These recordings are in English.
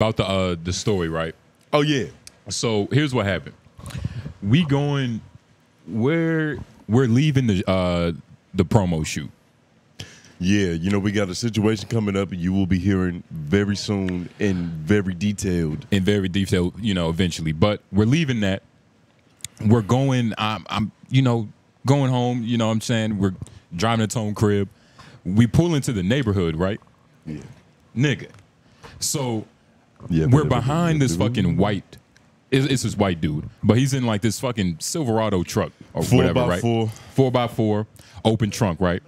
about the uh the story, right? Oh yeah. So here's what happened. We going we're we're leaving the uh the promo shoot. Yeah, you know, we got a situation coming up you will be hearing very soon and very detailed. in very detail, you know, eventually. But we're leaving that. We're going. I'm, I'm, you know, going home. You know, what I'm saying we're driving to home crib. We pull into the neighborhood, right? Yeah. Nigga. So Yeah. we're behind this fucking white. It's, it's this white dude, but he's in like this fucking Silverado truck or Four whatever, by right? four. Four by four, open trunk, right?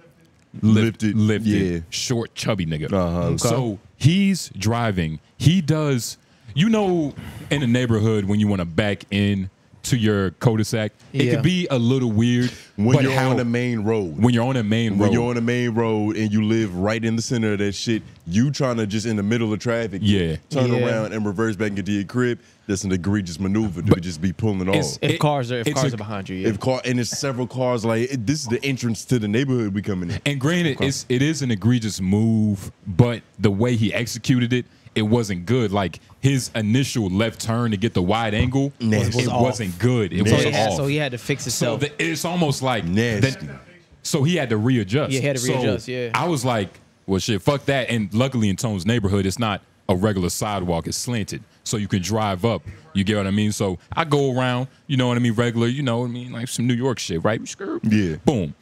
Lifted, lifted, yeah. short, chubby nigga. Uh-huh. So he's driving. He does. You know, in the neighborhood when you want to back in to your cul-de-sac, it Yeah. could be a little weird. when but you're how- on the main road. when you're on a main when road, you're on the main road and you live right in the center of that shit, you trying to just in the middle of traffic, Yeah. turn Yeah. around and reverse back into your crib. That's an egregious maneuver to just be pulling it's- off. If It- cars are if cars a- are behind you, yeah. If car and it's several cars, like it, this is the entrance to the neighborhood we coming in. And granted, it's it is an egregious move, but the way he executed it, it wasn't good. Like his initial left turn to get the wide angle, Nasty. it Was off. wasn't good. It so, was he off. so he had to fix So himself. the, it's almost like Nasty. that- so he had to readjust. Yeah, he had to So readjust, yeah. I was like, well, shit, fuck that. And luckily in Tone's neighborhood, it's not a regular sidewalk; it's slanted, so you can drive up. You get what I mean? So I go around, you know what I mean, regular, you know what I mean, like some New York shit, right? Yeah. Boom.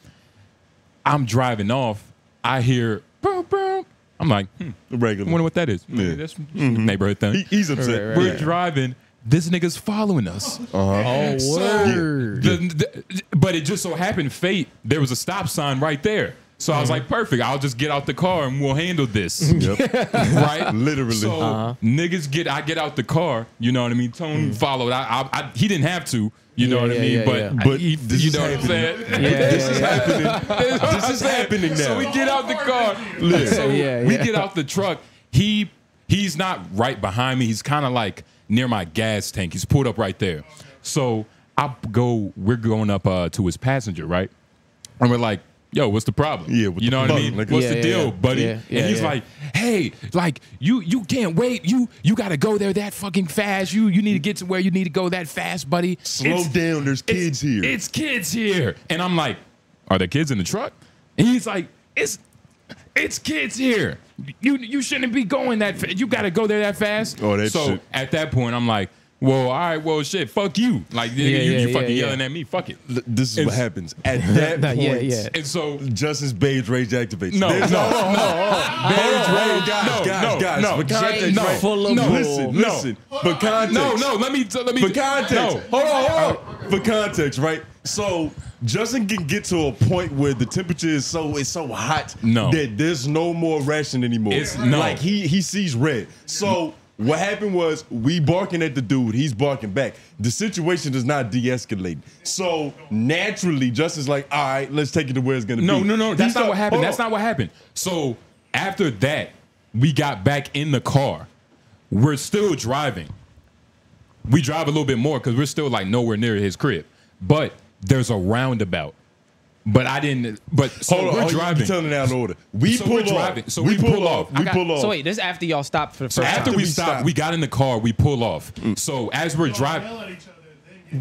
I'm driving off. I hear boom, boom. I'm like, hmm, I Regular. wonder what that is. Yeah. That's a neighborhood thing. He- he's upset. Right, right, We're right. driving. This nigga's following us. oh, So, word. the- the- but it just so happened, fate, there was a stop sign right there. So I was like, perfect. I'll just get out the car and we'll handle this. Yep. right? Literally. So Uh-huh. niggas get, I get out the car. You know what I mean? Tone followed. I, I, I, he didn't have to. You know Yeah, what I mean? yeah, but yeah. But he, this you know what I'm saying? Yeah, this yeah, is yeah. happening. this is happening now. So we get out the car. Yeah. So Yeah, we get out the truck. He he's not right behind me. He's kind of like near my gas tank. He's pulled up right there. So I go. We're going up uh, to his passenger, right? And we're like, "Yo, what's the problem? Yeah, you know what I mean? nigga? What's Yeah, the deal, yeah. buddy?" Yeah, and he's like, "Hey, like you you can't wait. You you got to go there that fucking fast. You you need to get to where you need to go that fast, buddy. Slow It's- down. There's kids here. It's kids here. And I'm like, are there kids in the truck? And he's like, it's it's kids here. You you shouldn't be going that fa- you got to go there that fast. Oh, that so shit. at that point I'm like, well, all right, well shit, fuck you. Like Yeah, you, yeah, you fucking yeah. yelling at me, fuck it. L- This is It's- what happens at that point. yeah, yeah. And so Justice Babe's rage activates. no, no, There's no, no, Hold on, hold on, guys, no, guys, no, guys. no, For context, no, right? full of no, bull. Listen, no. listen. For context. no, no, let me t- let me For context. No. Hold on, hold on. For context, right? So Justin can get to a point where the temperature is so it's so hot No. that there's no more ration anymore. It's- no. Like he he sees red. So what happened was we barking at the dude, he's barking back. The situation is not de-escalating. So naturally, Justin's like, all right, let's take it to where it's gonna No, be. no, no. He That's not start- what happened. hold That's on. not what happened. So after that, we got back in the car. We're still driving. We drive a little bit more because we're still like nowhere near his crib. But there's a roundabout. But I didn't. But so Hold on, we're hold on, driving. You telling it down in order. We So pull we're off. driving. So we, we pull, pull off. off. We got- pull off. So wait, this is after y'all stopped for the So first after time. we we stop, stop. we got in the car. We pull off. So as we're driving,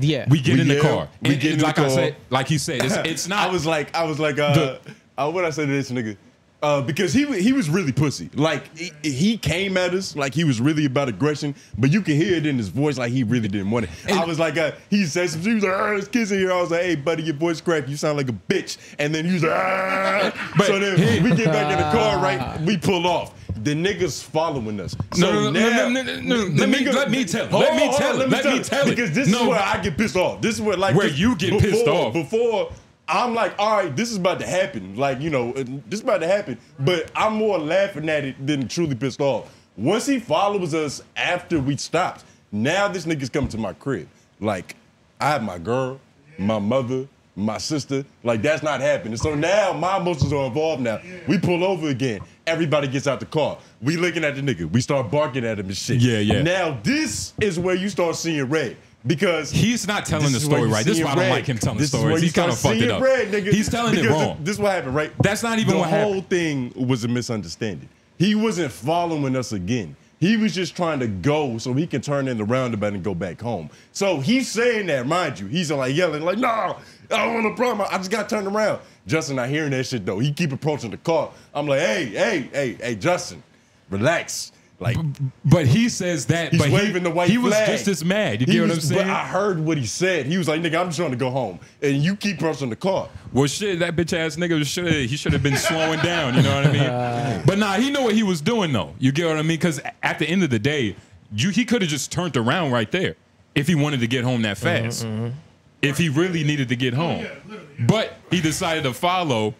yeah. we get We in the yell, car. we And- get in and the like I said, like he said, it's, it's not. I was like, I was like, uh, The- uh what I say to this nigga? Uh, because he he was really pussy. Like he, he came at us like he was really about aggression, but you can hear it in his voice like he really didn't want it. I was like, uh, he said some. He was like, "Ah, there's kids in here." I was like, "Hey, buddy, your voice cracked. You sound like a bitch." And then he was like, "Ah." But so then he- we get back in the car, right? We pull off. The niggas following us. So No, no, no, now, no, no, no, no, let me- nigga- let me tell. Hold Let me hold tell it. Let me tell. Because this No. is where I get pissed off. This is where like Where you get pissed off. Before I'm like, all right, this is about to happen. Like, you know, uh, this is about to happen. But I'm more laughing at it than truly pissed off. Once he follows us after we stopped, now this nigga's coming to my crib. Like, I have my girl, my mother, my sister. Like, that's not happening. So now my emotions are involved now. We pull over again. Everybody gets out the car. We looking at the nigga. We start barking at him and shit. Yeah, yeah. Now this is where you start seeing red. Because He's not telling the story right. This is why I don't red. like him telling this the stories. He's kind of fucked it up. Red, nigga. He's telling it wrong. This, is what happened, right? That's not even the what whole thing was a misunderstanding. He wasn't following us again. He was just trying to go so he can turn in the roundabout and go back home. So he's saying that, mind you. He's like yelling, like, no, I don't want a problem. I just got turned around. Justin not hearing that shit though. He keep approaching the car. I'm like, hey, hey, hey, hey, Justin, relax. Like But he says that. he's but waving he, the white He was just as mad. You He get what I'm saying? But I heard what he said. He was like, nigga, I'm just trying to go home. And you keep rushing the car. Well, shit, that bitch ass nigga should he should have been slowing down. You know what I mean? but nah, he knew what he was doing though. You get what I mean? Because at the end of the day, you he could have just turned around right there if he wanted to get home that mm-hmm, fast. Mm-hmm. If he really needed to get home, oh, but he decided to follow,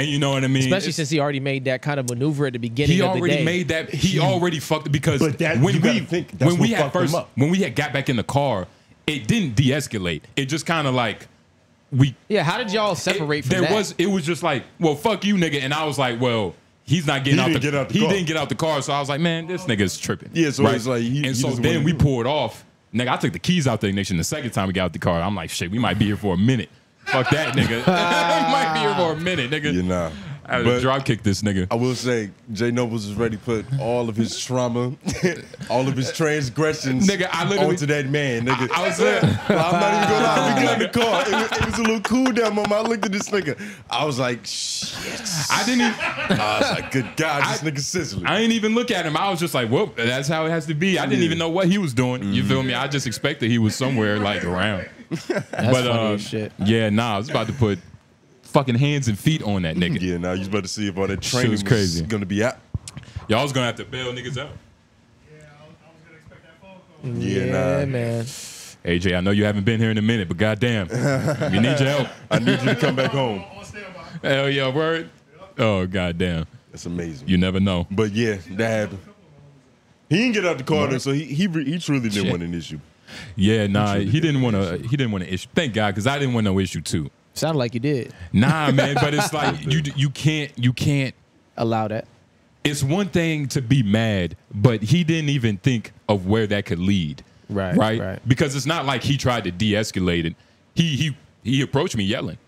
and you know what I mean. Especially It's- since he already made that kind of maneuver at the beginning he of the already day. made that. He already fucked it because But that- when we think that's when we had first up. when we had got back in the car, it didn't de-escalate. It just kind of like we yeah, how did y'all separate it, from there that? was it was just like, well, fuck you, nigga, and I was like, well, he's not getting He out, the, get out the he car. didn't get out the car, so I was like, man, this nigga's tripping. Yeah, so it's like he- and he so then we do it. pulled off. Nigga, I took the keys out the ignition the second time we got out the car. I'm like, shit, we might be here for a minute. Fuck that, nigga. might be here for a minute, nigga. You know. I But- drop kick this nigga. I will say, J Noblez is ready to put all of his trauma, all of his transgressions Nigga, I literally- onto that man, nigga. I was there. I'm not even gonna lie. We got in the car. It was, it was a little cool down moment. I looked at this nigga. I was like, shit. I didn't even I was like, good God, this I- nigga sizzling. I didn't even look at him. I was just like, well, that's how it has to be. I didn't Yeah. even know what he was doing. You feel mm-hmm. me? I just expected he was somewhere like around. That's but funny uh, as shit. yeah, nah, I was about to put fucking hands and feet on that nigga. yeah, now you about to see if all that Shit training was was crazy. gonna be out. Y'all was gonna have to bail niggas out. Yeah, I was, gonna expect that phone call. Yeah, Yeah, nah. man. AJ, I know you haven't been here in a minute, but goddamn, we need your help. I need you to come back home. On standby. Hell yeah, word. Oh goddamn, That's amazing. you never know. But yeah, that happened. He didn't get out the car, though, so he he, he truly didn't Shit. want an issue. Yeah, nah, he did. didn't want to. He didn't want to issue. Thank God, because I didn't want no issue too. Sounded like you did Nah, man, but it's like you you can't you can't allow that. it's one thing to be mad, but he didn't even think of where that could lead. Right, Right. right. Because it's not like he tried to de-escalate it. He he he approached me yelling.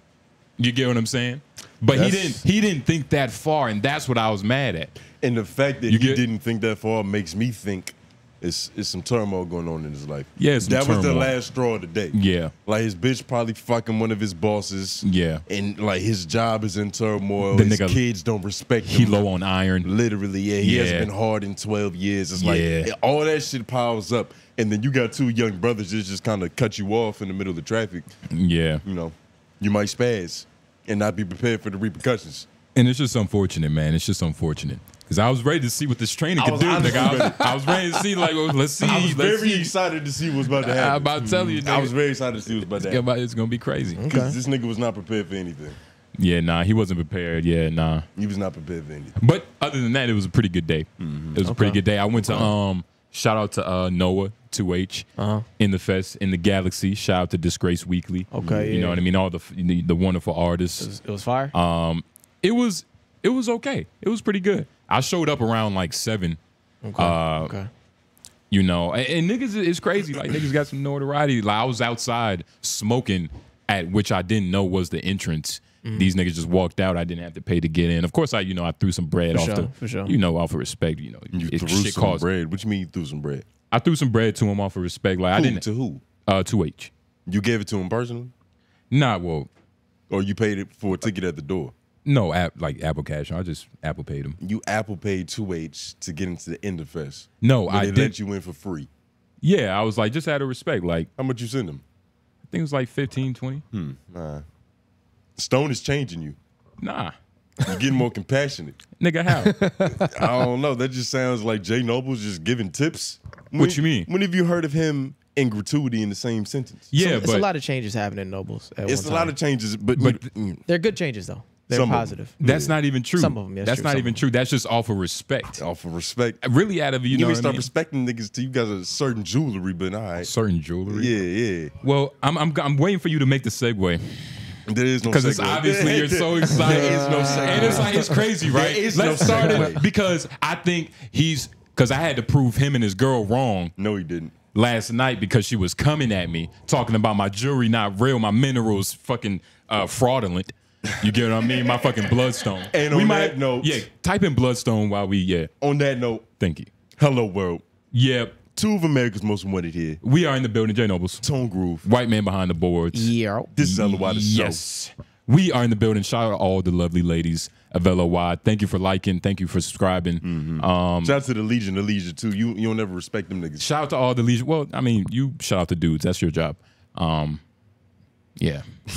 You get what I'm saying? But he didn't he didn't think that far, and that's what I was mad at. And the fact that You he get- didn't think that far makes me think it's, it's some turmoil going on in his life. Yeah, some that was the last straw of the day. Yeah. like his bitch probably fucking one of his bosses. Yeah. and like his job is in turmoil. The his nigga- kids don't respect He him. low on iron. Literally, yeah, he Yeah. hasn't been hard in twelve years. It's Yeah. like all that shit piles up, and then you got two young brothers that just kind of cut you off in the middle of the traffic. Yeah. You know, you might spaz and not be prepared for the repercussions. And it's just unfortunate, man. It's just unfortunate. Because I was ready to see what this training I could do. Nigga. I, was, ready. I was ready to see, like, well, let's see. I was let's very see. excited to see what's about to I'm happen. about to tell you, I was very excited to see what's about to Yeah, happen. but it's gonna be crazy. Because this nigga was not prepared for anything. Yeah, nah, he wasn't prepared. Yeah, nah. He was not prepared for anything. But other than that, it was a pretty good day. It was a pretty good day. I went to um shout out to uh Noah 2H Uh-huh. in the fest in the Galaxy. Shout out to Disgrace Weekly. Okay, you yeah. know what I mean. All the the, the wonderful artists. It was, it was fire. Um, it was it was okay. It was pretty good. I showed up around like seven. okay. uh, okay. You know, and, and niggas is crazy. Like niggas got some notoriety. Like I was outside smoking at which I didn't know was the entrance. Mm-hmm. These niggas just walked out. I didn't have to pay to get in. Of course, I you know I threw some bread For off sure, the for sure. you know off of respect. You know, You it, threw shit some costs. bread. What you mean you threw some bread? I threw some bread to him off of respect. Like I didn't. to who? Uh, two H. You gave it to him personally? Nah, well, Or you paid it for a ticket at the door? No, app like Apple Cash. I just Apple paid him. You Apple paid 2H to get into the Enderfest. No, But I they did. let you in for free. Yeah, I was like just out of respect. Like How much you send them? I think it was like 15, 20. Nah. Stone is changing you. Nah, You're getting more compassionate. nigga, how? I don't know. That just sounds like J Noblez just giving tips. What you mean? When have you heard of him and gratuity in the same sentence? yeah, So- it's a lot of changes happening in Noblez. At It's one a lot of changes, but, But- mm, They're good changes though. They're Some positive. That's not even true. Some of 'em, yes, That's true, not some even true. That's just off of respect. off of respect. Really, out of you, You, know ain't what I start mean? respecting niggas till you got a certain jewelry, but all right. certain jewelry. Yeah, yeah. Well, I'm, I'm I'm waiting for you to make the segue There is no because it's obviously you're so excited. There is no segue. and it's like it's crazy, right? There is Let's no start segue. it because I think he's because I had to prove him and his girl wrong No, he didn't. last night because she was coming at me talking about my jewelry not real, my minerals fucking uh, fraudulent. You get what I mean? My fucking bloodstone. And on that note- yeah, type in bloodstone while we yeah. On that note, Thank you. Hello world. Yeah, Two of America's most wanted here. we are in the building. J Noblez, Tone Groove. white man behind the boards. Yeah. This is LOI the show. Yes. We are in the building. Shout out all the lovely ladies of LOI. Thank you for liking. Thank you for subscribing. Mm-hmm. Um, Shout out to the Legion, the Legion too. You you don't ever respect them niggas. shout out to all the Legion. Well, I mean, you shout out to dudes. That's your job. Um, yeah.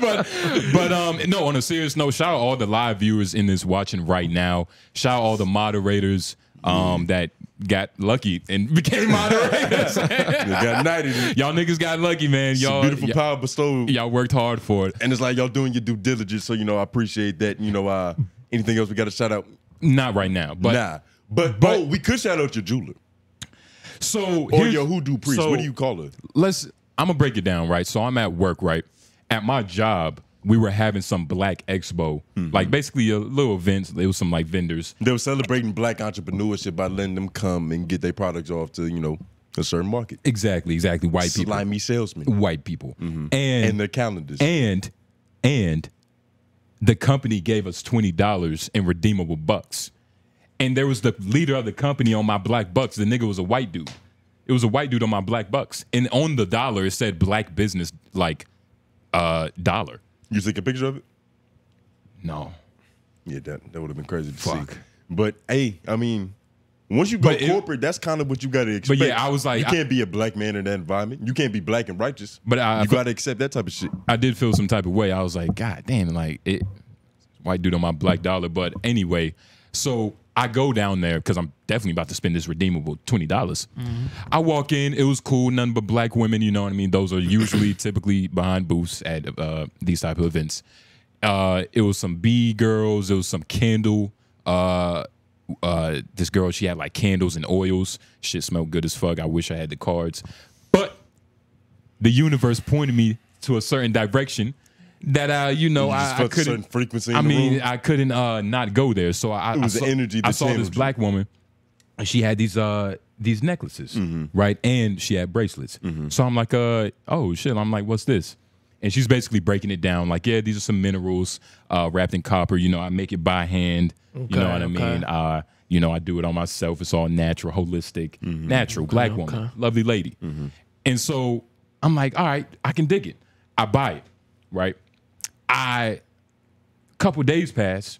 but but um no, on a serious note, shout out all the live viewers in this watching right now. Shout out all the moderators um that got lucky and became moderators. Got knighted. y'all niggas got lucky, man. It's Y'all beautiful y- power bestowed. y'all worked hard for it. And it's like y'all doing your due diligence. So, you know, I appreciate that. You know, uh, anything else we got to shout out? Not right now, but nah. But, but- oh, we could shout out your jeweler so or your hoodoo priest. so- what do you call it? let's I'm gonna break it down, right? So I'm at work, right? At my job, we were having some black expo, Mm-hmm. like basically a little event. It was some like vendors. They were celebrating black entrepreneurship by letting them come and get their products off to, you know, a certain market. Exactly, exactly. White people. Slimy salesmen. White people. And And their calendars. and and the company gave us twenty dollars in redeemable bucks. And there was the leader of the company on my black bucks. The nigga was a white dude. It was a white dude on my black bucks. And on the dollar it said black business like uh dollar. you take a picture of it? No. Yeah, that, that would have been crazy to Fuck. see. But hey, I mean, once you go But it- corporate, that's kind of what you got to expect. But yeah, I was like- you I- can't be a black man in that environment. You can't be black and righteous. But I- you got to accept that type of shit. I did feel some type of way. I was like, God damn, like it white dude on my black dollar. But anyway, so I go down there because I'm definitely about to spend this redeemable twenty dollars. I walk in, it was cool, none but black women, you know what I mean? Those are usually typically behind booths at uh, these type of events. Uh, it was some B girls, it was some candle. Uh, uh, this girl, she had like candles and oils. Shit smelled good as fuck. I wish I had the cards. But the universe pointed me to a certain direction that uh you know You just I, I felt a certain couldn't frequency in I the mean room? I couldn't uh not go there. So I It was I the saw, energy I that saw this black woman and she had these uh these necklaces Mm-hmm. right? And she had bracelets. So I'm like uh oh shit I'm like what's this? And she's basically breaking it down like yeah these are some minerals uh wrapped in copper. You know I make it by hand. You know Okay, what I mean? Uh you know I do it on myself. It's all natural holistic Mm-hmm. natural black woman lovely lady. And so I'm like, all right, I can dig it. I buy it, right? I couple days pass.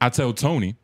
I tell Tony,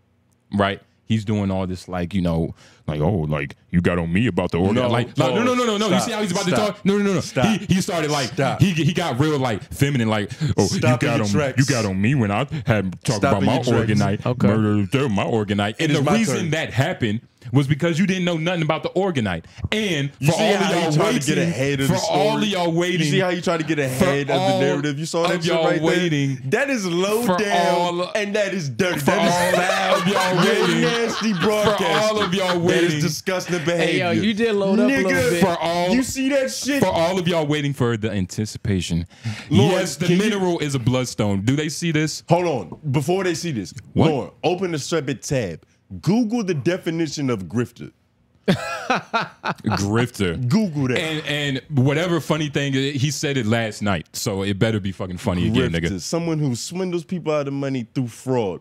right? He's doing all this like, you know, like, oh, like you got on me about the organ. No, like, no, no, no, no, no. You see how he's about stop, to talk? No, no, no, no. stop, He, he started like stop. he he got real like feminine, like, oh, Stop you got on tracks. you got on me when I had talked Stop about my tracks. orgonite, Okay. murder my orgonite. And is the reason turn. that happened was because you didn't know nothing about the orgonite. And You for see all of you y'all waiting, to get ahead of for the all of y'all waiting, You see how you try to get ahead of the narrative? You saw that of y'all right waiting. there? That is low For down all- and that is dirty. for that is all loud. of y'all You're waiting. nasty broadcast. For all of y'all waiting. is disgusting behavior. Hey, yo, you did load up a little bit. for all You see that shit? for all of y'all waiting for the anticipation. Lord, yes, the can you- mineral is a bloodstone. Do they see this? Hold on. Before they see this, What? Lauren, open the Separate tab. Google the definition of grifter. Grifter. Google that. And and whatever funny thing he said it last night, so it better be fucking funny again, Grifter, nigga. someone who swindles people out of money through fraud,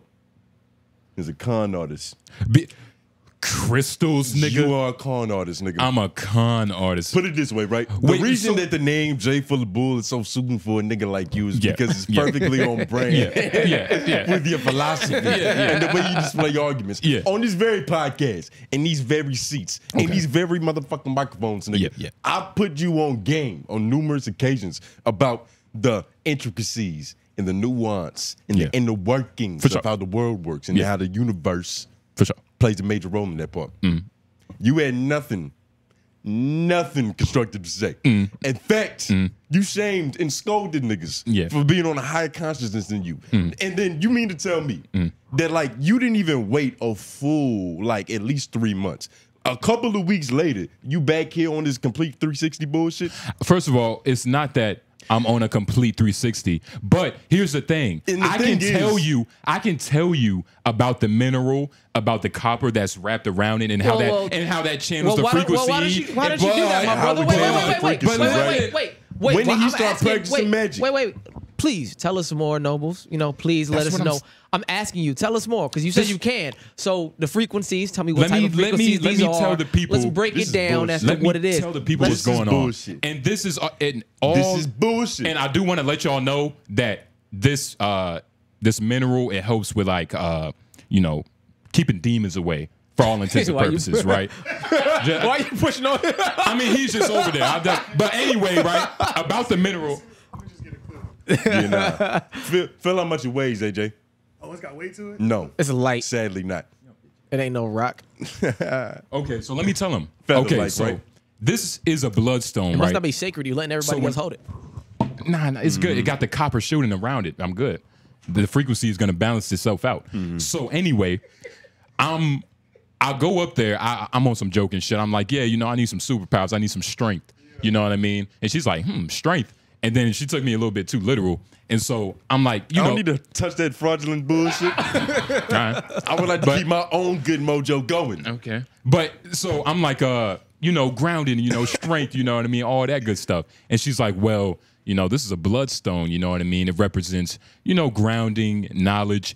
is a con artist. Be- crystals, nigga. You are a con artist, nigga. I'm a con artist. Put it this way, right? The reason so- that the name J Full of Bull is so suiting for a nigga like you is Yeah. because it's Yeah. perfectly on brand. Yeah, yeah. With your philosophy and the way you display arguments. Yeah. On this very podcast, in these very seats, in these very motherfucking microphones, nigga. I put you on game on numerous occasions about the intricacies and the nuance and the inner workings For of how the world works and how the universe For sure. Plays a major role in that part. Mm. You had nothing, nothing constructive to say. Mm. In fact, you shamed and scolded niggas Yeah. for being on a higher consciousness than you. Mm. And then you mean to tell me that like you didn't even wait a full like at least three months. A couple of weeks later, you back here on this complete 360 bullshit. First of all, it's not that I'm on a complete 360, but here's the thing. The I thing can tell you, I can tell you about the mineral, about the copper that's wrapped around it and how Well, that well- and how that channels Well, the frequency. well, why don't you, why And- don't you do that, my brother? Wait, wait, wait, wait, wait, wait, wait, wait, wait, wait. When did wait, he start asking- practicing wait, magic? Wait, wait. Please tell us more, Noblez. You know, please let That's us I'm know. s- I'm, asking you, tell us more because you said you can. So the frequencies, tell me what Let type me- of let me- frequencies let me are. tell the people- Let's break it down as to what it is. tell the people Let's- what's going on. bullshit. And this is uh, and all. This is bullshit. And I do want to let y'all know that this uh this mineral it helps with like uh you know keeping demons away for all intents and purposes, right? Just- Why are you pushing on? I mean, he's just over there. I've done, but anyway, right about the mineral. Let me just get a clip. Yeah, nah. feel, feel how much it weighs, AJ. Oh, it's got weight to it? No, it's light. sadly not. It ain't no rock. Okay, so let me tell him. Feather okay, like, so right? this is a bloodstone, It must right? not be sacred. You letting everybody So else when- hold it. Nah, nah, it's good. It got the copper shooting around it. I'm good. The frequency is going to balance itself out. So anyway, I'm I'll go up there. I, I'm on some joking shit. I'm like, yeah, you know, I need some superpowers. I need some strength. You know what I mean? And she's like, hmm, strength. And then she took me a little bit too literal. And so I'm like, you I don't need to touch that fraudulent bullshit. alright. I would like to But- keep my own good mojo going. Okay. But so I'm like, uh, you know, grounding, you know, strength, you know what I mean, all that good stuff. And she's like, well, you know, this is a bloodstone, you know what I mean? It represents, you know, grounding, knowledge.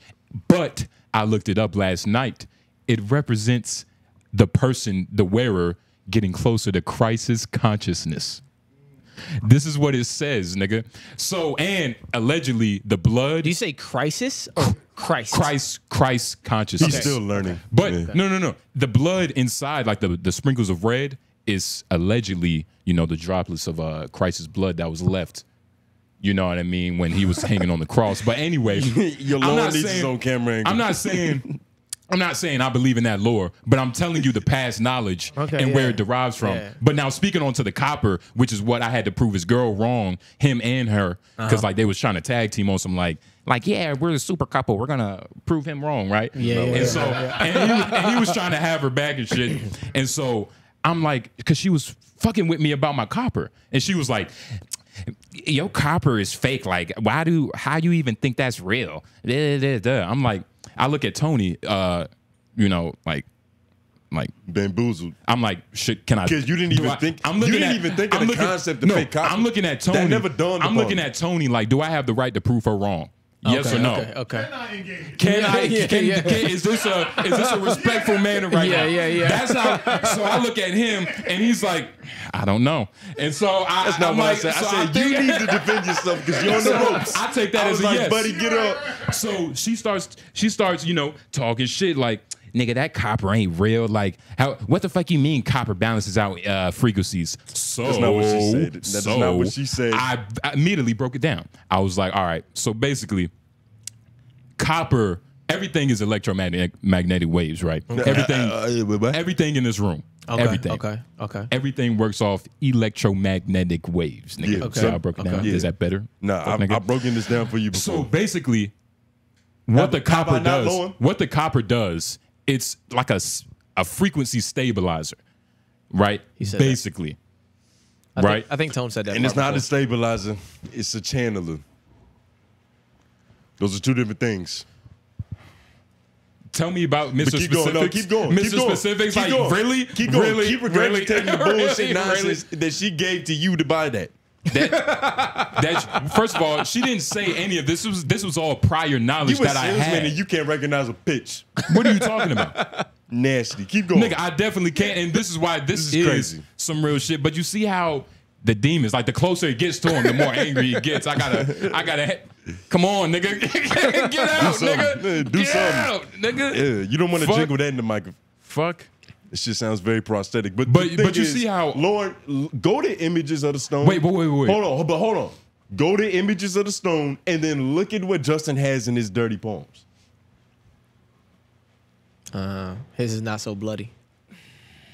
But I looked it up last night. It represents the person, the wearer, getting closer to crisis consciousness. This is what it says, nigga. So, and allegedly, the blood, Do you say crisis or Christ? Christ, Christ consciousness. He's still learning. But Yeah. no, no, no. The blood inside, like the the sprinkles of red, is allegedly, you know, the droplets of uh Christ's blood that was left. You know what I mean when he was hanging on the cross. But anyway, Your I'm Lord not needs saying- his own camera angle. I'm not saying. I'm not saying I believe in that lore, but I'm telling you the past knowledge Okay, and where it derives from. Yeah. But now speaking on to the copper, which is what I had to prove his girl wrong, him and her, because Uh-huh. like they was trying to tag team on some like, like yeah, we're a super couple, we're gonna prove him wrong, right? Yeah, yeah, and yeah, so and, he was, and he was trying to have her back and shit, and so I'm like, because she was fucking with me about my copper, and she was like, your copper is fake. Like, why do how you even think that's real? Duh, duh, duh. I'm like, I look at Tony, uh, you know, like, like bamboozled. I'm like, shit, can I? 'Cause you didn't even I- think- I'm you didn't at, even think of I'm the looking- concept of no, fake copper. I'm looking at Tony. That never dawned I'm upon looking at Tony. Like, do I have the right to prove her wrong? Yes okay, or no? Okay. okay. Not engaged. Can I? Yeah, can, yeah. can- is this a is this a respectful manner right Yeah, now? yeah, yeah. yeah. That's how. So I look at him and he's like, I don't know. And so I, That's not I'm what like, I said. so I said think- you need to defend yourself because you're on the ropes. I take that I as a like, yes. buddy, get up. So she starts, she starts, you know, talking shit like, nigga, that copper ain't real. Like, how? What the fuck you mean copper balances out uh, frequencies? So That's not what she said. That is so not what she said. I, I immediately broke it down. I was like, all right. So basically, copper, everything is electromagnetic magnetic waves, right? Everything, Uh, everything in this room, Okay. everything. Okay. Okay. Everything works off electromagnetic waves, nigga. Yeah. Okay. So I broke it down. Okay. Is that better? Nah, Fuck, I, nigga? I've broken this down for you So basically, what the Have- have copper does, what the copper does, it's like a, s- a frequency stabilizer, right? said that. Basically, I think- right? I think Tone said that. and it's part not a stabilizer; it's a channeler. Those are two different things. Tell me about Mr. But keep Specifics. going. No, keep going. Mr. Keep going. Specifics, keep like going. really, Keep going. really, Keep really, regurgitating the bullshit really? nonsense that she gave to you to buy that. That, that, first of all, she didn't say any of this. Was this was all prior knowledge You that I had. and you can't recognize a pitch. what are you talking about? Nasty. Keep going. Nigga, I definitely can't. And this is why this, This is is, crazy. some real shit. But you see how the demons, like the closer it gets to him, the more angry he gets. I gotta, I gotta. Come on, nigga, get out, something. nigga, do get something. out, nigga. yeah, you don't want to jingle that in the microphone. Fuck. This just sounds very prosthetic. But But- but you is, see how- Lord l- go to images of the stone. Wait, wait, wait, wait. Hold on, but hold on. Go to images of the stone and then look at what Justin has in his dirty poems. Uh, his is not so bloody.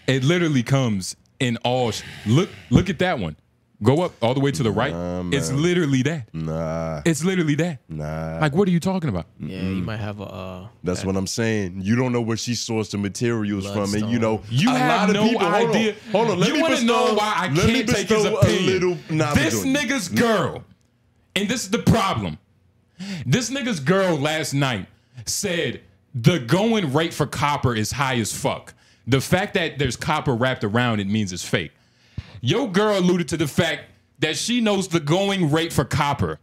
It literally comes in all. Sh- look, look at that one. Go up all the way to the right. it's literally that. Nah, It's literally that. nah. Like, what are you talking about? Yeah, you might have a. Uh, That's what I'm saying. You don't know where she sourced the materials from, and you know You a have lot of no people. hold on, idea. Hold on, let you me wanna know bestow- why I let can't take his opinion? A little, nah, this we're nigga's girl, and this is the problem. This nigga's girl last night said the going rate for copper is high as fuck. The fact that there's copper wrapped around it means it's fake. Your girl alluded to the fact that she knows the going rate for copper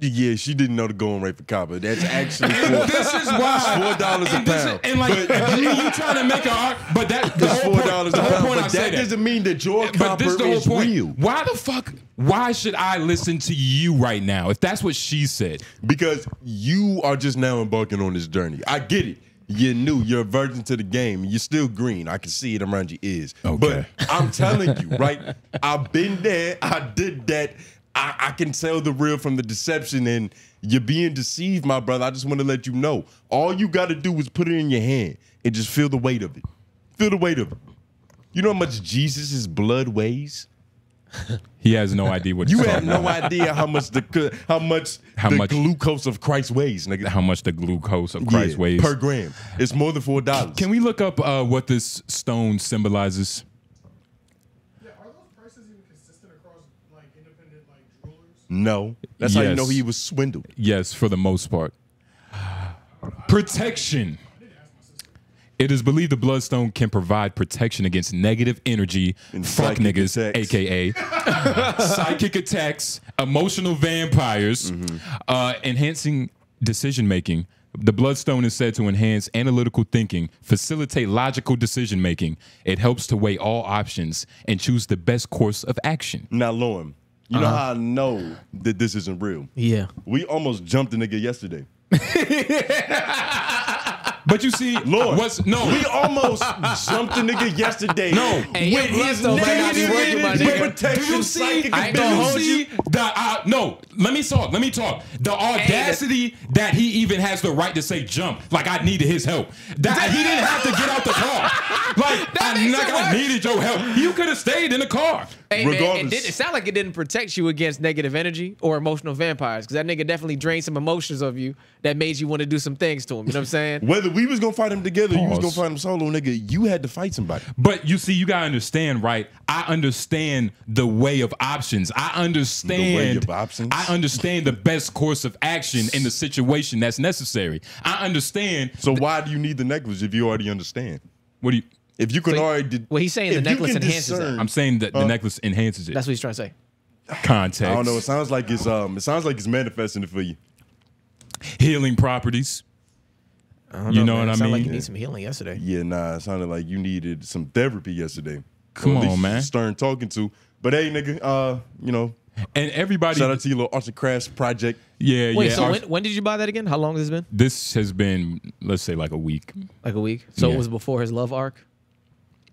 Yeah, she didn't know the going rate for copper. That's actually four, This is why four dollars a And this is- pound. And like But- you, you trying to make a art, but that the four dollars a pound. point But that that. doesn't mean that your But copper is the whole is point. real. Why the fuck? Why should I listen to you right now? If that's what she said, Because you are just now embarking on this journey. I get it. You're new. You're a virgin to the game. You're still green. I can see it around your ears. Okay. But I'm telling you, right? I've been there. I did that. I, I can tell the real from the deception, and you're being deceived, my brother. I just want to let you know. All you got to do is put it in your hand and just feel the weight of it. Feel the weight of it. You know how much Jesus' blood weighs? he has no idea what You have no about. idea how much the how much How the much- glucose of Christ weighs, nigga. how much the glucose of Christ Yeah, weighs per gram. It's more than four dollars. Can we look up uh, what this stone symbolizes? Yeah, are those prices even consistent across like independent like jewelers? No, that's how you know he was swindled. Yes, for the most part. Protection. It is believed the bloodstone can provide protection against negative energy, And fuck niggas, attacks. aka psychic attacks, emotional vampires, Mm-hmm. uh, enhancing decision making. The bloodstone is said to enhance analytical thinking, facilitate logical decision making. It helps to weigh all options and choose the best course of action. Now, Lauren, you know how I know that this isn't real? Yeah. We almost jumped a nigga yesterday. But you see, Lord, what's no? We almost jumped a nigga yesterday. No. Hey, your with his bloodstone might not negative energy, nigga. protection, Do you see? I ain't Do gonna you hold see the uh, no? Let me talk. Let me talk. The audacity that he even has the right to say jump. Like I needed his help. That he didn't have to get out the car. Like I, like I needed your help. You could have stayed in the car. Hey man, it, Regardless. did, it sounded like it didn't protect you against negative energy or emotional vampires because that nigga definitely drained some emotions of you that made you want to do some things to him. You know what I'm saying? Whether we was gonna fight him together, you was gonna fight him solo, nigga. You had to fight somebody. But you see, you gotta understand, right? I understand the way of options. I understand the way of options? I understand the best course of action in the situation that's necessary. I understand. So why do you need the necklace if you already understand? What do you? If you can So- already, well, he's saying the necklace enhances that. discern- I'm saying that the necklace enhances it. That's what he's trying to say. context. I don't know. It sounds like it's um. It sounds like it's manifesting it for you. healing properties. I don't You know man. what I It sounded like you need some healing yesterday. Yeah, nah. It sounded like you needed some therapy yesterday. Come on, man. Stern talking to. But hey, nigga. Uh, you know, And everybody, shout out to your little arts and crafts project. yeah, Wait, yeah. Wait, so our- when, when did you buy that again? How long has this been? this has been, let's say, like a week. Like a week. So Yeah. it was before his love arc,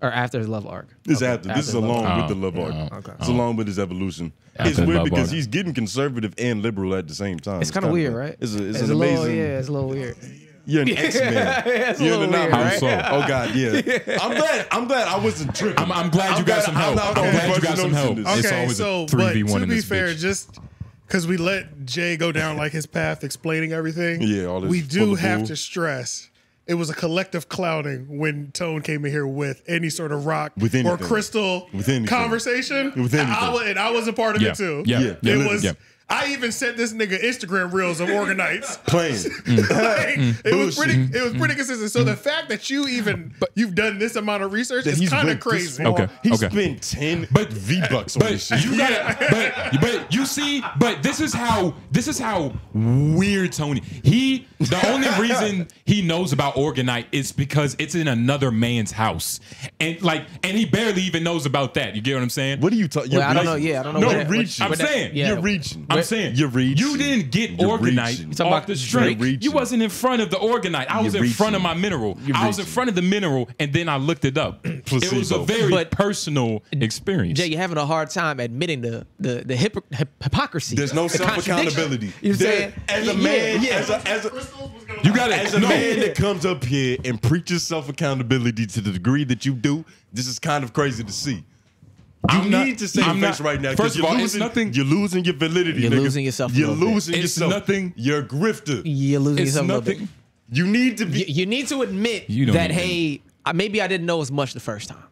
or after his love arc. This Okay, after. This is along arc. with the love Oh, arc. oh, okay. It's oh. along with his evolution. After it's weird because arc. he's getting conservative and liberal at the same time. It's kind of kinda- weird, right? It's, a, it's, It's an a little, amazing. yeah, it's a little weird. You're an X Man. it's a You're little the weird, novel. So? Oh God, yeah. I'm glad. I'm glad I wasn't tripping. I'm, I'm glad you got some help. not I'm glad you got some help. in. It's Okay, always so a three v one. to in be fair, bitch. just because we let Jay go down like his path explaining everything, Yeah, all this we do have to stress it was a collective clouding when Tone came in here with any sort of rock With or crystal With anything. conversation. With And I, and I was a part of Yeah, it too. yeah, Yeah. yeah, it was. Yeah. I even sent this nigga Instagram reels of Orgonites. playing. Mm. Like, it was pretty. It was pretty mm. consistent. So the fact that you even you've done this amount of research is kind of crazy. Okay, He okay. spent ten But- V bucks on But this shit. you got but but you see, but this is how this is how weird Tony. He the only reason he knows about Orgonite is because it's in another man's house, and like, and he barely even knows about that. You get what I'm saying? What are you talking? Well, I don't know. Yeah, I don't know. No, what you're that- what- I'm what saying, yeah. You're reaching. I'm Wait, saying You're reaching. You didn't get You're Orgonite reaching. You off about the Drake? street. You're You reaching. wasn't in front of the Orgonite. I was You're in front of my mineral. You're I was in front of the mineral, and then I looked it up. It was a very But- personal experience. Jay, you're having a hard time admitting the the the hypo- hip- hypocrisy. There's no the self accountability. You know what saying? As a man, yeah. as a as a Crystals was gonna You gotta- as a No. man that comes up here and preaches self accountability to the degree that you do, this is kind of crazy to see. You I'm not- need to say I'm your face not- right now. 'cause first of you're all, it's losing, nothing- You're losing your validity. You're nigga. losing yourself You're little bit. losing It's nothing- You're a grifter. You're losing it's yourself a bit. nothing. You need to be. You, you need to admit You don't that hey, I, maybe I didn't know as much the first time.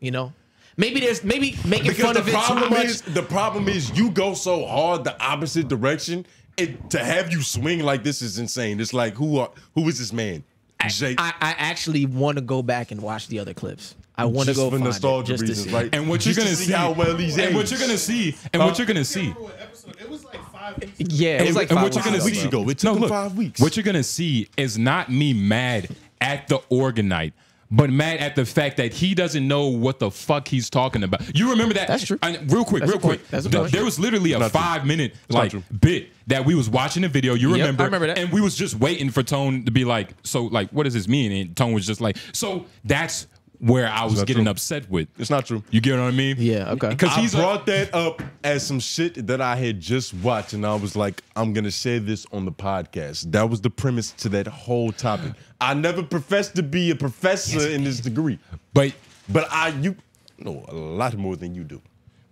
You know, maybe there's maybe making Because fun the of it too much. is the problem is you go so hard the opposite direction. It, to have you swing like this is insane. It's like who are who is this man? Jay. I, I actually want to go back and watch the other clips. I want to Just go for find nostalgia it just reasons, to see. right? And what you're gonna see see how well he's and what you're gonna see, and Huh? what you're gonna see. remember. It was like five Yeah, it was And- like and five what you're weeks gonna ago, see, bro. ago. It took them five weeks. What you're gonna see is not me mad at the orgonite, but mad at the fact that he doesn't know what the fuck he's talking about. You remember that? That's true. And real quick, That's real quick. That's a th- point. there was literally a Not true. five minute like bit that we was watching the video. You Yep, I remember? remember that. And we was just waiting for Tone to be like, so like, what does this mean? And Tone was just like, so that's where I was getting true. upset with. It's not true. You get what I mean? Yeah, okay. Because I he's a, brought that up as some shit that I had just watched, and I was like, I'm gonna share this on the podcast. That was the premise to that whole topic. I never professed to be a professor in this degree, but but I you know a lot more than you do.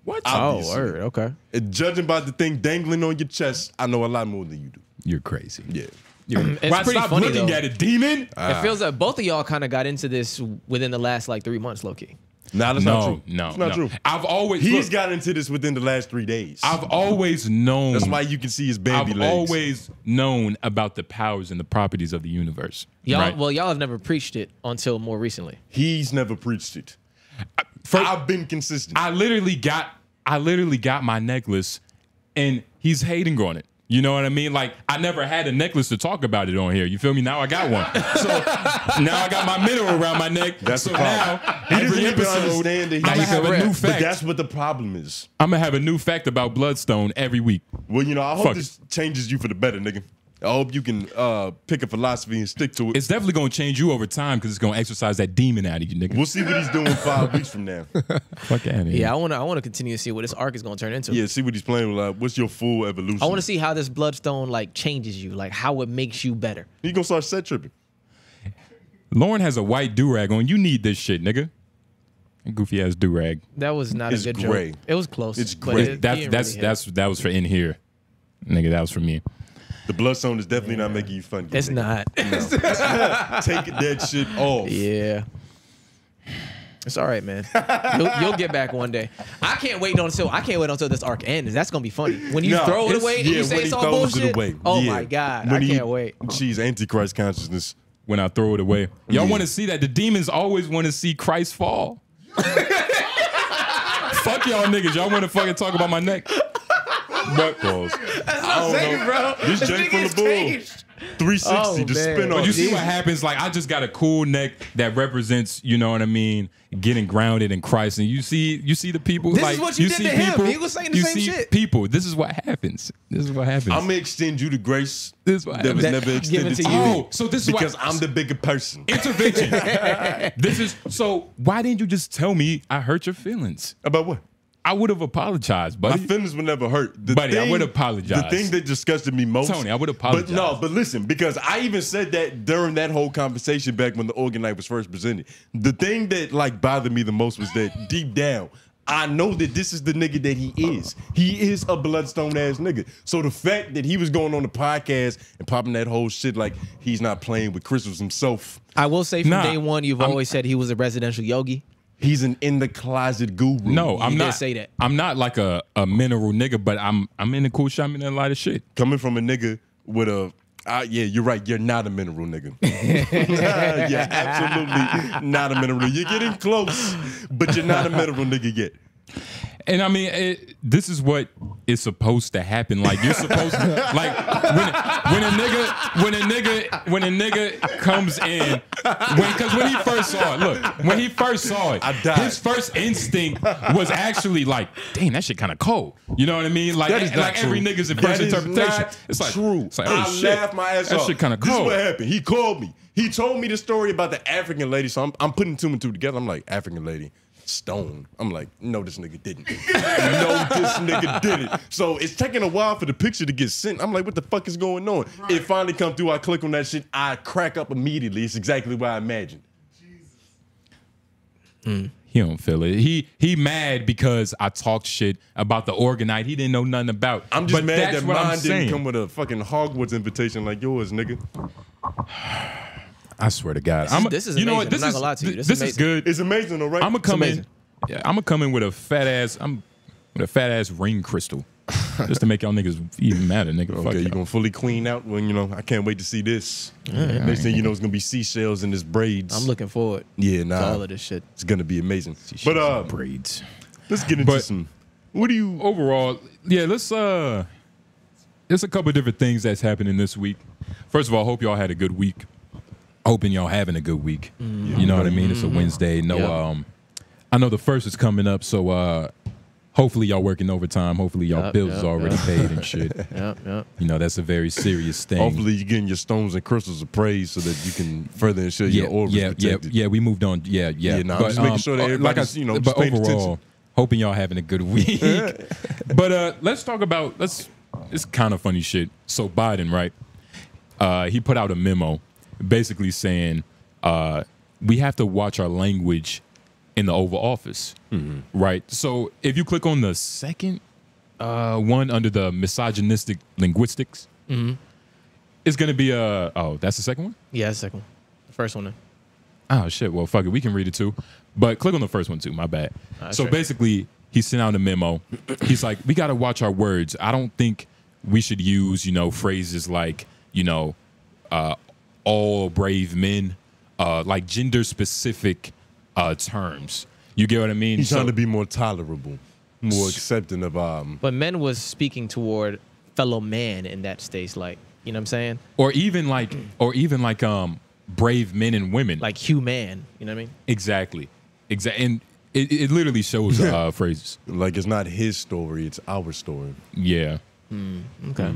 what? Oh, Obviously. word. Okay. And judging by the thing dangling on your chest, I know a lot more than you do. You're crazy. Yeah. Mm, it's Why pretty stop funny looking though. at a demon? it feels like both of y'all kind of got into this within the last like three months, low key. Nah, that's no, not true. no, it's not no. true. I've always He's look, got into this within the last three days. I've always known. That's why you can see his Bambi I've legs. always known about the powers and the properties of the universe. Y'all, right? well, y'all have never preached it until more recently. He's never preached it. Uh, for- I've been consistent. I literally got, I literally got my necklace, and he's hating on it. You know what I mean? Like I never had a necklace to talk about it on here. You feel me? Now I got one. So now I got my middle around my neck. That's so the problem. now He every episode, understand that he- I'm gonna have a new But but fact. that's what the problem is. I'm gonna have a new fact about Bloodstone every week. Well, you know, I hope Fuck this changes you for the better, nigga. I hope you can uh, pick a philosophy and stick to it. It's definitely gonna change you over time because it's gonna exercise that demon out of you, nigga. we'll see what he's doing five weeks from now. Fuck out of here. Yeah, I want to. I want to continue to see what this arc is going to turn into. Yeah, see what he's playing with. Like, what's your full evolution? I want to see how this bloodstone like changes you, like how it makes you better. He gonna start set tripping. Lauren has a white do rag on. You need this shit, nigga. Goofy ass do rag. That was not It's a good gray. joke. It was close. It's but gray. it- he That's didn't that's really hit. that's that was for in here, nigga. That was for me. The bloodstone is definitely not making you fun. It's nigga. not. Take that shit off. yeah. It's all right, man. You'll, you'll get back one day. I can't wait until I can't wait until this arc ends. That's gonna be funny when you Nah, throw it it's- away and you say when it's all throws it bullshit. away. Oh Yeah. my god, When I he- can't wait. She's antichrist consciousness. When I throw it away, y'all Yeah. want to see that? The demons always want to see Christ fall. Fuck y'all niggas. Y'all want to fucking talk about my neck? But Pause. That's I don't saying, bro. This This jank from the is bull. changed. 360, Oh, the man. spin But you see what happens? Like I just got a cool neck that represents, you know what I mean, getting grounded in Christ. And you see, you see the people. This like is what you did see to him. people. He was saying the you same see shit. People. This is what happens. This is what happens. I'm gonna extend you the grace This is what that was happens. never extended to to you. you. Oh, so this is why- because I'm the bigger person. intervention. this is so. Why didn't you just tell me I hurt your feelings? About what? I would have apologized, but My buddy. feelings were never hurt. The Buddy, I would apologize. The thing that disgusted me most, Tony, I would apologize. But no, but listen, because I even said that during that whole conversation back when the Orgonite was first presented. The thing that like bothered me the most was that deep down, I know that this is the nigga that he is. He is a bloodstone ass nigga. So the fact that he was going on the podcast and popping that whole shit like he's not playing with crystals himself. I will say from Nah, day one, you've I'm- always said he was a residential yogi. He's an in the closet guru. no, I'm not. say that. I'm not like a, a mineral nigga, but I'm I'm in the cool shot. I'm in a lot of shit. coming from a nigga with a uh, yeah, you're right. You're not a mineral nigga. you're absolutely not a mineral. You're getting close, but you're not a mineral nigga yet. And I mean, it, this is what is supposed to happen. Like you're supposed to, like when when a nigga when a nigga when a nigga comes in, when because when he first saw it, look, when he first saw it, his first instinct was actually like, damn, that shit kind of cold. You know what I mean? Like That is not like every true. nigga's That first interpretation. It's like true. It's like, oh I shit, laughed my ass off. that shit kind of cold. This is what happened. He called me. He told me the story about the African lady. So I'm, I'm putting two and two together. I'm like, African lady, stone. I'm like, no, this nigga didn't. no, this nigga didn't. So it's taking a while for the picture to get sent. I'm like, what the fuck is going on? It finally come through. I click on that shit. I crack up immediately. It's exactly what I imagined. Hmm. He don't feel it. He he mad because I talked shit about the orgonite he didn't know nothing about. I'm just But mad that's that I'm mine didn't come with a fucking Hogwarts invitation like yours, nigga. I swear to God, is- I'm a- this is you know amazing. what? I'm not gonna lie to you. This, This is is good. It's amazing, though, right? I'm gonna come in. Yeah, I'm gonna come in with a fat ass. I'm with a fat ass ring crystal, just to make y'all niggas even madder, nigga. Fuck Okay, y'all. you're gonna fully clean out when you know. I can't wait to see this. Next thing you know, it's gonna be seashells in this braids. I'm looking forward Yeah, to nah, all of this shit. it's gonna be amazing. But uh, braids. let's get into But- some. What do you? Overall, yeah. Let's uh, there's a couple different things that's happening this week. First of all, I hope y'all had a good week. Hoping y'all having a good week. You know what I mean? It's a Wednesday. No, Yep. um, I know the first is coming up, so uh, hopefully y'all working overtime. Hopefully y'all Yep, bills yep, is already yep. paid and shit. Yep, yep. You know that's a very serious thing. Hopefully, you're getting your stones and crystals of praise so that you can further ensure yeah, your aura yeah, is yeah, protected. yeah. We moved on. Yeah, yeah. Yeah, nah, I'm just making sure that uh, everybody's, you know, but just overall, attention. hoping y'all having a good week. but uh, let's talk about let's. It's kind of funny shit. So Biden, right? Uh, he put out a memo, basically saying uh, we have to watch our language in the Oval Office, Mm-hmm. right? So if you click on the second uh, one under the misogynistic linguistics, Mm-hmm. it's gonna be a. Oh, that's the second one. Yeah, that's the second one. The first one. Then. Oh shit. Well, fuck it. We can read it too, but click on the first one too. My bad. Alright, so sure. basically, he sent out a memo. He's like, we got to watch our words. I don't think we should use, you know, phrases like, you know, uh, all brave men, uh, like gender specific uh, terms. You get what I mean? He's So- trying to be more tolerable, more accepting of um. But men was speaking toward fellow man in that space, like you know what I'm saying, or even like, or even like, um, brave men and women. like human. You know what I mean? exactly, exactly, and it, it literally shows uh, phrases. Like it's not his story; it's our story. Yeah. Okay.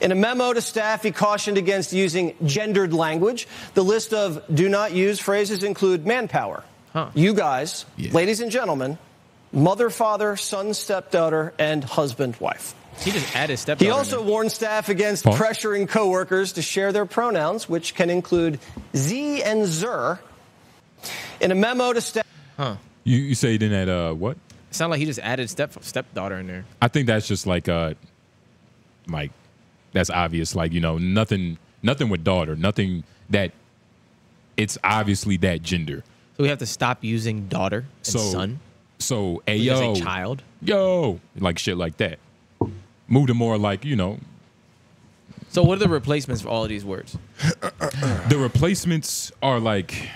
In a memo to staff, he cautioned against using gendered language. The list of do not use phrases include manpower, Huh. you guys, Yeah. ladies and gentlemen, mother, father, son, stepdaughter, and husband, wife. He just added stepdaughter. He also there. warned staff against Pause. pressuring coworkers to share their pronouns, which can include Z and Zer. In a memo to staff, You, you say it in that uh what? It sound like he just added step stepdaughter in there. I think that's just like uh like that's obvious. Like, you know, nothing nothing with daughter, nothing that it's obviously that gender. So we have to stop using daughter and So son. so hey yo child. yo like shit like that. Move to more like, you know, So what are the replacements for all of these words? the replacements are like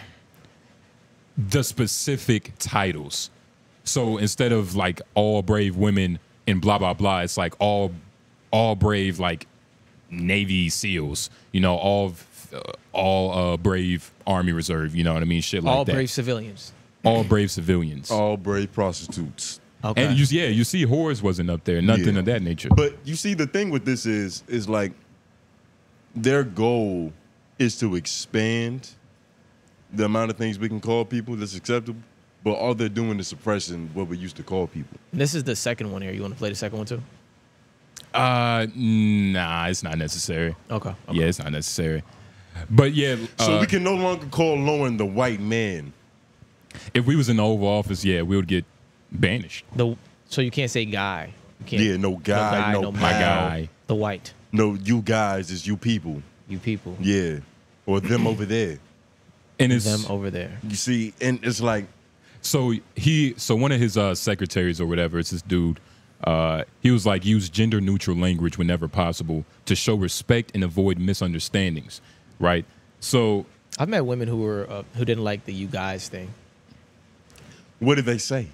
the specific titles. So instead of like all brave women and blah blah blah, it's like all all brave like Navy SEALs. You know, all uh, all uh, brave Army Reserve. You know what I mean? Shit like all that. brave civilians. all brave civilians. All brave prostitutes. Okay. And you, yeah, you see, whores wasn't up there. Nothing Yeah. of that nature. But you see, the thing with this is, is like their goal is to expand the amount of things we can call people that's acceptable. But all they're doing is suppressing what we used to call people. this is the second one here. You want to play the second one too? Uh, nah, it's not necessary. Okay. okay. Yeah, it's not necessary. But yeah, So uh, we can no longer call Lauren the white man. if we was in the Oval Office, yeah, we would get banished. The so you can't say guy. You can't. Yeah, no guy, no My pal. guy. The white. No, you guys is you people. You people. Yeah. Or them over there. And it's Them over there. You see, and it's like, so he so one of his uh, secretaries or whatever, it's this dude. Uh, he was like use gender neutral language whenever possible to show respect and avoid misunderstandings, right? So I've met women who were uh, who didn't like the you guys thing. what did they say?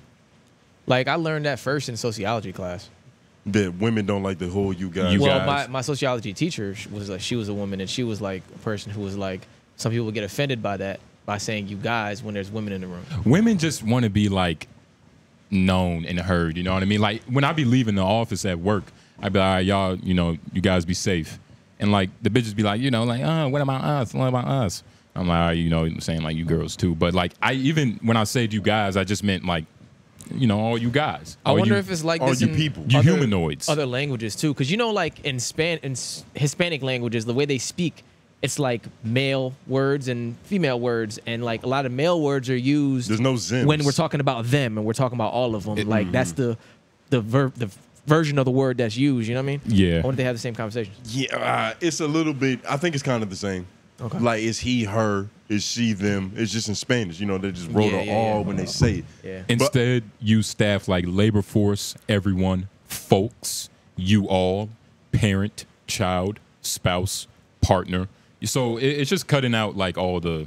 Like I learned that first in sociology class. That women don't like the whole you guys. You well, guys. my, my sociology teacher was like she was a woman and she was like a person who was like some people would get offended by that by saying you guys when there's women in the room. women just want to be like known and heard. You know what I mean? Like when I be leaving the office at work, I'd be like, all right, y'all, you know, you guys be safe. And like the bitches be like, you know, like, uh, what about us? What about us? I'm like, all right, you know, I'm saying like you girls too. But like I even when I said you guys, I just meant like, you know, all you guys. I wonder you- if it's like all this you in people. You other- humanoids. other languages too, because you know, like in Span in Hispanic languages, the way they speak, it's like male words and female words, and like a lot of male words are used. There's no Zims. when we're talking about them, and we're talking about all of them. like that's the the ver- the version of the word that's used. You know what I mean? Yeah. I wonder if they have the same conversation. Yeah, uh, it's a little bit. I think it's kind of the same. Okay. Like, is he, her? Is she, them? It's just in Spanish. You know, they just wrote Yeah, the yeah, all yeah. when they say it. Yeah. Instead, use staff like labor force, everyone, folks, you all, parent, child, spouse, partner. So it, it's just cutting out like all the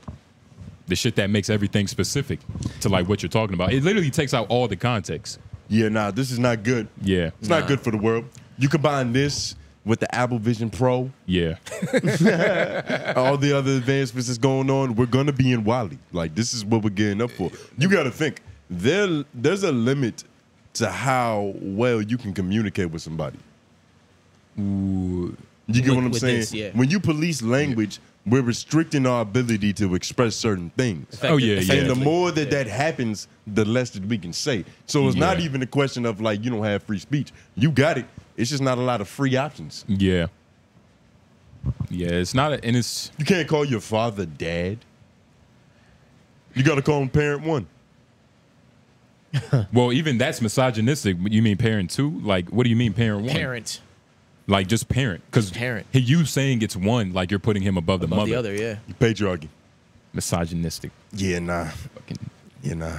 the shit that makes everything specific to like what you're talking about. It literally takes out all the context. Yeah, nah, this is not good. Yeah. It's Nah. not good for the world. You combine this with the Apple Vision Pro, Yeah. all the other advancements that's going on, we're gonna be in WALL-E. Like this is what we're getting up for. You got to think there. There's a limit to how well you can communicate with somebody. You get With- what I'm saying? this, yeah. When you police language, we're restricting our ability to express certain things. Oh, yeah, yeah. And the more that that happens, the less that we can say. So it's not even a question of like you don't have free speech. You got it. It's just not a lot of free options. Yeah. Yeah, it's not, a, and it's You can't call your father dad. You got to call him parent one. well, even that's misogynistic. You mean parent two? Like, what do you mean parent one? Parent Like just parent, because Parent. He, you saying it's one, like you're putting him above the above mother. the other, yeah. Patriarchy. Misogynistic. Yeah, nah. Fucking, Yeah, nah.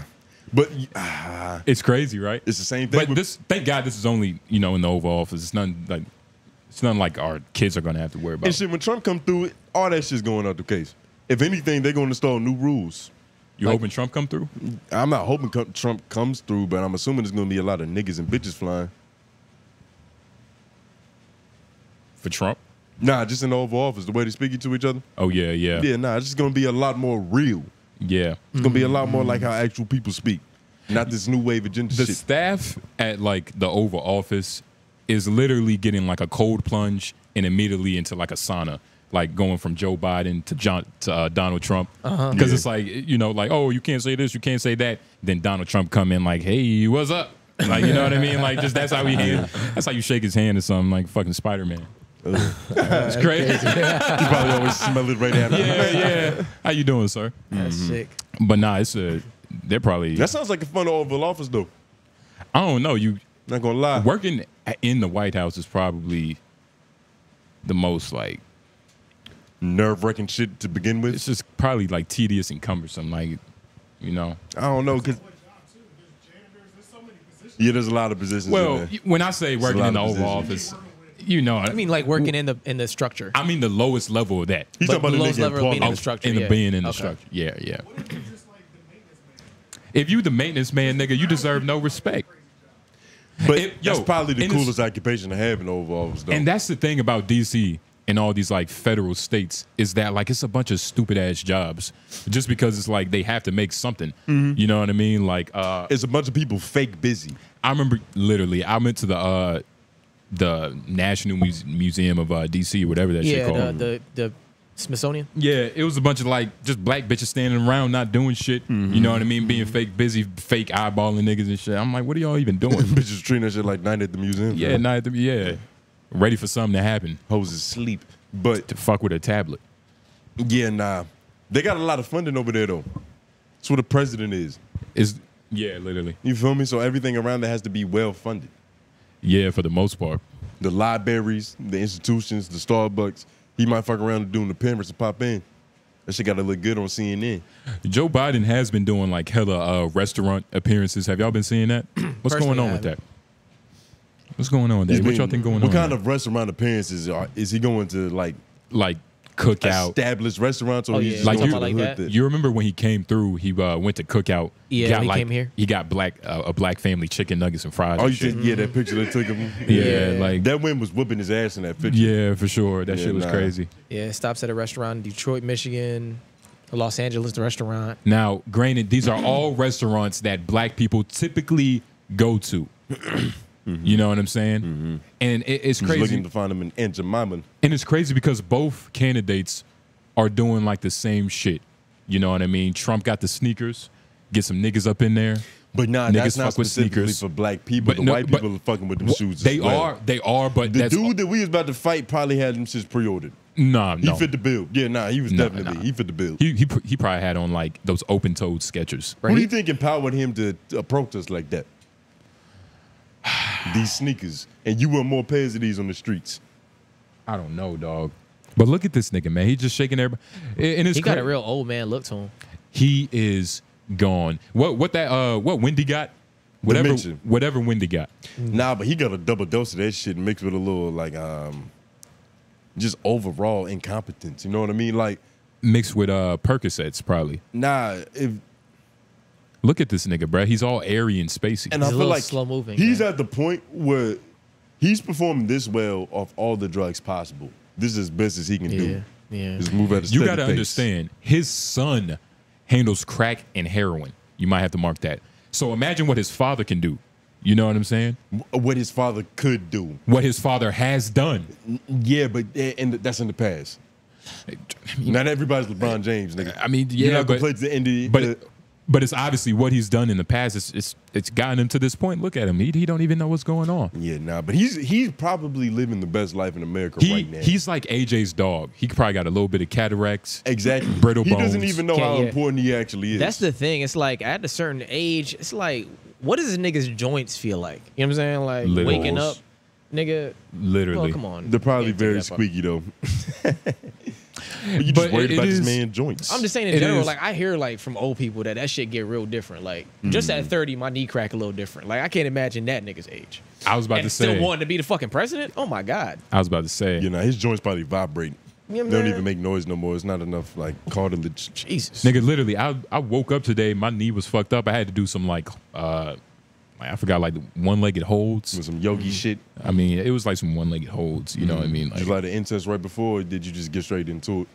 But ah, it's crazy, right? it's the same thing. But with- this, thank God, this is only you know in the Oval Office. It's nothing like, it's nothing like our kids are gonna have to worry about. and shit, when Trump come through, all that shit's going out the case. If anything, they're going to install new rules. You hoping Trump come through? I'm not hoping co- Trump comes through, but I'm assuming there's going to be a lot of niggas and bitches flying. For Trump? Nah, just in the Oval Office, the way they speak to each other. Oh yeah, yeah, Yeah, nah, it's just going to be a lot more real. yeah. It's going to be a lot more like how actual people speak, not this new wave agenda The shit. staff at like the Oval Office is literally getting like a cold plunge and immediately into like a sauna, like going from Joe Biden to John to uh, Donald Trump. Because Uh-huh. Yeah. it's like you know, like oh, you can't say this, you can't say that. Then Donald Trump come in like, hey, what's up? Like you know what I mean? Like just that's how he hand, that's how you shake his hand or something like fucking Spider Man. It's crazy. You probably always smell it right after. yeah, yeah. How you doing, sir? That's mm-hmm. sick. But nah, it's a. They're probably. That sounds like a fun Oval Office, though. I don't know. You Not going to lie. working in the White House is probably the most like Nerve wracking shit to begin with. it's just probably like tedious and cumbersome. Like, you know. I don't know, because, yeah, there's a lot of positions. in Well, there. when I say working in the Oval positions. Office, you know, I mean, like working in the in the structure. I mean the lowest level of that. He's but talking about the the lowest level of being in the structure. in the yeah. being in the Okay. structure. Yeah, yeah. If you the maintenance man, nigga, you deserve no respect. But It- that's yo, probably the and it's- coolest occupation to have in the Oval Office, though. And that's the thing about DC and all these like federal states is that like it's a bunch of stupid ass jobs just because it's like they have to make something. You know what I mean? Like uh it's a bunch of people fake busy. I remember literally I went to the uh the National Muse- Museum of uh DC or whatever that shit Yeah, called. the, the the Smithsonian. yeah, it was a bunch of like just black bitches standing around not doing shit. You know what I mean? Being fake busy, fake eyeballing niggas and shit. I'm like, what are y'all even doing? Bitches treating that shit like night at the museum. yeah, not at the- yeah. Ready for something to happen. Hoes is sleep. But To fuck with a tablet. yeah, nah. They got a lot of funding over there, though. That's what a president is. Is yeah, literally. You feel me? So everything around that has to be well funded. Yeah, for the most part. The libraries, the institutions, the Starbucks. He might fuck around and doing the pamphlets and pop in. That shit got to look good on CNN. Joe Biden has been doing like hella uh, restaurant appearances. Have y'all been seeing that? What's going on with that? What's going on with that? What y'all think going what on? kind there? of restaurant appearances are, is he going to like like cookout? established restaurants or Oh, he's yeah. Like you- like hood that? You remember when he came through? He uh, went to cookout. Yeah, got he like, came here. He got black uh, a black family chicken nuggets and fries. Oh, and you shit. think, yeah, that picture they took him? Yeah, like That wind was whooping his ass in that picture. yeah, for sure. That Yeah, shit was nah. crazy. Yeah, stops at a restaurant in Detroit, Michigan, a Los Angeles, restaurant. Now, granted, these are all restaurants that black people typically go to. Mm-hmm. You know what I'm saying? Mm-hmm. And it, it's He's crazy. looking to find him in Aunt Jemima. And it's crazy because both candidates are doing like the same shit. You know what I mean? Trump got the sneakers, get some niggas up in there. But nah, Niggas that's not fuck with specifically sneakers. for black people. But the no, white people are fucking with them Wha- shoes. They well. are, they are, but The that's dude that we was about to fight probably had them shits pre-ordered. nah, He no. fit the bill. Yeah, nah, he was No, definitely nah. he fit the bill. he, he he probably had on like those open-toed Skechers. Who do you think empowered him to to approach us like that? these sneakers, and you wear more pairs of these on the streets. I don't know, dog. But look at this nigga, man. He's just shaking everybody. And it's He got a real old man look to him. He is gone. What what that uh what Wendy got? Whatever Dementia. whatever Wendy got. Nah, but he got a double dose of that shit mixed with a little like um, just overall incompetence. You know what I mean? Like, Mixed with uh Percocets, probably. nah, if Look at this nigga, bruh. He's all airy and spacey. and He's I a feel little like slow moving, He's man. at the point where He's performing this well off all the drugs possible. This is as best as he can Yeah, do. yeah. Just move at a You got to understand, his son handles crack and heroin. You might have to mark that. So imagine what his father can do. You know what I'm saying? what his father could do. What his father has done. Yeah, but eh, and that's in the past. Not everybody's LeBron James, nigga. I mean, You're yeah, not gonna but play to the end of the, but uh, but it's obviously what he's done in the past. It's it's, it's gotten him to this point. Look at him. He, he don't even know what's going on. yeah, nah. But he's he's probably living the best life in America He right now. he's like AJ's dog. He probably got a little bit of cataracts. exactly brittle He doesn't even know Can't how yet. important he actually is. That's the thing. It's like at a certain age, it's like, what does a nigga's joints feel like? You know what I'm saying? Like Literally. waking up, nigga. Literally. Oh, come on. They're probably very squeaky though. but you But worried it about this man joints. I'm just saying in It general, is. like I hear like from old people that that shit get real different. Like just Mm. at 30, my knee crack a little different. Like I can't imagine that nigga's age. I was about and to still say. wanting to be the fucking president. Oh my god. I was about to say. you know, his joints probably vibrate. You know what They don't even make noise no more. It's not enough like cartilage. Jesus. Nigga, literally, I I woke up today. My knee was fucked up. I had to do some like uh, like I forgot like the one legged holds. With some yogi Mm-hmm. shit. I mean, it was like some one legged holds. You know what I mean? Did you Like, light the incense right before, or did you just get straight into it?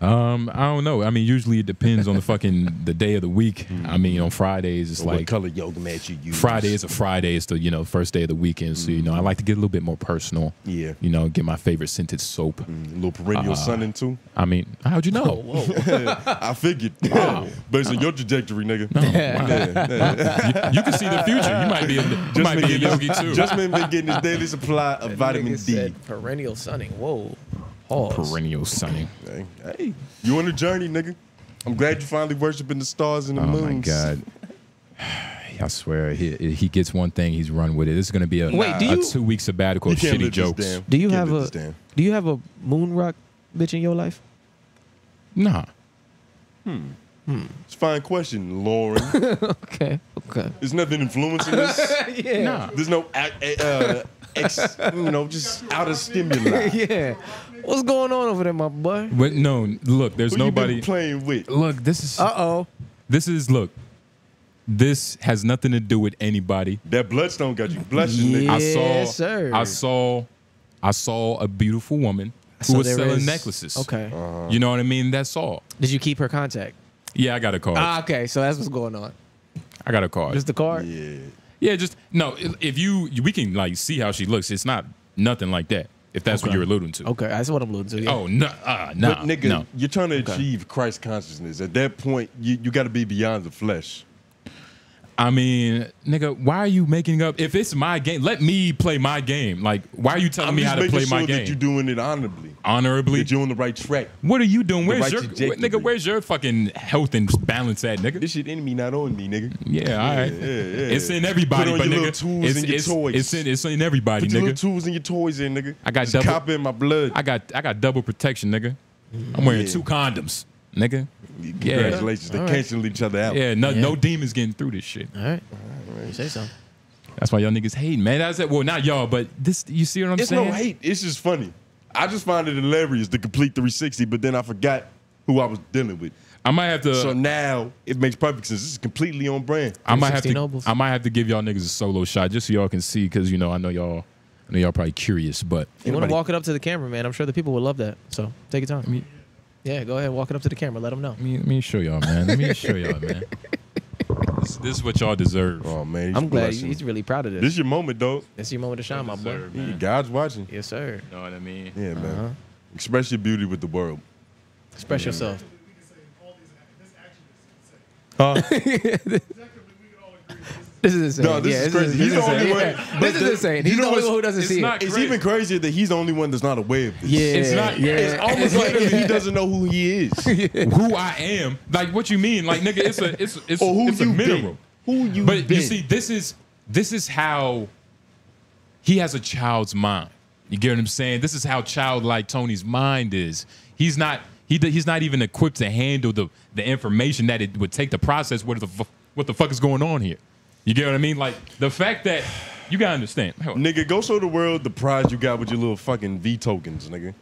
Um, I don't know. I mean, usually it depends on the fucking the day of the week. I mean, on Fridays it's Or what color yoga mat you use? Friday is a Friday. It's the you know first day of the weekend. So you know I like to get a little bit more personal. Yeah. You know, get my favorite scented soap. A little perennial Uh, sun into. I mean, how'd you know? Whoa, whoa. I figured. Based on your trajectory, nigga. Yeah, you can see the future. You might be a, you might be a yogi too. Just been been getting his daily supply of vitamin D. said perennial sunning. Whoa. Pause. perennial sunny. Hey, hey, you on a journey, nigga. I'm glad you finally worshiping the stars and the Oh moons. my god. I swear, he he gets one thing, he's run with it. This is gonna be a, Wait, do a you- two week sabbatical You of can't shitty jokes. Do you have a. Do you have a moon rock bitch in your life? Nah, Hmm. Hmm. It's a fine question, Lauren. Okay. Okay. There's nothing influencing this. yeah. nah. There's no uh, uh, ex, you know, just out of stimuli. Yeah. What's going on over there, my boy? But no, look, there's Who you nobody. been playing with? Look, this is Uh oh. this is look. This has nothing to do with anybody. That bloodstone got you blushing, nigga. I saw, sir. I saw, I saw a beautiful woman who So was selling is- necklaces. Okay. You know what I mean? That's all. Did you keep her contact? Yeah, I got a card. Ah, okay. So that's what's going on. I got a card. Just the card. Yeah. Yeah, just no. If you, we can like see how she looks. It's not nothing like that. If that's what you're alluding to. Okay, that's what I'm alluding to. Yeah. Oh no, uh, nah, but nigga, no. you're trying to achieve Christ consciousness. At that point, you, you got to be beyond the flesh. I mean, nigga, why are you making up? If it's my game, let me play my game. Like, why are you telling I'm me how to play sure my that game? you're doing it honorably. Honorably. That you're on the right track. what are you doing? Where's right your nigga? Where's your fucking health and balance at, nigga? This shit in me, not on me, nigga. Yeah, all right. yeah, yeah. It's in everybody, Put on but your nigga, tools it's, and your it's, toys. it's in it's in everybody, Put your nigga. little tools and your toys in, nigga. I got It's double- copper in my blood. I got I got double protection, nigga. I'm wearing two condoms, nigga. Yeah, Congratulations. They All right. canceling each other out. yeah. No, Yeah. no demons getting through this shit. All right. You say so. That's why y'all niggas hate, man. That's it. Well, not y'all, but this. You see what I'm It's saying? no hate. It's just funny. I just find it hilarious to complete 360, but then I forgot who I was dealing with. I might have to. so now it makes perfect sense. This is completely on brand. I might have to. Noblez. I might have to give y'all niggas a solo shot just so y'all can see, because you know I know y'all. I know y'all probably curious, but You want to walk it up to the camera, man? I'm sure the people would love that. So take your time. me- yeah, go ahead. Walk it up to the camera. Let them know. let me, let me show y'all, man. Let me show y'all, man. This, this is what y'all deserve. Oh man, he's I'm glad blushing. he's really proud of this. This is your moment, dog. It's your moment to shine, my boy. Man. God's watching. Yes, sir. You know what I mean? Yeah, man. Uh-huh. Express your beauty with the world. Express yourself. Huh? This is insane. No, this yeah, is crazy. He's the insane. only one- Yeah. but This is the- insane. you He's know the only one who doesn't it's see not it. It's even crazier that he's the only one that's not aware of this. Yeah, It's not- Yeah. It's almost like he doesn't know who he is. Who I am? Like what you mean? Like nigga, it's a it's it's, Or who it's a you mineral. been. Who you But been. you see, this is this is how he has a child's mind. You get what I'm saying? This is how childlike Tony's mind is. He's not he he's not even equipped to handle the the information that it would take to process what the what the fuck is going on here. You get what I mean? Like the fact that you gotta understand. Nigga, go show the world the prize you got with your little fucking V tokens, nigga.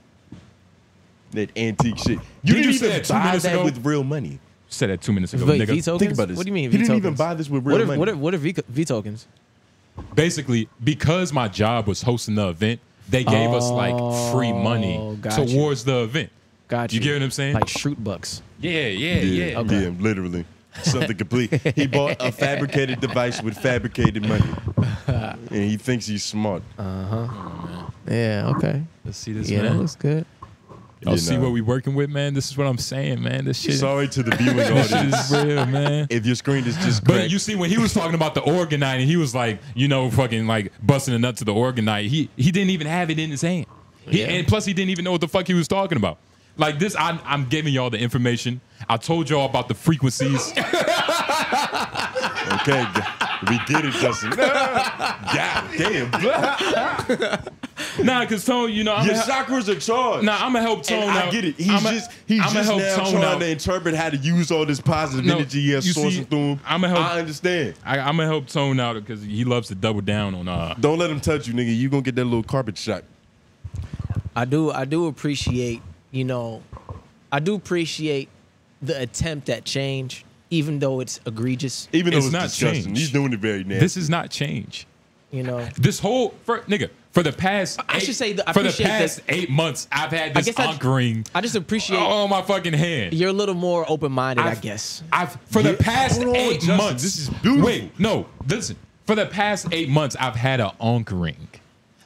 That antique shit. You Didn't didn't even buy that ago? with real money. Said that two minutes ago, Wait, nigga. V tokens? Think about this. What do you mean? He didn't even buy this with What real are, money. what are, what are v, v tokens? basically because my job was hosting the event, they gave us like free oh, money Oh, you. towards the event. Got you. You get what I'm saying? Like shoot bucks. Yeah, yeah, yeah. Okay. Yeah, literally. Something complete. He bought a fabricated device with fabricated money. And he thinks he's smart. Uh huh. Yeah. Okay. Let's see this. Yeah, that man. looks good. Y'all You see what we working with, man. This is what I'm saying, man. This shit, Sorry to the viewing this shit is real, man. If your screen is just But cracked, you see, when he was talking about the orgonite, and he was like, you know, fucking like busting a nut to the orgonite, he he didn't even have it in his hand. He, Yeah. And plus, he didn't even know what the fuck he was talking about. Like this, I, I'm giving y'all the information. I told y'all about the frequencies. okay, we get it, Justin. God damn. nah, cause Tone, you know, I'm Your gonna, chakras are charged. nah, I'm gonna help Tone And out. I get it. He's I'ma- just he's I'ma just help now Tone trying out. to interpret how to use all this positive No, energy he has sourcing see, through him. I'ma help- I understand. I, I'm gonna help Tone out because he loves to double down on uh. Don't let him touch you, nigga. You gonna get that little carpet shot. I do I do appreciate, you know, I do appreciate the attempt at change, even though it's egregious. Even though It's it's, not disgusting, change. he's doing it very nasty. This is not change. You know. This whole for, nigga for the past I eight, should say the- I for the past that- eight months I've had I this guess I- ring I just appreciate on my fucking hand. you're a little more open minded, I I've- guess. I've for the past hold on, eight Justin, months. this is beautiful. Wait, no, listen. For the past eight months, I've had an Ankh ring.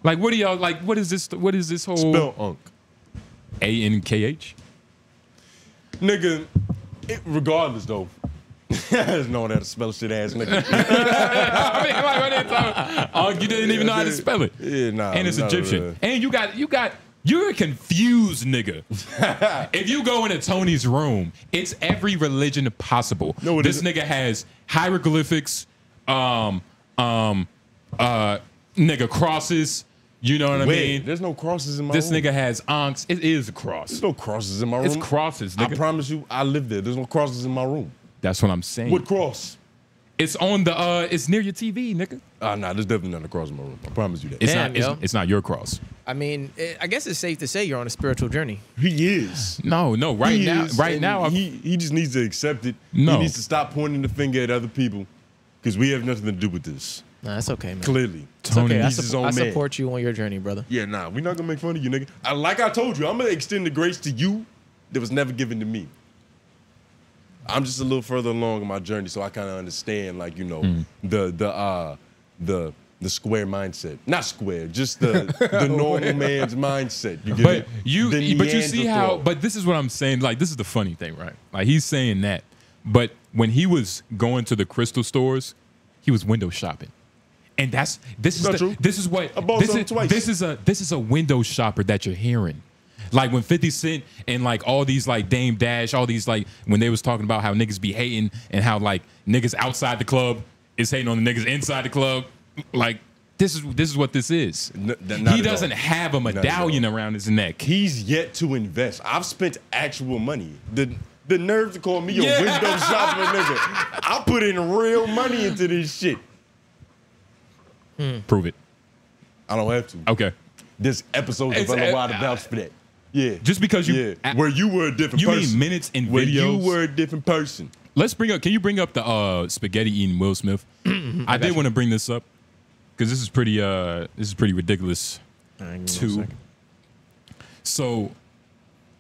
Like, what do y'all like? What is this? What is this whole Spell unk. A N K H? Nigga, it, regardless though. There's no one how to spell shit ass nigga. I mean, like, what are you talking? Ankh, you didn't even know how to spell it. Yeah, nah. and it's nah, Egyptian. And you got you got you're a confused nigga. if you go into Tony's room, it's every religion possible. No, this isn't. nigga has hieroglyphics, um, um, uh, nigga crosses. You know what I mean? there's no crosses in my room. This room. nigga has ankhs. It is a cross. There's no crosses in my room. It's crosses, Nigga. I nigga. promise you, I live there. There's no crosses in my room. That's what I'm saying. What cross? It's on the. uh It's near your TV, nigga. Ah, nah, there's definitely not a cross in my room. I promise you that. It's Damn, not. It's, yo. it's not your cross. I mean, it, I guess it's safe to say you're on a spiritual journey. he is. No, no. Right He now, is, right now, I'm- he he just needs to accept it. No. he needs to stop pointing the finger at other people because we have nothing to do with this. Nah, that's okay, man. Clearly, It's okay. I, he's his own I man. support you on your journey, brother. Yeah, nah, we're not gonna make fun of you, nigga. I, like I told you, I'm gonna extend the grace to you that was never given to me. I'm just a little further along in my journey, so I kind of understand, like you know, Hmm. the the uh the the square mindset, not square, just the the normal man's mindset. You get but it? you The but you see how but this is what i'm saying like this is the funny thing right like he's saying that but when he was going to the crystal stores he was window shopping and that's this is the, this is what this is twice. this is a this is a window shopper that you're hearing like when 50 Cent and like all these like Dame Dash, all these like when they was talking about how niggas be hating and how like niggas outside the club is hating on the niggas inside the club. Like this is this is what this is. N- he doesn't have a medallion around his neck. he's yet to invest. I've spent actual money. The the nerve to call me a Yeah. window shopper nigga. I put in real money into this shit. Prove it. I don't have to. Okay. This episode It's- developed why uh, to vouch for that. Yeah. Just because you yeah. where you were a different person. you person. mean minutes in where you were a different person. Let's bring up. Can you bring up the uh, spaghetti eating Will Smith? I did want to bring this up because this is pretty. Uh, this is pretty ridiculous. Too. So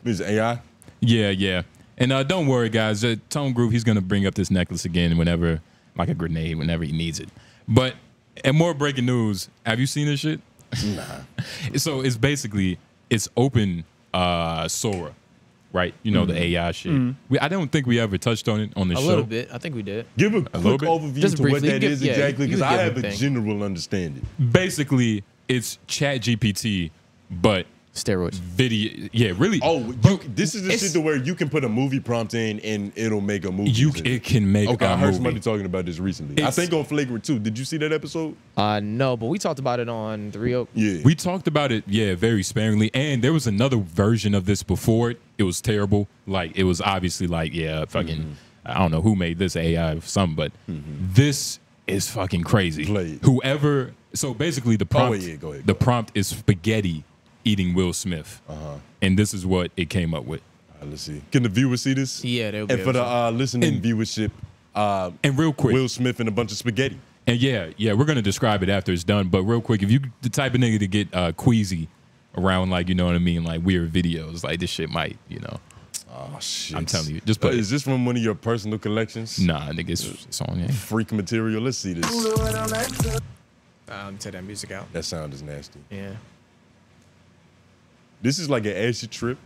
Is it AI? yeah, yeah, and uh, don't worry, guys. Uh, Tone Groove, he's gonna bring up this necklace again whenever, like a grenade, whenever he needs it. But and more breaking news. Have you seen this shit? Nah. So it's basically it's open uh, Sora, right? You know the AI shit. We, I don't think we ever touched on it on the show. A little bit. I think we did. Give a, little quick bit? overview Just to what briefly. that Give- is yeah, exactly because I have a a thing. general understanding. basically it's chat gpt but Steroids. video yeah really Oh, you, this is the it's- shit to where you can put a movie prompt in and it'll make a movie. you it can make Okay, a I heard movie. somebody talking about this recently. I think on Flagrant too. Did you see that episode? Uh, no, but we talked about it on the Rio. Yeah. we talked about it yeah very sparingly and there was another version of this before it it was terrible like it was obviously like yeah fucking Mm-hmm. i don't know who made this ai or something but this is fucking crazy Play whoever so basically the prompt yeah, go ahead, the go ahead. prompt is spaghetti eating will smith Uh-huh. and this is what it came up with All right, let's see. Can the viewers see this? Yeah, they'll be And for the uh, listening And- viewership, uh, and real quick Will Smith and a bunch of spaghetti. And yeah, yeah, we're gonna describe it after it's done. But real quick, if you the type of nigga to get uh, queasy around like you know what I mean, like weird videos, like this shit might, you know, Oh shit! I'm telling you, just Uh, put it. is this from one of your personal collections? nah, nigga, it's, it's on. Yeah. Freak material. Let's see this. Um, take that music out. That sound is nasty. Yeah. This is like an acid trip.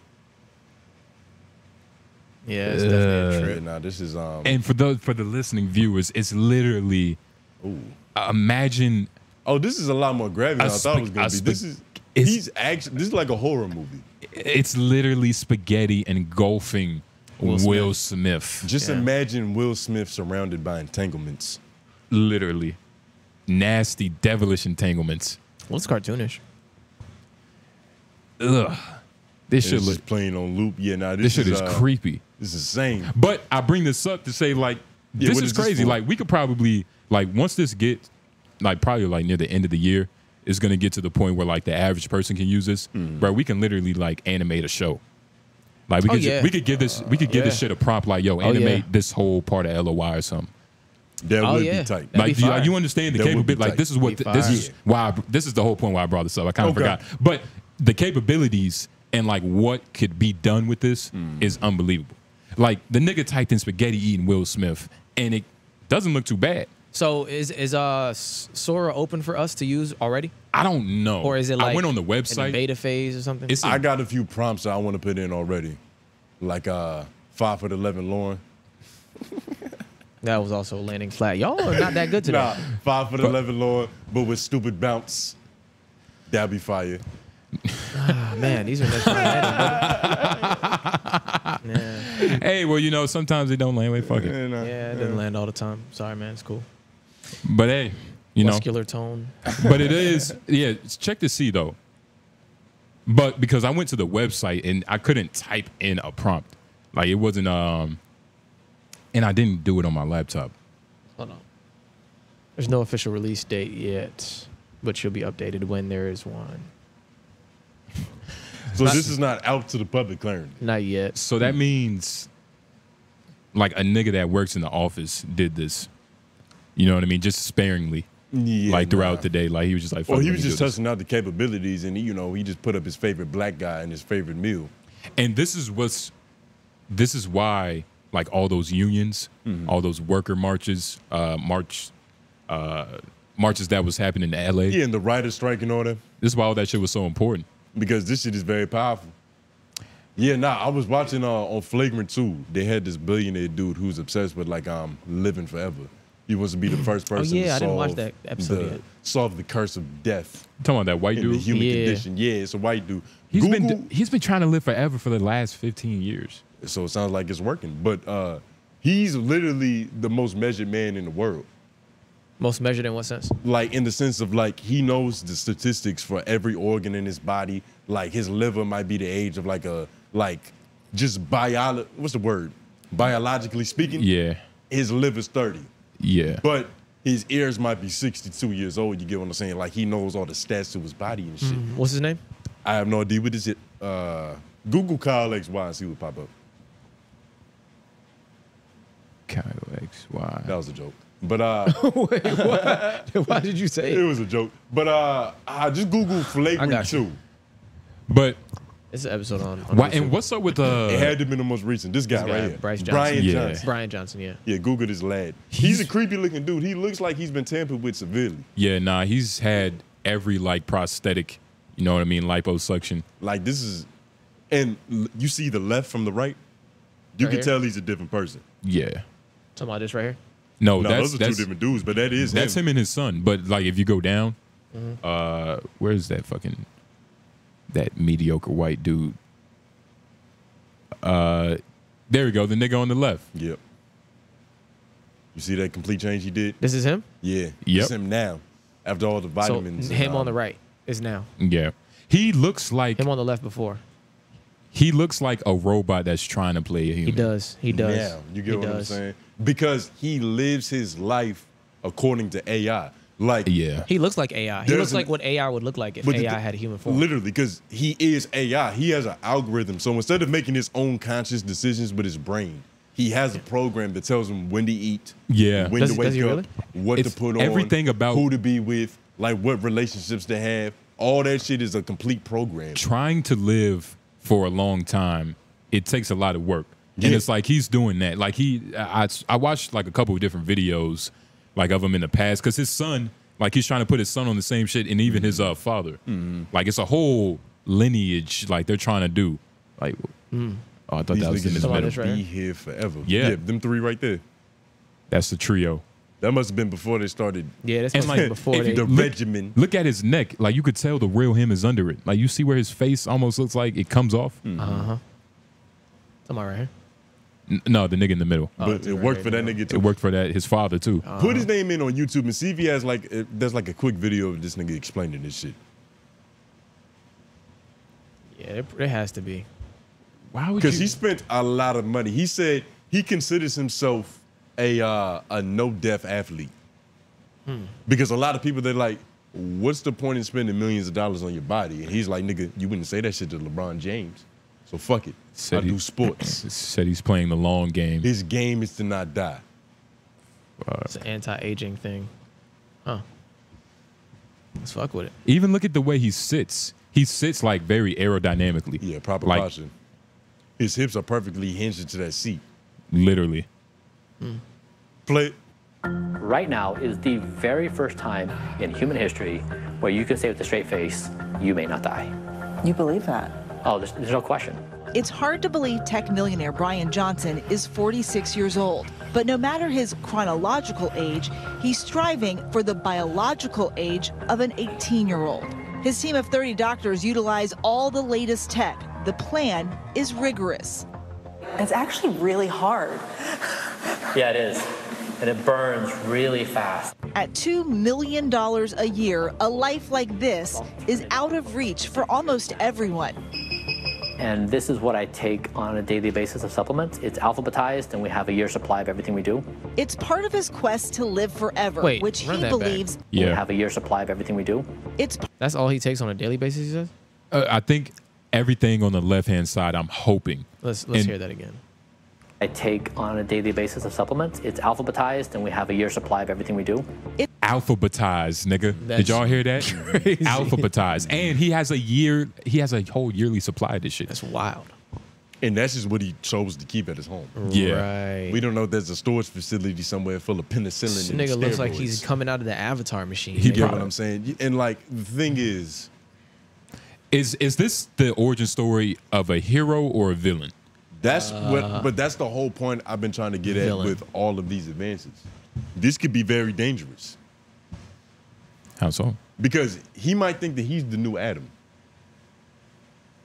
Yeah, it's definitely a trip. nah, this is um. And for those for the listening viewers, it's literally ooh. uh, imagine Oh, this is a lot more graphic than A I thought it was gonna be. sp- This is it's- he's actually this is like a horror movie. it's literally spaghetti engulfing Will, Smith. Just Yeah. imagine Will Smith surrounded by entanglements. Literally, nasty, devilish entanglements. Well, it's cartoonish. Ugh, this It's shit just look. playing on loop. Yeah, nah, This this, shit is uh, creepy. This is insane. But I bring this up to say like Yeah, this what is is crazy. for? like we could probably like once this gets like probably like near the end of the year, it's gonna get to the point where like the average person can use this. Hmm. Bro, we can literally like animate a show. Like we Oh, could ju- yeah. we could give this we could give this shit a prompt like yo yeah. animate this whole part of LOI or something. That Oh, would yeah. be tight. That'd like be you, fire. you understand the That would capability. Like this is what Be this is why I, this is the whole point why I brought this up. I kind of Okay. forgot, but the capabilities and like what could be done with this Hmm. is unbelievable. Like the nigga typed in spaghetti eating Will Smith, and it doesn't look too bad. So is is uh Sora open for us to use already, I don't know, or is it like I went on the in website. beta phase or something? It's I got a few prompts that I want to put in already, like uh five foot eleven Lauren. that was also landing flat. Y'all are not that good today. Nah, five foot eleven Lauren, but with stupid bounce. That'd be fire. Ah, man, these are next round yeah, hey, well, you know, sometimes they don't land. Wait, fuck it. And, uh, yeah, it doesn't land all the time. Sorry, man. It's cool. But hey, you know, Muscular tone. but it is yeah check to see though but because i went to the website and i couldn't type in a prompt like it wasn't um and i didn't do it on my laptop Hold on. There's no official release date yet, but she'll be updated when there is one. So this is not out to the public currently. Not yet. so that means like a nigga that works in the office did this you know what i mean just sparingly Yeah, like throughout nah. the day like he was just like Well, he was just this." testing out the capabilities, and he, you know, he just put up his favorite black guy and his favorite meal. and this is what's this is why like all those unions Mm-hmm. all those worker marches uh march uh marches that was happening in la Yeah, and the writer's strike and all that, this is why all that shit was so important because this shit is very powerful. Yeah, nah, I was watching uh, on Flagrant 2. They had this billionaire dude who's obsessed with like um living forever. He wants to be the first person Oh, yeah, to I didn't watch that episode the, yet. solve the curse of death talking about that white in the dude human Yeah. condition. Yeah, it's a white dude. He's Google, been he's been trying to live forever for the last 15 years. so it sounds like it's working. But uh, he's literally the most measured man in the world. Most measured in what sense? like in the sense of like he knows the statistics for every organ in his body. Like his liver might be the age of like a like just bio what's the word? Biologically speaking, Yeah. his liver's 30. Yeah. But his ears might be 62 years old. You get what I'm saying? Like he knows all the stats to his body and shit. What's his name? I have no idea what is it. Uh Google Kyle XY and see what pop up. Kyle X Y. That was a joke. But uh Why did you say it it? was a joke. But uh I just Google flagrant got you. 2. But It's an episode on. on why YouTube. and what's up with It uh had to be the most recent. This guy This guy, right here. Bryce Johnson. Brian Yeah. Johnson. Brian Johnson? Yeah. Yeah, Google this lad. He's, a creepy looking dude. He looks like he's been tampered with severely. Yeah, nah, he's had every like prosthetic, you know what I mean, liposuction. Like this is, and l- you see the left from the right. You Right can here? tell he's a different person. Yeah. Talking about this right here. No, No, that's those are that's, two different dudes, but that is that's him and his son. But like if you go down, uh where's that fucking that mediocre white dude? Uh there we go, the nigga on the left. Yep. You see that complete change he did? This is him. Yeah. Yep. It's him now. After all the So vitamins. and, him on um, the right is now. Yeah. He looks like Him on the left before. he looks like a robot that's trying to play a human. He does. He does. Yeah. you get He what I'm saying? Because he lives his life according to AI. Like Yeah. He looks like AI. He looks an- like what AI would look like if But the AI had a human form. Literally, because he is AI. He has an algorithm. So instead of making his own conscious decisions with his brain, he has a program that tells him when to eat, Yeah. when Does to wake up, really? what It's to put on, everything about- who to be with, like what relationships to have. All that shit is a complete program. trying to live for a long time, it takes a lot of work. And it's like he's doing that. Like he, I, I watched like a couple of different videos, like of him in the past, because his son, like he's trying to put his son on the same shit, and even his uh, father. Mm-hmm. Like it's a whole lineage, like they're trying to do. Like, oh, I thought These that was in niggas the is Somebody gonna middle. right be here. here forever. Yeah. them three right there. That's the trio. That must have been before they started Yeah, that's And like like before they. the look- regimen. Look at his neck. Like you could tell the real him is under it. Like you see where his face almost looks like it comes off. Hmm. Uh huh. Somebody right here. N- no, the nigga in the middle. But it's it right worked for that there. nigga too. It worked for that his father too. Put his name in on YouTube and see if he has like uh, there's like a quick video of this nigga explaining this shit. Yeah, it, it has to be. Why would Because he spent a lot of money. He said he considers himself a uh, a no death athlete. Because a lot of people they're like, what's the point in spending millions of dollars on your body? And he's like, nigga, you wouldn't say that shit to LeBron James. So fuck it. Said I he- do sports. said he's playing the long game. His game is to not die. It's an anti-aging thing. Huh. Let's fuck with it. Even look at the way he sits. He sits like very aerodynamically. Yeah, proper like posture. His hips are perfectly hinged into that seat. literally. Hmm. Play. Right now is the very first time in human history where you can say with a straight face, you may not die. You believe that? Oh, there's, there's no question. It's hard to believe tech millionaire Brian Johnson is 46 years old. But no matter his chronological age, he's striving for the biological age of an 18 year old. His team of 30 doctors utilize all the latest tech. The plan is rigorous. It's actually really hard. Yeah, it is. And it burns really fast. At $2 million a year, a life like this is out of reach for almost everyone. And this is what I take on a daily basis of supplements. It's alphabetized, and we have a year supply of everything we do. It's part of his quest to live forever, Wait, which run he that back. believes We Yeah. have a year supply of everything we do. it's That's all he takes on a daily basis. He says. Uh, I think everything on the left hand side. I'm hoping. Let's let's And- hear that again. I take on a daily basis of supplements. It's alphabetized, and we have a year supply of everything we do. Alphabetized, nigga. Did y'all hear that? crazy. Alphabetized, and he has a year. He has a whole yearly supply of this shit. That's wild. And that's just what he chose to keep at his home. yeah. Right. We don't know if there's a storage facility somewhere full of penicillin This and nigga looks like he's coming out of the Avatar machine. He nigga. You know probably- what I'm saying? And like the thing is, Is is this the origin story of a hero or a villain? That's uh, what. But that's the whole point I've been trying to get at with all of these advances. This could be very dangerous How so? because he might think that he's the new Adam.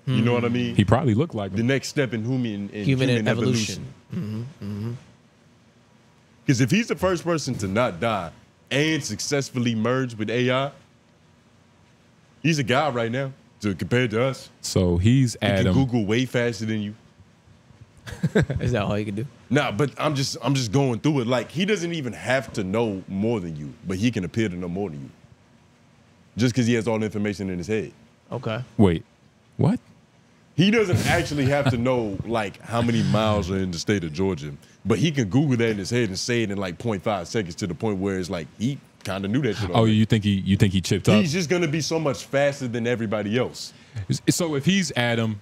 You know what I mean? He probably looked like the him. next step in human in Human human, evolution. evolution. Mm-hmm, mm-hmm. Because if he's the first person to not die and successfully merge with AI, he's a guy right now. So compared to us, So he's he can Google way faster than you. Is that all you can do? Nah, but I'm just I'm just going through it. Like he doesn't even have to know more than you, but he can appear to know more than you. Just because he has all the information in his head. Okay. Wait, what? He doesn't actually have to know like how many miles are in the state of Georgia, but he can Google that in his head and say it in like 0.5 seconds to the point where it's like he kind of knew that shit. Oh, already. you think he you think he chipped up? He's just gonna be so much faster than everybody else. So if he's Adam,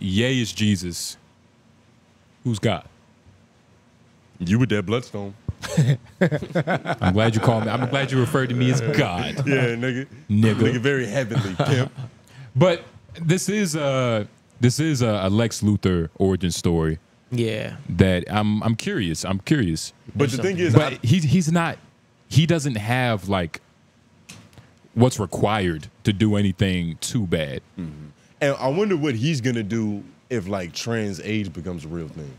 Ye is Jesus. Who's God? You with that bloodstone. I'm glad you called me. I'm glad you referred to me as God. Yeah, nigga. Nigga. Nigga very heavenly, pimp. But this is a this is a, a Lex Luthor origin story Yeah. that I'm I'm curious. I'm curious. But the thing is, But I, he's he's not he doesn't have like what's required to do anything too bad. Mm-hmm. and I wonder what he's gonna do if like trans age becomes a real thing.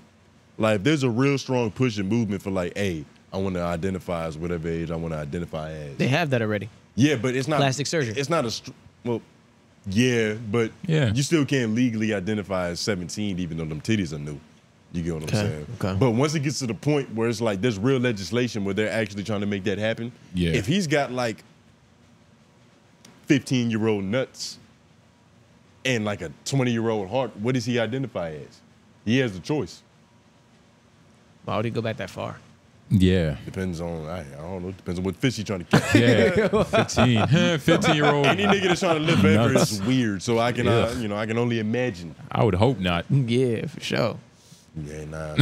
Like if there's a real strong push and movement for like, hey, I want to identify as whatever age I want to identify as. They have that already. Yeah, but it's not Plastic surgery. It's not a str- well, yeah, but Yeah. you still can't legally identify as 17 even though them titties are new. You get what I'm Okay, saying? okay. But once it gets to the point where it's like there's real legislation where they're actually trying to make that happen. Yeah. If he's got like 15 year old nuts and like a 20 year old heart, what does he identify as? He has the choice. Why would he go back that far? Yeah. Depends on I, I don't know. Depends on what fish you trying to catch. Yeah. 15. 15 year old. Any nigga that's trying to live forever Nuts. is weird. So I can, uh, you know, I can only imagine. I would hope not. Yeah, for sure. Yeah, nah.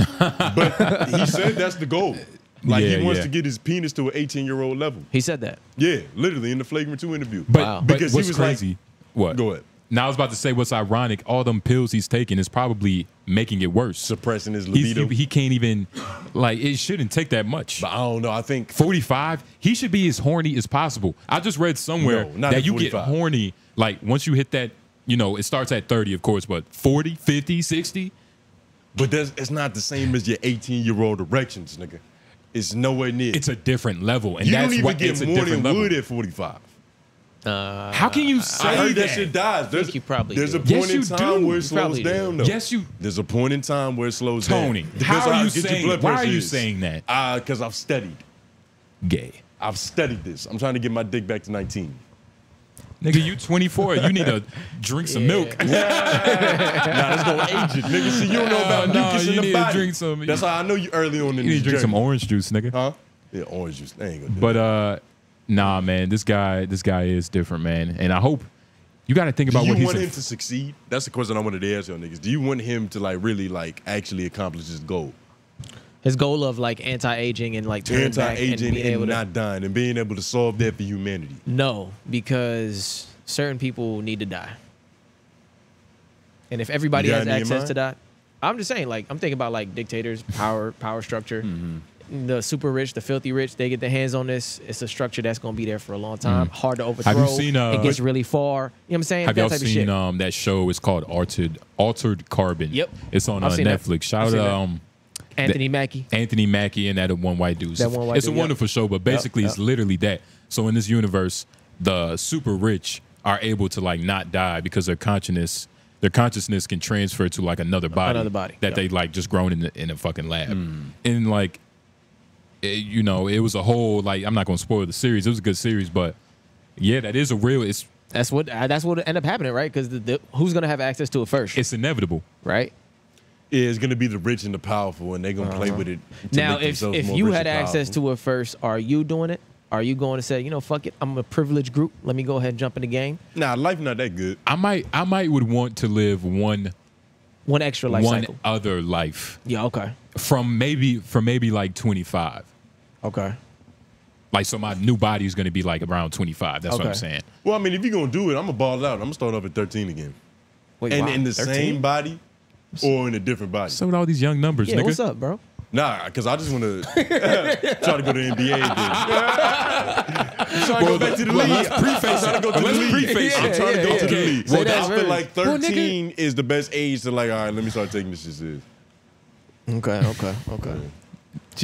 but he said that's the goal. Like Yeah, he wants yeah. to get his penis to an 18 year old level. He said that. Yeah, literally in the flagrant two interview. But, Wow. but Because he what's was like- crazy? what? Go ahead. Now I was about to say what's ironic. All them pills he's taking is probably making it worse. Suppressing his libido. he, he can't even like it shouldn't take that much. but I don't know. I think 45, he should be as horny as possible. I just read somewhere No, that at you get horny like once you hit that, you know, it starts at 30 of course, but 40, 50, 60, But that's it's not the same as your 18 year old erections, nigga. It's nowhere near. it's a different level and you that's don't even what get more different than level. wood at 45. How can you say I heard that, that? shit dies. There's, you probably there's do. a point Yes, in time do. where it You slows probably do. down. Though. Yes, you- There's a point in time where it slows Tony, down. how are you good saying- blood why are you is. saying that? Uh, because I've studied. Gay. I've studied this. I'm trying to get my dick back to 19. Nigga, you 24. You need to drink some milk. nah, that's gonna age it, nigga. See, you don't know about Nah, mucus you in the need to body. drink some- That's how I know you early on in You this need to drink journey. some orange juice, nigga. Huh? Yeah, orange juice. They ain't gonna do But that. uh nah, man, this guy, this guy is different, man. And I hope you got to think about you what he's Do you want in- him to succeed? That's the question I wanted to ask y'all niggas. Do you want him to like really like actually accomplish his goal? His goal of like anti-aging and like turning back and Anti-aging being and, able to not dying and being able to solve that for humanity. no, because certain people need to die. And if everybody has access to that, I'm just saying, like, I'm thinking about like dictators, power, power structure. Mm-hmm. The super rich, the filthy rich, they get their hands on this. It's a structure that's going to be there for a long time. Hard to overthrow. Mm. seen, uh, it gets really far. You know what I'm saying? Have that y'all seen shit. um that show? It's called Altered Altered Carbon. Yep. It's on uh, I've that. Netflix. Shout out to um Anthony Mackie. Anthony Mackie and that one white dude. That one white it's dude, a yep. wonderful show, but basically it's yep. literally that. So in this universe, the super rich are able to like not die because their consciousness their consciousness can transfer to like another body. Another body, That yep. they like just grown in the, in a fucking lab. Hmm. And like it- you know, it was a whole like I'm not gonna spoil the series. It was a good series, but yeah, that is a real it's That's what uh, that's what end up happening, right? Because the, the, who's gonna have access to it first, it's inevitable. right? Yeah, it's gonna be the rich and the powerful, and they're gonna play with it. to Now, make if if more you had access to it first, are you doing it? Are you going to say, you know, fuck it, I'm a privileged group. Let me go ahead and jump in the game. nah, life not that good. I might I might would want to live one One extra life one cycle. other life Yeah. Okay. from maybe from maybe like 25. Okay. Like so my new body is gonna be like around 25. That's what I'm saying. Well, I mean, if you're gonna do it, I'm gonna ball out. I'm gonna start off at 13 again, Wait. and wow, in the 13? same body or in a different body. So with all these young numbers, Yeah. nigga. What's up, bro? Nah, because I just want to try to go to the NBA. Then. I'm trying to go back to the well, league. let's preface I'm trying to go to the let's league. preface I'm it. trying to go yeah, to the yeah. league. Say Well, that I feel very- like Well, 13 is the best age to like. All right, let me start taking this shit. Okay. Okay. Okay.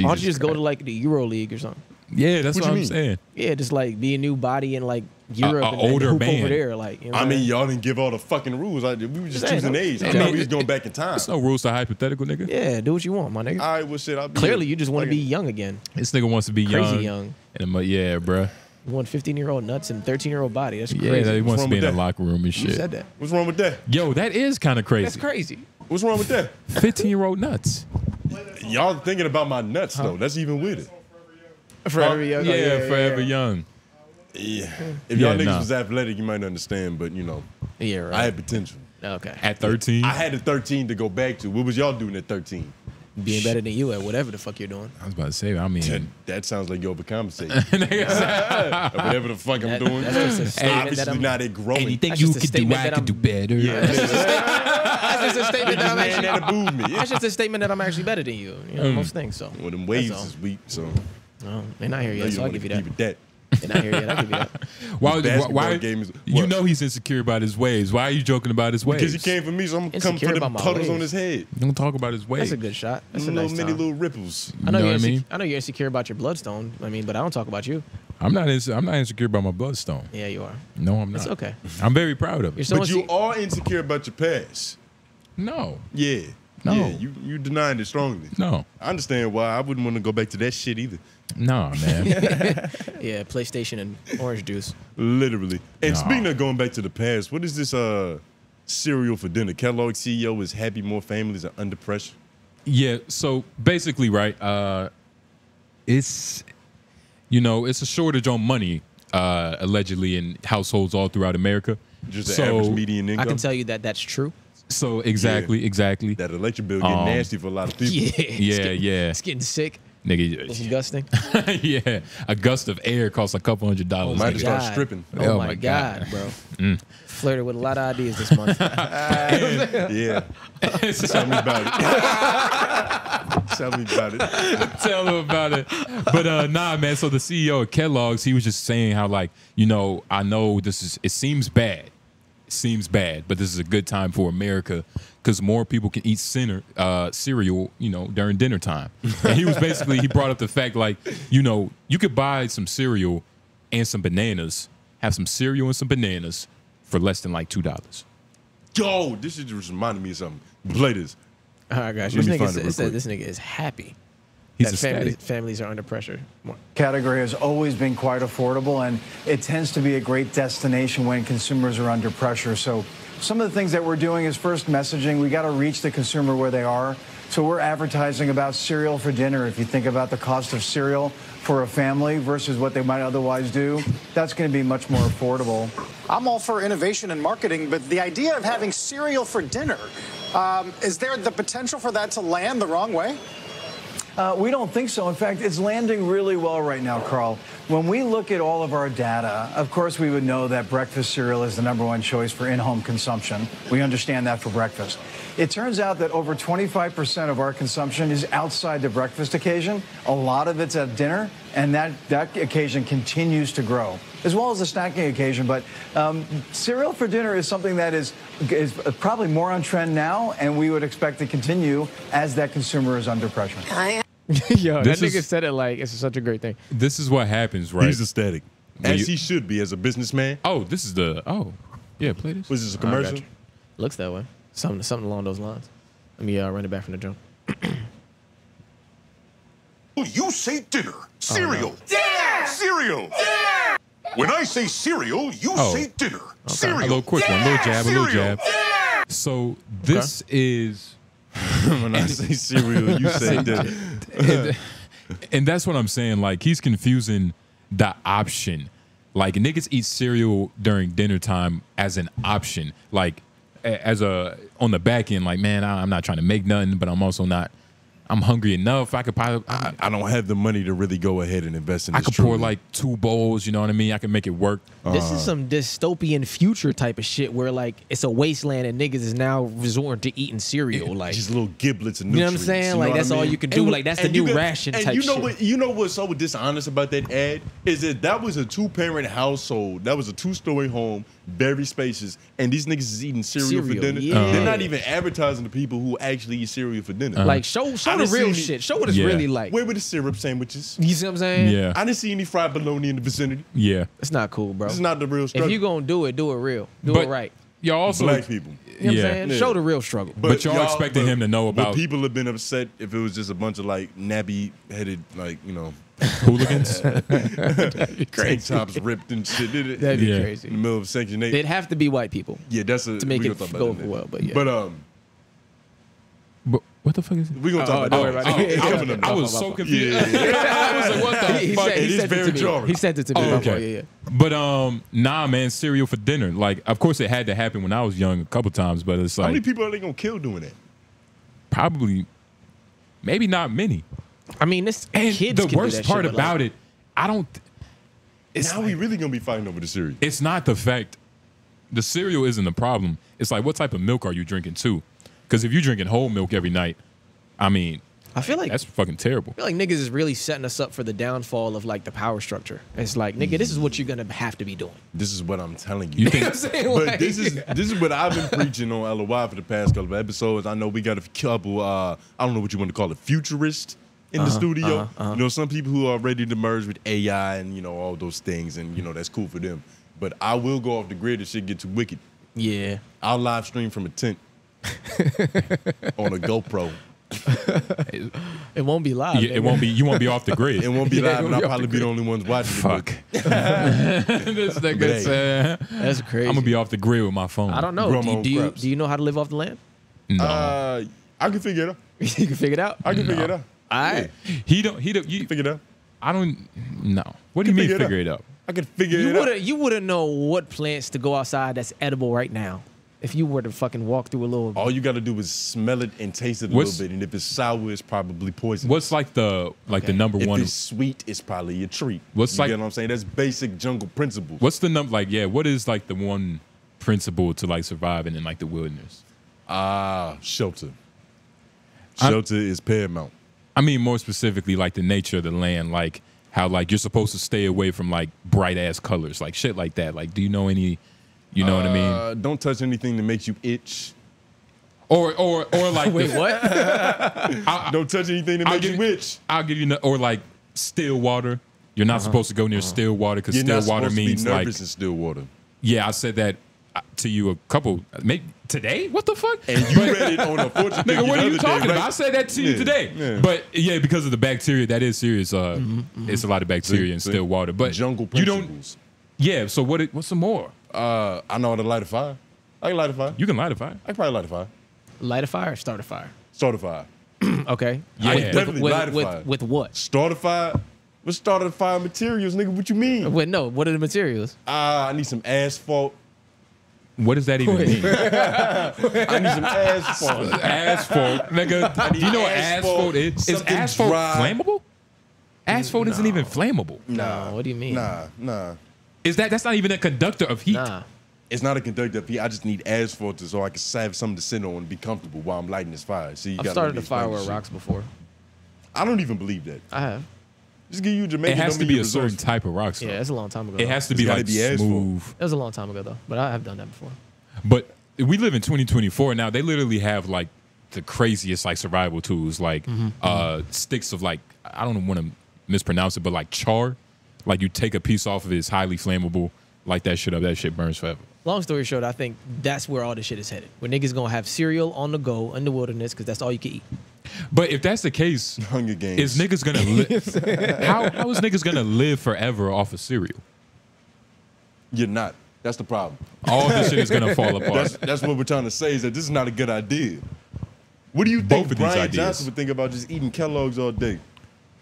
Why don't you just go to like the Euro League or something? Yeah, that's What what, I'm mean? saying. Yeah, just like be a new body in like Europe a and older hoop man. over there. Like, you know I mean, I'm y'all didn't give all the fucking rules. I, we were just Saying, choosing no. age. I I thought mean, we was going back in time. There's no rules to hypothetical, nigga. yeah, do what you want, my nigga. All right, well, shit. I'll be Clearly, you just want to be young again. This nigga wants to be young. Crazy young. young. And I'm like, yeah, bruh. You want 15 year old nuts and 13 year old body. That's Yeah, crazy. he wants to be in with the locker room and you shit. said that. What's wrong with that? Yo, that is kind of crazy. That's crazy. crazy. What's wrong with that? 15 year old nuts. Y'all thinking about my nuts though? That's even weirder. Forever young. Yeah, forever young. Yeah. If y'all Yeah, niggas nah. was athletic, you might understand. But you know, Yeah, right. I had potential. okay. At 13. I had a 13 to go back to. What was y'all doing at 13? Being better than you at whatever the fuck you're doing. I was about to say, I mean, That, that sounds like you overcompensating. Whatever the fuck I'm doing. that's just a statement that Obviously I'm- not it growing. anything you just a could do, statement I could do better. Yeah, That's just a statement that I'm actually. that'll me. That's just a statement that I'm actually better than you. You know, mm. most things. So. Well, them waves is weak, so No, they're not here yet. So I'll want to give you that. It. They're not here yet. I'll give you that. Why, why, basketball why game is- you know he's insecure about his waves. Why are you joking about his waves? Because he came for me, so I'm coming Insecure for the about my puddles on his head. Don't talk about his waves. That's a good shot. That's a mm, little nice many time. little ripples. I know, You know you're what I mean? I know you're insecure about your bloodstone. I mean, but I don't talk about you. I'm not. Ins- I'm not insecure about my bloodstone. Yeah, you are. No, I'm not. It's okay. I'm very proud of You're it. so But you are insecure about your past. No, Yeah. No. Yeah, you you denying it strongly. no, I understand why. I wouldn't want to go back to that shit either. no, man. yeah, PlayStation and orange juice. Literally. And Nah. speaking of going back to the past, what is this uh cereal for dinner? Kellogg's CEO is happy more families are under pressure. Yeah, so basically, right, uh it's you know, it's a shortage on money, uh, allegedly in households all throughout America. Just the so, average median income. I can tell you that that's true. So exactly, exactly. that electric bill getting Um, nasty for a lot of people. Yeah, it's Yeah, getting- yeah. It's getting sick. It's Nigga, disgusting. yeah, a gust of air costs a couple hundred dollars. Might start stripping. Oh, Oh my, my god, God. bro. Flirted with a lot of ideas this month. Yeah. Tell me about it. Tell me about it. tell him about it. But uh nah, man. So the CEO of Kellogg's, he was just saying how like, you know, I know this is it seems bad. It seems bad, but this is a good time for America because more people can eat center, uh, cereal, you know, during dinner time. And he was basically he brought up the fact like, you know, you could buy some cereal and some bananas, have some cereal and some bananas for less than like two dollars. Yo, this is just reminding me of something. Play this. All right, guys. Let This me nigga, find it said, real said quick. this nigga is happy He's that families, families are under pressure. More. category has always been quite affordable and it tends to be a great destination when consumers are under pressure. So some of the things that we're doing is first messaging. We got to reach the consumer where they are. So we're advertising about cereal for dinner. If you think about the cost of cereal for a family versus what they might otherwise do, that's going to be much more affordable. I'm all for innovation and marketing, but the idea of having cereal for dinner, um, is there the potential for that to land the wrong way? Uh, we don't think so. In fact, it's landing really well right now, Carl. When we look at all of our data, of course, we would know that breakfast cereal is the number one choice for in home consumption. We understand that for breakfast. It turns out that over 25% of our consumption is outside the breakfast occasion. A lot of it's at dinner, and that, that occasion continues to grow, as well as the snacking occasion. But um, cereal for dinner is something that is, is probably more on trend now, and we would expect to continue as that consumer is under pressure. Yo, This that nigga is- said it like it's such a great thing. This is what happens, right? He's aesthetic. As you- he should be as a businessman. oh, this is the oh. Yeah, play this. Was this a I got commercial? you. Looks that way. Something something along those lines. Let me uh, run it back from the jump. You say dinner. Cereal. Dinner! Cereal. When I say cereal, you Oh. say dinner. A Cereal. little quick one, little jab, a little Cereal. jab. So this is when I say cereal, you say dinner. and, and that's what I'm saying. Like he's confusing the option. Like niggas eat cereal during dinner time as an option. Like a- as a on the back end, like man, I, I'm not trying to make nothing, but I'm also not. I'm hungry enough. I could probably. I, I don't have the money to really go ahead and invest in I this. could pour like two bowls. You know what I mean? I can make it work. This is some dystopian future type of shit where like it's a wasteland and niggas is now resorting to eating cereal. Like just little giblets and nutrients. You know what I'm saying? know Like, what I that's all you can do. Like, that's the and you new got- ration and type you know shit. what? You know what's so dishonest about that ad is that that was a two parent household. That was a two story home, very spacious, and these niggas is eating cereal, for dinner. yeah. They're not even advertising to people who actually eat cereal for dinner. Uh-huh. Like, show- show I the real any- shit. Show what it's Yeah. really like. Where were the syrup sandwiches? You see what I'm saying? Yeah. I didn't see any fried bologna in the vicinity. Yeah. It's not cool, bro. This is not the real struggle. If you gonna do it, do it real. Do But it right. Y'all also Black people. You know what Yeah. I'm saying? Yeah. Show the real struggle. But y'all expecting but- him to know but about- people have been upset if it was just a bunch of like nappy headed, like you know, hooligans. tank tops ripped and shit. Did it? That'd be Yeah. crazy. in the middle of Section Eight. It'd have to be white people. yeah, that's a to make we it gonna talk go about that well, but yeah. But um, but what the fuck is it? we gonna Oh, talk about worry that. about it. I'm Yeah, I was my so confused. Yeah. I was like, what the he, fuck? said, It he is sent very it to me. jarring. He sent it to me. Oh, okay. Yeah, yeah. But um, nah, man, cereal for dinner. Like, of course, it had to happen when I was young a couple times, but it's like, How many people are they gonna kill doing that? probably, maybe not many. I mean, this And kids the can do worst that part shit, but, like, about it, I don't. It's now we really gonna be fighting over the cereal. it's not the fact the cereal isn't the problem. It's like what type of milk are you drinking too? Because if you're drinking whole milk every night, I mean, I feel like that's fucking terrible. I feel like niggas is really setting us up for the downfall of like the power structure. It's like, nigga, this is what you're gonna have to be doing. This is what I'm telling you. You think? I'm saying? but Like- this is this is what I've been preaching on LOI for the past couple of episodes. I know we got a couple. Uh, I don't know what you want to call it, futurist in Uh-huh, the studio. You know, some people who are ready to merge with AI and you know all those things, and you know that's cool for them. But I will go off the grid if shit get too wicked. Yeah. I'll live stream from a tent on a GoPro. It won't be live. Yeah, it won't be. You won't be off the grid. It won't be Yeah, live, won't and I'll probably the be the only ones watching Fuck. it. this But nigga hey. That's crazy. I'm gonna be off the grid with my phone. I don't know. Grow Do you, do you do you know how to live off the land? No. Uh, I can figure it out. you can figure it out. I can figure it out. All right. He don't. He don't. You Figure it out. I don't. No. What do you mean figure it figure it out? I can figure You it out. wouldn't you wouldn't know what plants to go outside that's edible right now if you were to fucking walk through a little. All you got to do is smell it and taste it a What's- little bit, and if it's sour, it's probably poison. What's like the like the number if one? If it's sweet, it's probably a treat. What's you like- get what I'm saying? That's basic jungle principles. What's the number? Like, yeah. What is like the one principle to like surviving in like the wilderness? Ah, shelter. I'm- Shelter is paramount. I mean, more specifically, like the nature of the land, like how like you're supposed to stay away from like bright ass colors, like shit like that. Like, do you know any? You know what I mean? Uh, don't touch anything that makes you itch. Or or or like Wait, the- what? Don't touch anything that I'll makes give- you itch. I'll give you no- or like still water. You're not supposed to go near still water because. Still not water means to be like nervous in still water. yeah. I said that uh, to you a couple maybe today. What the fuck? And you read it on a fortune Nigga, what the are you other day, talking right? about? I said that to you Yeah, today. yeah. But yeah, because of the bacteria, that is serious. Uh, It's a lot of bacteria See, in see? still water. But Jungle you don't. principles. Yeah. So what? it- What's some more? Uh, I know how to light a fire. I can light a fire. You can light a fire. I can probably light a fire. Light a fire or start a fire? Start a fire. Okay. Yeah. With, Definitely with, light a with, fire. with, with what? Start a fire. Let's start a fire materials, nigga. What you mean? With no. What are the materials? Ah, I need some asphalt. What does that even Wait. mean? I need some asphalt. asphalt, nigga. Do you know what asphalt, asphalt is? Is asphalt dry. flammable? Asphalt isn't even flammable. Nah. what do you mean? Nah, nah. Is that that's not even a conductor of heat? Nah. It's not a conductor of heat. I just need asphalt to, so I can have something to sit on and be comfortable while I'm lighting this fire. See, you I've gotta started really a fire explain where this it shit. rocks before. I don't even believe that. I have. Just give you Jamaican. It has to be you're a certain type of rock. Yeah, it's a long time ago. It has to It's be like be asphalt. smooth. It was a long time ago though, but I have done that before. But we live in 2024 now. They literally have like the craziest like survival tools, like Mm-hmm, uh sticks of like I don't want to mispronounce it, but like char. Like you take a piece off of it, it's highly flammable. Light that shit up, that shit burns forever. Long story short, I think that's where all this shit is headed. Where niggas gonna have cereal on the go in the wilderness because that's all you can eat. But if that's the case, Hunger Games. is niggas gonna live? how how is niggas gonna live forever off of cereal? You're not. That's the problem. All this shit is gonna fall apart. That's, that's what we're trying to say is that this is not a good idea. What do you Both think of these Bryan ideas. Johnson would think about just eating Kellogg's all day?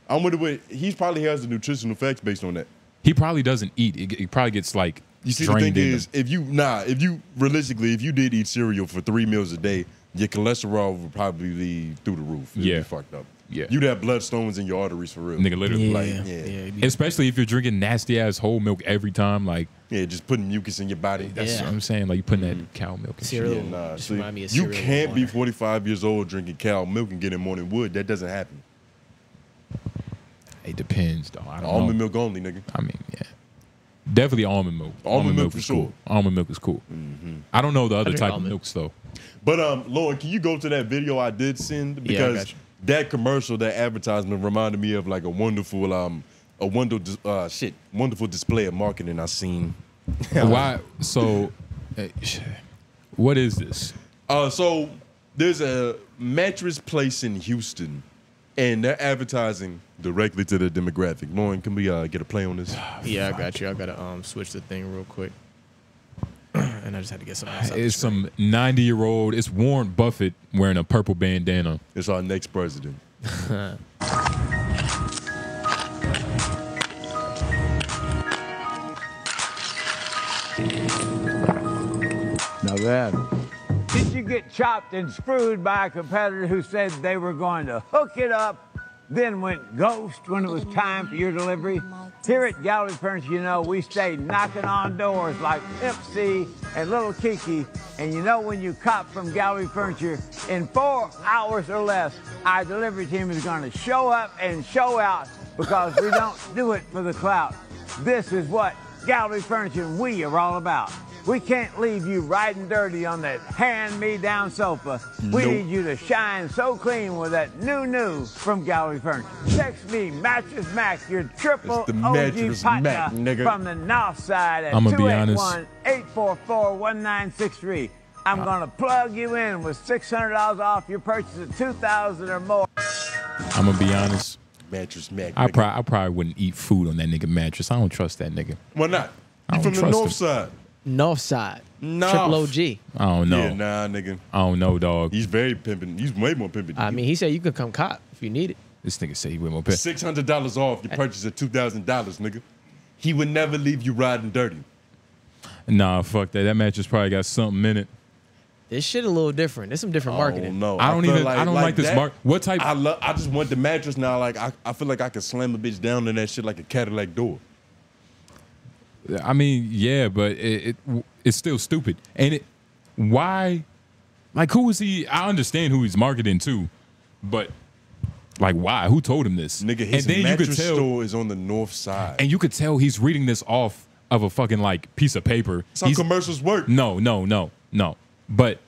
I'm wondering what he probably has the nutritional facts based on that. He probably doesn't eat. It, it probably gets like You see, the thing is, him. if you nah, if you realistically, if you did eat cereal for three meals a day, your cholesterol would probably be through the roof. It'd Yeah. be fucked up. Yeah. you'd have blood stones in your arteries for real. nigga literally Yeah, like yeah. yeah. especially if you're drinking nasty ass whole milk every time. Like Yeah, just putting mucus in your body. that's Yeah. what I'm saying. Like you putting that mm-hmm. cow milk. And shit. Cereal. Yeah, nah. Just See, remind me of you can't be 45 years old drinking cow milk and getting morning wood. That doesn't happen. It depends though. I don't Almond know. milk only, nigga. I mean, yeah, definitely almond milk. Almond milk is for sure. cool. Almond milk is cool. I don't know the other drink type of almond. milks though. But um, Lauren, can you go to that video I did send Yeah, I because got you. that commercial, that advertisement reminded me of like a wonderful um, a wonderful uh shit, wonderful display of marketing I seen. Why? So, uh, what is this? Uh, so there's a mattress place in Houston, and they're advertising directly to the demographic. Lauren, can we uh, get a play on this? Yeah, I got you. I gotta um switch the thing real quick. and I just had to get something else. It's some 90 year old. It's Warren Buffett wearing a purple bandana. It's our next president. Now that. Did you get chopped and screwed by a competitor who said they were going to hook it up, then went ghost when it was time for your delivery? Here at Gallery Furniture, you know, we stay knocking on doors like C and Lil' Keke. And you know, when you cop from Gallery Furniture, in four hours or less, our delivery team is going to show up and show out because we don't do it for the clout. This is what Gallery Furniture and we are all about. We can't leave you riding dirty on that hand-me-down sofa. We need you to shine so clean with that new new from Gallery Furniture. Text me Mattress Mac, your triple the OG Mattress partner Mac, nigga. from the north side at I'ma be honest. 281-844-1963. I'm Uh. gonna plug you in with $600 off your purchase of 2000 or more. I'm gonna be honest. Mattress Mac. I nigga. probably I probably wouldn't eat food on that nigga mattress. I don't trust that nigga. Why not? I You from the north him. side. North side. Nah. Triple OG. I don't know. Yeah, nah, nigga. I don't know, dog. He's very pimping. He's way more pimping. I mean, he said you could come cop if you need it. This nigga say he went more pissed. Six hundred dollars off your purchase of two thousand dollars, nigga. He would never leave you riding dirty. Nah, fuck that. That mattress probably got something in it. This shit a little different. There's some different marketing. No, I don't feel even- I don't like this that- mark- what type- I love. I just want the mattress now. Like I, I feel like I could slam a bitch down in that shit like a Cadillac door. I mean, yeah, but it, it it's still stupid. And it why like who is he I understand who he's marketing to, but like why? Who told him this? Nigga, his and then you could tell store is on the north side. and you could tell he's reading this off of a fucking like piece of paper. That's how He's- commercials work. No, no, no, no. But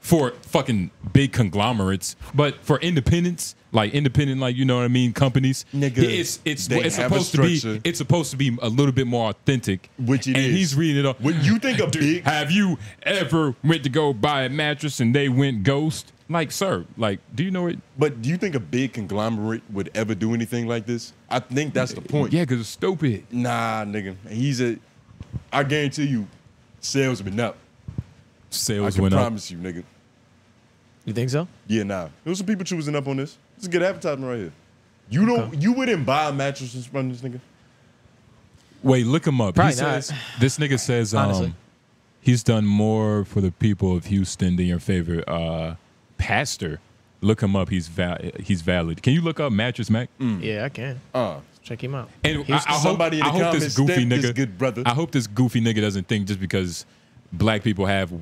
for fucking big conglomerates, but for independents, like independent, like you know what I mean, companies, Nigga, it's it's they it's have a supposed to be it's supposed to be a little bit more authentic, Which it and is. he's reading it off. What you think a Dude, big Have you ever went to go buy a mattress and they went ghost? Like, sir, like, do you know it? But do you think a big conglomerate would ever do anything like this? I think that's the point. Yeah, because it's stupid. Nah, nigga. He's a. I guarantee you, sales have been up. Sales I can went up. promise you, nigga. You think so? Yeah, nah. There was some people choosing up on this. It's a good advertisement right here. You don't. You wouldn't buy a mattress and from this nigga. Wait, look him up. Probably he not. says this nigga says um he's done more for the people of Houston than your favorite uh pastor. Look him up. He's val- he's valid. Can you look up Mattress Mac? Yeah, I can. Uh, Check him out. And I, Here's I hope, somebody in I hope this goofy stamp this nigga, good brother. I hope this goofy nigga doesn't think just because black people have,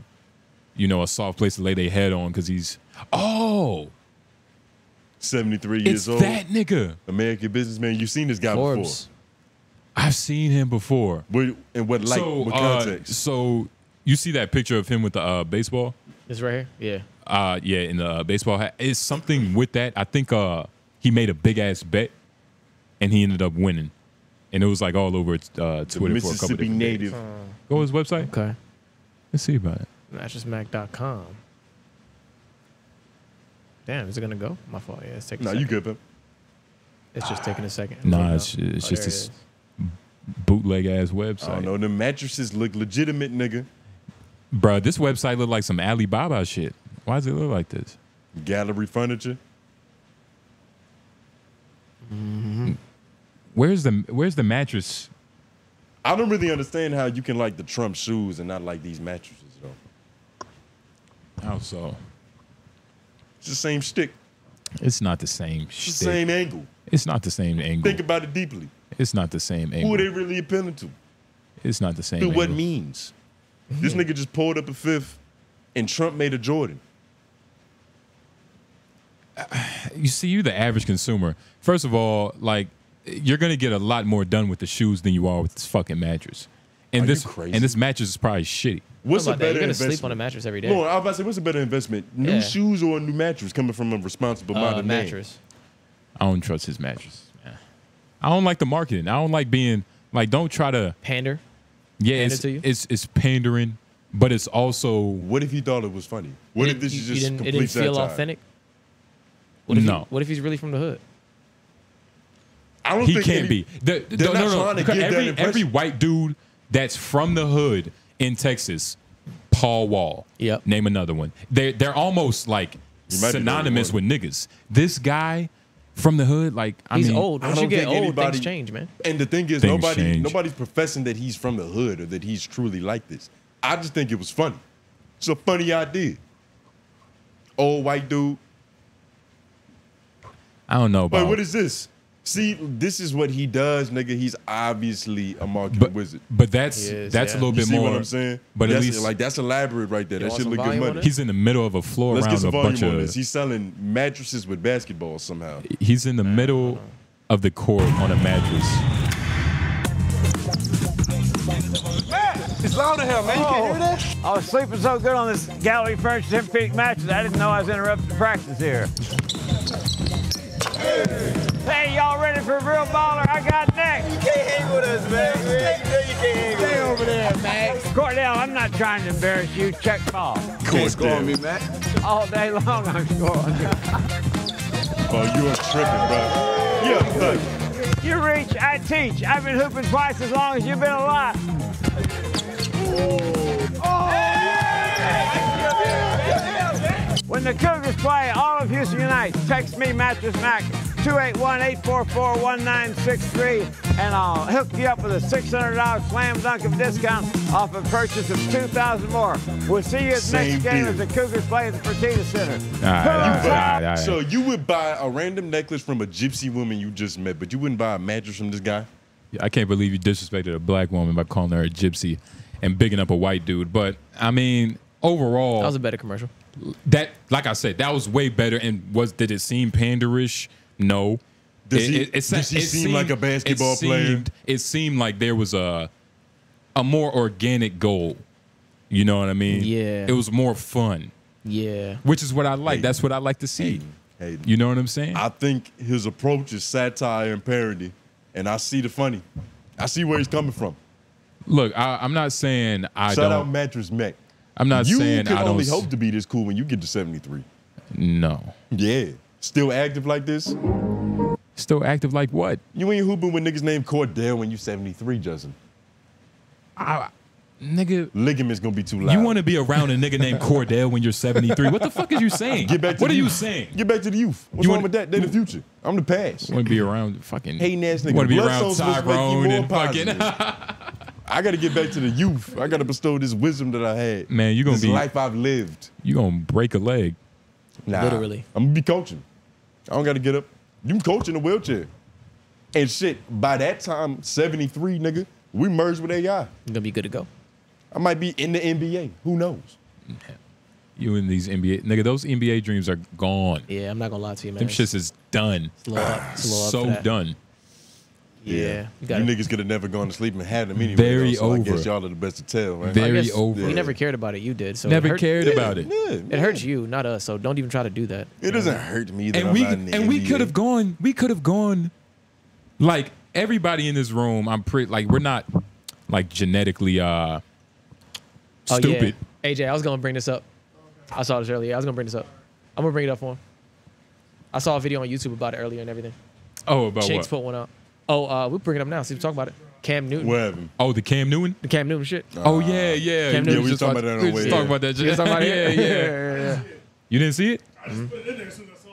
you know, a soft place to lay their head on because he's oh, 73 it's years old. that nigga. American businessman. You've seen this guy Forbes. I've seen him before. before. What, in what light? so, what uh, so you see that picture of him with the uh, baseball? This right here? Yeah. Uh, yeah, in the uh, baseball hat. It's something with that. I think uh, he made a big ass bet, and he ended up winning, and it was like all over uh, Twitter for a couple Mississippi different days. native. Go to his website. Okay. Let's see about it. Mattressmac.com. Damn, is it gonna go? My fault. Yeah, it's taking. Nah, a you second. good, pal. It's just taking a second. Nah, it's, it's oh, just there it bootleg ass website. I don't know. The mattresses look legitimate, nigga. Bro, this website look like some Alibaba shit. Why does it look like this? Gallery furniture. Mm-hmm. Where's the Where's the mattress? I don't really understand how you can like the Trump shoes and not like these mattresses, though. How so? It's the same stick. It's not the same It's the same angle. It's not the same angle. Think about it deeply. It's not the same angle. Who are they really appealing to? It's not the same. Dude, what means? This nigga just pulled up a fifth, and Trump made a Jordan. you see, you're the average consumer. First of all, like you're gonna get a lot more done with the shoes than you are with this fucking mattress. And Are you this crazy? and this mattress is probably shitty. What's How a about that? better You're gonna investment? sleep on a mattress every day. No, I was about to say, what's a better investment? New Yeah. shoes or a new mattress coming from a responsible Uh, modern man? mattress. I don't trust his mattress. man. I don't like the marketing. I don't like being like. Don't try to. Pander. Yeah, Pander it's, to you? it's it's pandering, but it's also What if he thought it was funny? What if this didn't- is you just didn't, complete It didn't feel satire? authentic. What if No. He, what if he's really from the hood? I don't he think can't any- be. The, the- They're no, not no, no. trying to Because give that every impression. every white dude that's from the hood in Texas, Paul Wall. Yep. Name another one. They they're almost like You might be the only synonymous with niggas. This guy from the hood, like I He's mean, old. I Once you don't get think old, anybody- things change, man. And the thing is, Things nobody change. nobody's professing that he's from the hood or that he's truly like this. I just think it was funny. It's a funny idea. Old white dude. I don't know Wait, what is this? See, this is what he does, nigga. He's obviously a marketing but wizard. but that's is, that's yeah. a little bit more. You bit see what I'm saying? But at least like that's elaborate right there. You That want shit some look good money. he's in the middle of a floor Let's get around some a volume bunch on of. this. He's selling mattresses with basketballs somehow. He's in the middle of the court on a mattress. It's loud in here, man. You can't hear oh. that? I was sleeping so good on this gallery furniture Tempur-Pedic mattress, I didn't know I was interrupting practice here. Hey, Hey, y'all ready for Real Baller? I got next. You can't hang with us, man. You, know you can't hang Stay over there, man. Cordell, I'm not trying to embarrass you. Check ball. Can't score on me, All day long, I'm scoring. oh, you're tripping, bro. Yeah, look. You reach, I teach. I've been hooping twice as long as you've been alive. Oh. oh hey! When the Cougars play, all of Houston unite. text me Mattress Mac. 281-844-1963, and I'll hook you up with a $600 slam dunk of discount off a purchase of 2000 more. We'll see you at the next game deal. as the Cougars play at the Fertitta Center. All right, all right, all right, all right. So you would buy a random necklace from a gypsy woman you just met, but you wouldn't buy a mattress from this guy? I can't believe you disrespected a black woman by calling her a gypsy and bigging up a white dude. But I mean, overall, That was a better commercial. that like I said, that was way better. And was did it seem panderish? No. Does he- does he it seem like a basketball it player? Seemed, it seemed like there was a a more organic goal. You know what I mean? Yeah. It was more fun, Yeah. which is what I like. That's what I like to see. Hey, You know what I'm saying? I think his approach is satire and parody, and I see the funny. I see where he's coming from. Look, I, I'm not saying I Shout out don't. Mattress Mac. I'm not you saying can I only don't. You can only hope to be this cool when you get to 73. no. Yeah. Still active like this? Still active like what? You ain't hooping with niggas named Cordell when you 73, Justin. I, nigga. Ligaments gonna be too loud. You want to be around a nigga named Cordell when you're 73? What the fuck is you saying? Get back to what the are you saying? Get back to the youth. What's You wrong wanna- with that? They the future. I'm the past. Want to be around fucking Hating ass nigga. Want to be around cells supposed to make you Tyrone more and fucking. I gotta get back to the youth. I gotta bestow this wisdom that I had. Man, you gonna this be- life I've lived. you gonna break a leg? Nah, Literally. I'm gonna be coaching. I don't gotta get up. You can coach in a wheelchair. And shit, by that time, 73, nigga, we merged with AI. You're gonna be good to go. I might be in the NBA. Who knows? You in these NBA nigga? Those NBA dreams are gone. Yeah, I'm not gonna lie to you, man. Them shits is done. It's a little up. It's a little up So that. done. Yeah. You You got it. niggas could have never gone to sleep and had them anyway. Very though, so I over. guess y'all are the best to tell, right? Very guess over. We never cared about it. You did. So Never it hurt, cared about it. Yeah, It hurts you, not us. So don't even try to do that. It doesn't hurt me that And I'm we not in the and we could have gone. We could have gone. Like everybody in this room, I'm pretty. Like we're not like genetically uh Oh, stupid. yeah. AJ, I was gonna bring this up. I saw this earlier. I was gonna bring this up. I'm gonna bring it up for him. I saw a video on YouTube about it earlier and everything. Oh, about Shakes what? put one out. Oh, uh, we'll bring it up now. See, we talk about it. Cam Newton. What happened? Oh, the Cam Newton. The Cam Newton shit. Oh yeah, yeah. Cam yeah, we just talking watched- about that on we the just way talking about that. You was talking about it? yeah, Yeah, yeah. You didn't see it?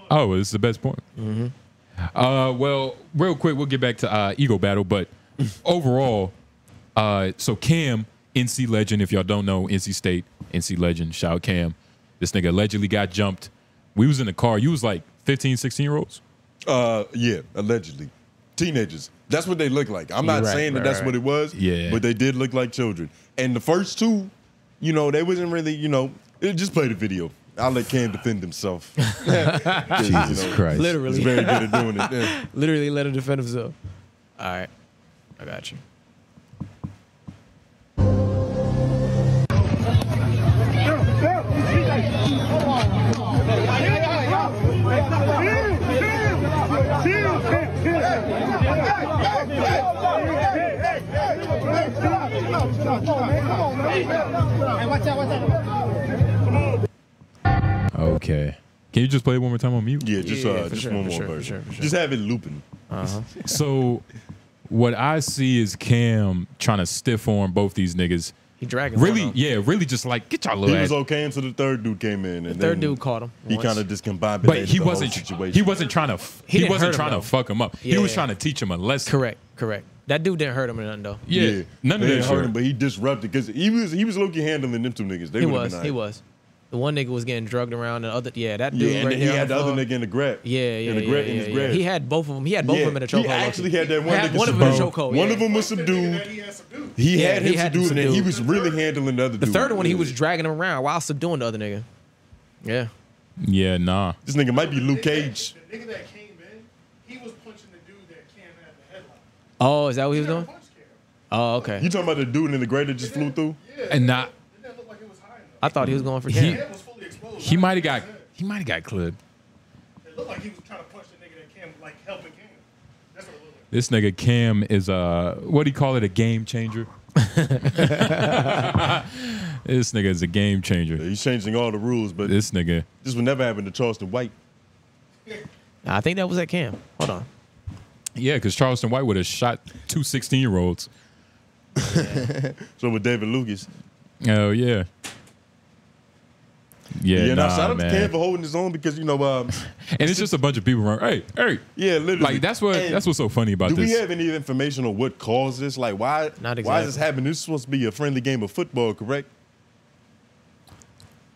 Oh, well, it's the best point. Mhm. Uh, well, real quick, we'll get back to uh, ego battle, but overall, uh, so Cam, NC legend. If y'all don't know, NC State, NC legend. Shout out Cam. This nigga allegedly got jumped. We was in the car. You was like 15, 16 year olds. Uh, yeah, allegedly. Teenagers. That's what they look like. I'm not Right, saying that right, that's right. what it was. Yeah. But they did look like children. And the first two, you know, they wasn't really, you know, it just play the video. I'll let Cam defend himself. Jesus Christ. Literally. He's very good at doing it. Yeah. Literally let him defend himself. All right. I got you. Okay. Can you just play it one more time on mute? Yeah, just Yeah, uh, just sure, one more sure, for version. sure, for sure. Just have it looping. So, what I see is Cam trying to stiff arm both these niggas. He dragging. Really, one yeah, really just like get y'all He little was okay until the third dude came in. And The third dude caught him He kind of discombobulated But he the wasn't. whole situation. He wasn't trying to. f- He He, wasn't hurt him, trying to fuck him up. He was Yeah. trying to teach him a lesson. Correct. Correct. That dude didn't hurt him or nothing though. Yeah, none of It that hurt him, but he disrupted because he was he was low key handling them two niggas. They He was. been He was. The one nigga was getting drugged around, and the other, yeah, that dude Yeah, and right he there had the other nigga in the grab. Yeah, yeah, in the yeah, grab, yeah, in his yeah. grab. He had both of them. He had both Yeah, of them in a chokehold. He actually had that one Had nigga one of them in a subdued. chokehold. One yeah. of them was subdued. He had him subdued, and he was really handling the other The third one, he was dragging him around while subduing the other nigga. Yeah. Yeah, nah. This nigga might be Luke Cage. The nigga that came in, he was punching the dude that Cam had in the headlock. Oh, is that what he was doing? Oh, okay. You talking about the dude in the grade that just flew through? And not. Didn't look like it was high. I thought he was going for He- Cam. Cam was fully exposed. He might have got. He might have got clipped. It looked like he was trying to punch the nigga that Cam, like helping Cam. That's what it looked like. This nigga Cam is uh, what do you call it? A game changer. this nigga is a game changer. He's changing all the rules, but This nigga. this would never happen to Charleston White. I think that was at Cam. Hold on. Yeah, because Charleston White would have shot two 16 year olds. So with David Lucas, Oh yeah. Yeah, yeah. now nah, shout out man. to Cam for holding his own because you know, um, And it's just a bunch of people running. Hey, hey. yeah, literally. Like that's what And that's what's so funny about Do this. Do we have any information on what caused this? Like, why? Not exactly. Why is this happening? This is supposed to be a friendly game of football, correct?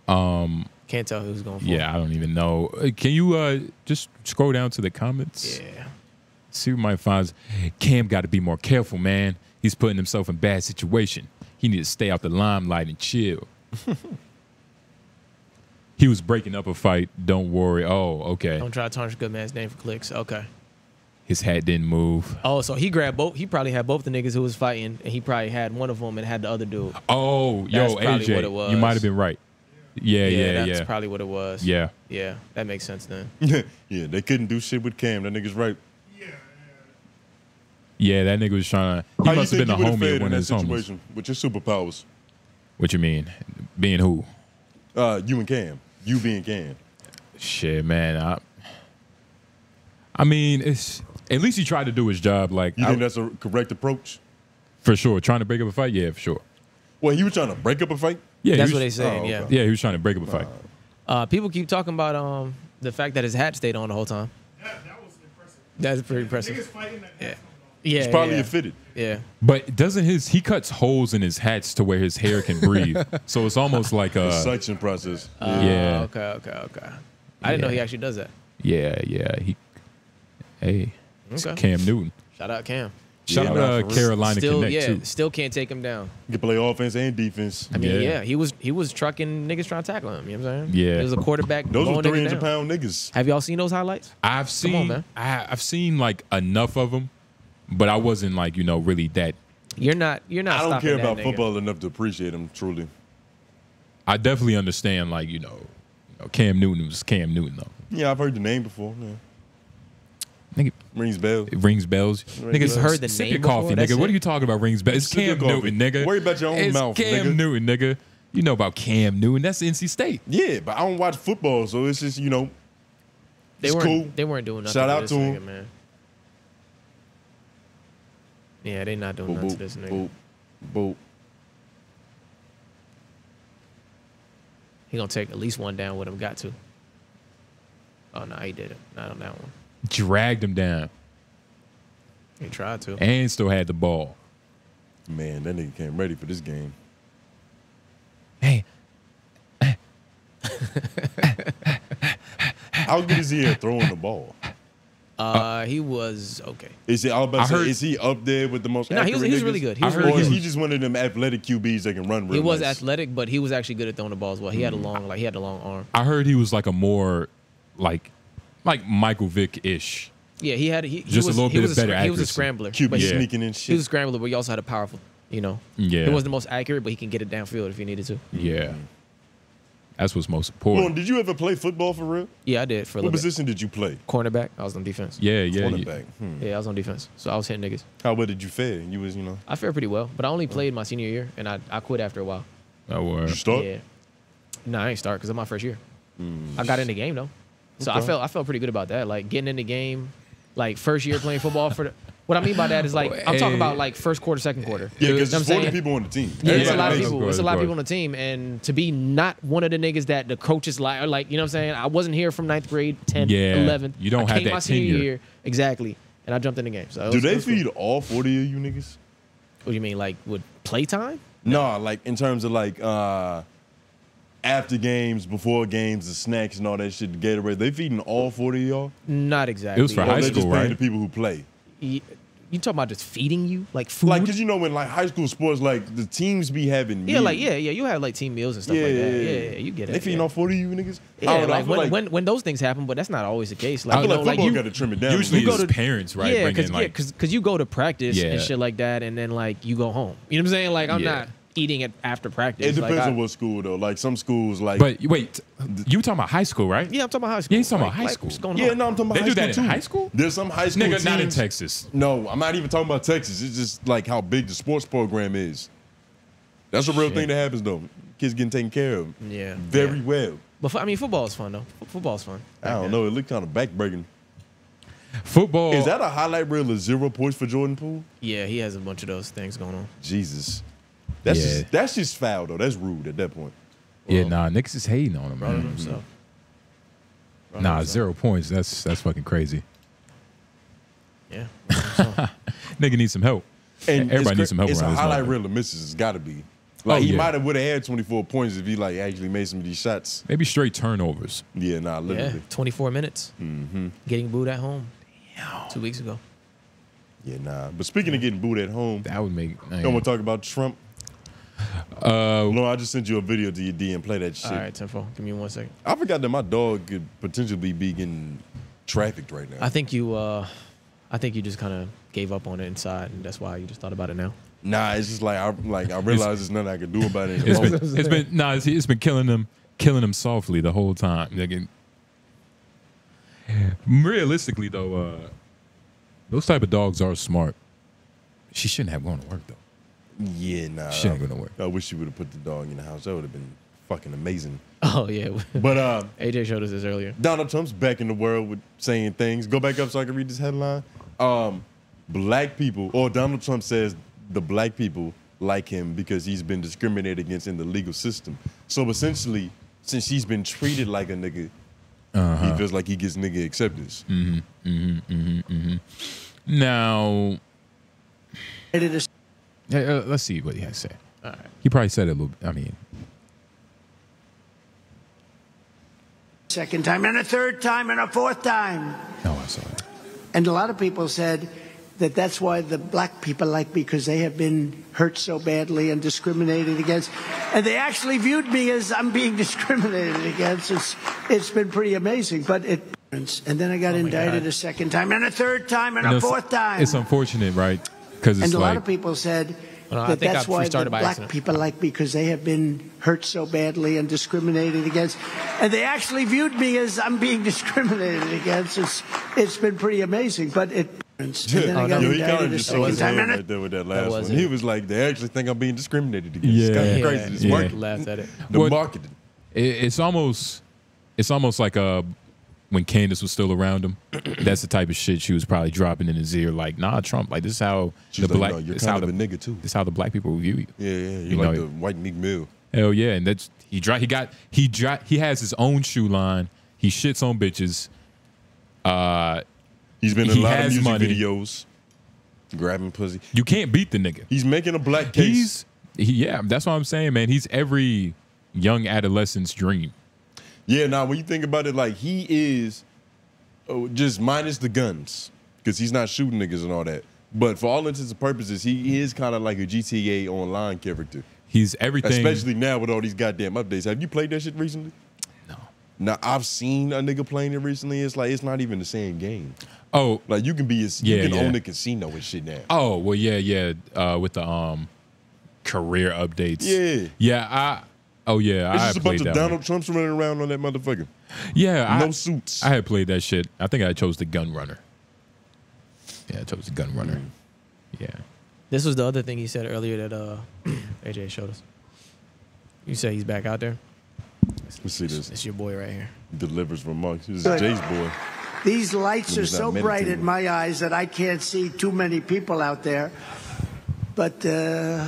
um. Can't tell who's going for. Yeah, I don't even know. Uh, Can you uh just scroll down to the comments? Yeah. See what my finds. Cam got to be more careful, man. He's putting himself in bad situation. He need to stay out the limelight and chill. he was breaking up a fight. Don't worry. Oh, okay. Don't try to tarnish a good man's name for clicks. Okay. His hat didn't move. Oh, so he grabbed both. He probably had both the niggas who was fighting, and he probably had one of them and had the other dude. Oh, That's yo, AJ, what it was. you might have been right. Yeah, yeah, yeah. That's probably what it was. Yeah. Yeah, that makes sense then. yeah, they couldn't do shit with Cam. That nigga's right. Yeah, that nigga was trying to. He How you must have think been a you would've homie fared of one in of that his homies. situation with your superpowers? What you mean? Being who? Uh, you and Cam. You being Cam. Shit, man. I, I mean, it's at least he tried to do his job. Like, You I- think that's a correct approach? for sure, trying to break up a fight. Yeah, for sure. Well, he was trying to break up a fight. Yeah, he That's was- what they saying. Oh, yeah. okay. Yeah, he was trying to break up a fight. Uh, people keep talking about um the fact that his hat stayed on the whole time. That, that was impressive. That's pretty impressive. Yeah. Yeah. It's probably yeah. a fitted. Yeah. But doesn't his he cuts holes in his hats to where his hair can breathe? so it's almost like a suction process. Uh, Yeah. Okay. Okay. Okay. I didn't know he actually does that. yeah, yeah. He, hey, it's Okay. Cam Newton. Shout out Cam. Shout Yeah, out nah, uh. Carolina Still, Connect yeah, too. still can't take him down. You can play offense and defense. I mean, Yeah. yeah. he was he was trucking niggas trying to tackle him. You know what I'm saying? Yeah. he was a quarterback. Those were 300 pound niggas. Have y'all seen those highlights? I've seen, man. I, I've seen like enough of them, but I wasn't like you know really that. You're not. You're not. I don't care about nigga. football enough to appreciate him, truly. I definitely understand like you know, you know Cam Newton was Cam Newton though. Yeah, I've heard the name before. Yeah. Nigga, Rings bells. it rings bells. Rings Nigga, bells. Heard the sip name your coffee, before? That's nigga. What are you talking about? Rings bells. It's Sip your Cam coffee. Newton, nigga. Worry about your own it's mouth, Cam nigga. Newton, nigga. You know about Cam Newton? That's NC State. Yeah, but I don't watch football, so it's just, you know, They weren't. cool. They weren't doing nothing. Shout to out this to nigga, him. man. Yeah, they not doing boop, nothing to this nigga. boop, boop. He gonna take at least one down with him. Got to. Oh no, he did it. Not on that one. Dragged him down He tried to. and still had the ball. Man, that nigga came ready for this game. Hey, How good is he at throwing the ball? Uh, uh, he was okay. Is he? I was about to I say, heard- is he up there with the most? No, he was- he was really good. He was really good. he just one of them athletic QBs that can run real He was nice? athletic, but he was actually good at throwing the ball as well. He had a hmm. long, like he had a long arm. I heard he was like a more like like Michael Vick ish. Yeah, he had. He, he Just a was, little he bit was of a, better scr- He was a scrambler. QB but he- sneaking and He was a scrambler, but he also had a powerful. You know. Yeah. He wasn't the most accurate, but he can get it downfield if he needed to. Yeah, hmm. That's what's most Hold on, important. did you ever play football for real? Yeah, I did for a What little bit. position did you play? Cornerback. I was on defense. Yeah, yeah. yeah. Cornerback. Hmm. Yeah, I was on defense. So I was hitting niggas. How well did you fare? You was, you know, I fared pretty well, but I only played my senior year, and I, I quit after a while. Oh, word. you start? Yeah. No, I ain't start because it's my first year. I got in the game though, so I felt I felt pretty good about that. Like getting in the game, like first year playing football for the. What I mean by that is like I'm talking about like first quarter, second quarter. Yeah, You know because there's I'm 40 saying? people on the team. Yeah, it's a lot of of people. course, It's a lot of people on the team, and to be not one of the niggas that the coaches like, like you know what I'm saying. I wasn't here from ninth grade, 10th, Yeah, 11th. you don't I have came that my senior year exactly, and I jumped in the game. So Do was- they was cool. feed all 40 of you niggas? What do you mean, like with playtime? No, like in terms of like uh after games, before games, the snacks and all that shit, the Gatorade. They feeding all 40 of y'all? Not exactly. It was for Or high they just school, right? the people who play? You, you talking about just feeding you like food? Like, cause you know when like high school sports, like the teams be having yeah, like yeah, yeah. You have like team meals and stuff yeah, like that. yeah, Yeah, yeah, you get it. They feeding yeah. all 40 of you niggas? I Yeah, don't know, I like when, when when those things happen, but that's not always the case. Like I you feel know, like like football you got to trim it down. Usually a little it's bit. parents, right? yeah, bringing because like, yeah, because you go to practice Yeah. and shit like that, and then like you go home. You know what I'm saying? Like I'm Yeah. not eating it after practice. It depends like, I- on what school though. Like some schools, like But wait, you talking about high school, right? Yeah, I'm talking about high school. Yeah, he's talking Like- about high like, school. what's going yeah, on? no, I'm talking about They high do school that too. in high school? There's some high school Nigga, not in Texas. No, I'm not even talking about Texas. It's just like how big the sports program is. That's a real Shit. thing that happens though. Kids getting taken care of. Yeah, Very yeah. well. But I mean, football is fun though. F- Football's fun. I don't know. It looked kind of backbreaking. Football. Is that a highlight reel of zero points for Jordan Poole? Yeah, he has a bunch of those things going on. Jesus. That's Yeah. just that's just foul though. That's rude at that point. Yeah, nah, niggas is hating on him, Brought it man. himself. Nah, himself. zero points. That's that's fucking crazy. Yeah. Nigga needs some help. And Everybody it's needs some help It's around a this highlight reel of misses. It's got to be. Like Oh, he yeah. might have would have had 24 points if he like actually made some of these shots. Maybe straight turnovers. Yeah, nah, Yeah, literally. 24 minutes. Mm-hmm. Getting booed at home. Two weeks ago. Yeah, nah. But speaking of getting booed at home, that would make. Don't want to talk about Trump? Uh, no, I just sent you a video to your DM. Play that shit. All right, Tenfo. Give me one second. I forgot that my dog could potentially be getting trafficked right now. I think you, uh, I think you just kind of gave up on it inside, and that's why you just thought about it now. Nah, it's just like I like I realize there's nothing I can do about it. It's been, it's been nah, it's, it's been killing them, killing them softly the whole time. Like, realistically though, uh, those type of dogs are smart. She shouldn't have gone to work though. Yeah, nah. She ain't I- gonna work. I wish you would have put the dog in the house. That would have been fucking amazing. Oh yeah. But uh, AJ showed us this earlier. Donald Trump's back in the world with saying things. Go back up so I can read this headline. Um, black people, or Donald Trump says the black people like him because he's been discriminated against in the legal system. So essentially, since he's been treated like a nigga, Uh-huh. he feels like he gets nigga acceptance. Mm-hmm. Mm-hmm. Mm-hmm. Mm-hmm. Now, Hey, uh, let's see what he has to say. All right. He probably said it a little. I mean, second time, and a third time, and a fourth time. no, I saw it. And a lot of people said that that's why the black people like me because they have been hurt so badly and discriminated against. And they actually viewed me as I'm being discriminated against. It's, it's been pretty amazing. But it. And then I got indicted God. a second time, and a third time, and You know, a fourth time. It's unfortunate, right? Because and a like lot of people said Well, that that's why the black accident. people like me because they have been hurt so badly and discriminated against. And they actually viewed me as I'm being discriminated against. It's, it's been pretty amazing. But it. And then I got Yo, he kind of just shook second his time. head right there with that last one. wasn't- He was like, they actually think I'm being discriminated against. it's Yeah. kind of Yeah, crazy. It's yeah. marketing. Laughed at it. The What- marketing. it, it's almost, it's almost like uh when Candace was still around him. that's the type of shit she was probably dropping in his ear. Like, nah, Trump. Like this is how She's the like, black. no, you're this how of the a nigga too. This is how the black people view you. Yeah, yeah. You're You like know, the white Meek Mill. Hell yeah, and that's he dri- He got he dri- He has his own shoe line. He shits on bitches. Uh, He's been in he a lot of music money. videos. Grabbing pussy. You can't beat the nigga. He's making a black case. He's he, yeah. That's what I'm saying, man. He's every young adolescent's dream. Yeah, now when you think about it, like he is oh, just minus the guns because he's not shooting niggas and all that. But for all intents and purposes, he is kind of like a GTA online character. He's everything. Especially now with all these goddamn updates. Have you played that shit recently? No. Now I've seen a nigga playing it recently. It's like it's not even the same game. Oh, like you can be a, Yeah, you can yeah. own a casino and shit now. Oh well, yeah, yeah. Uh, with the um career updates. Yeah. yeah. I oh yeah, It's I just a had bunch of. Donald One. Trumps running around on that motherfucker. Yeah, no I, suits. I had played that shit. I think I chose the gun runner. Yeah, I chose the gun runner. Mm. Yeah. This was the other thing he said earlier that uh, AJ showed us. You say he's back out there. Let's see this. It's your boy right here. Delivers remarks. This is Good. Jay's boy. These lights are so bright in my eyes that I can't see too many people out there. But uh,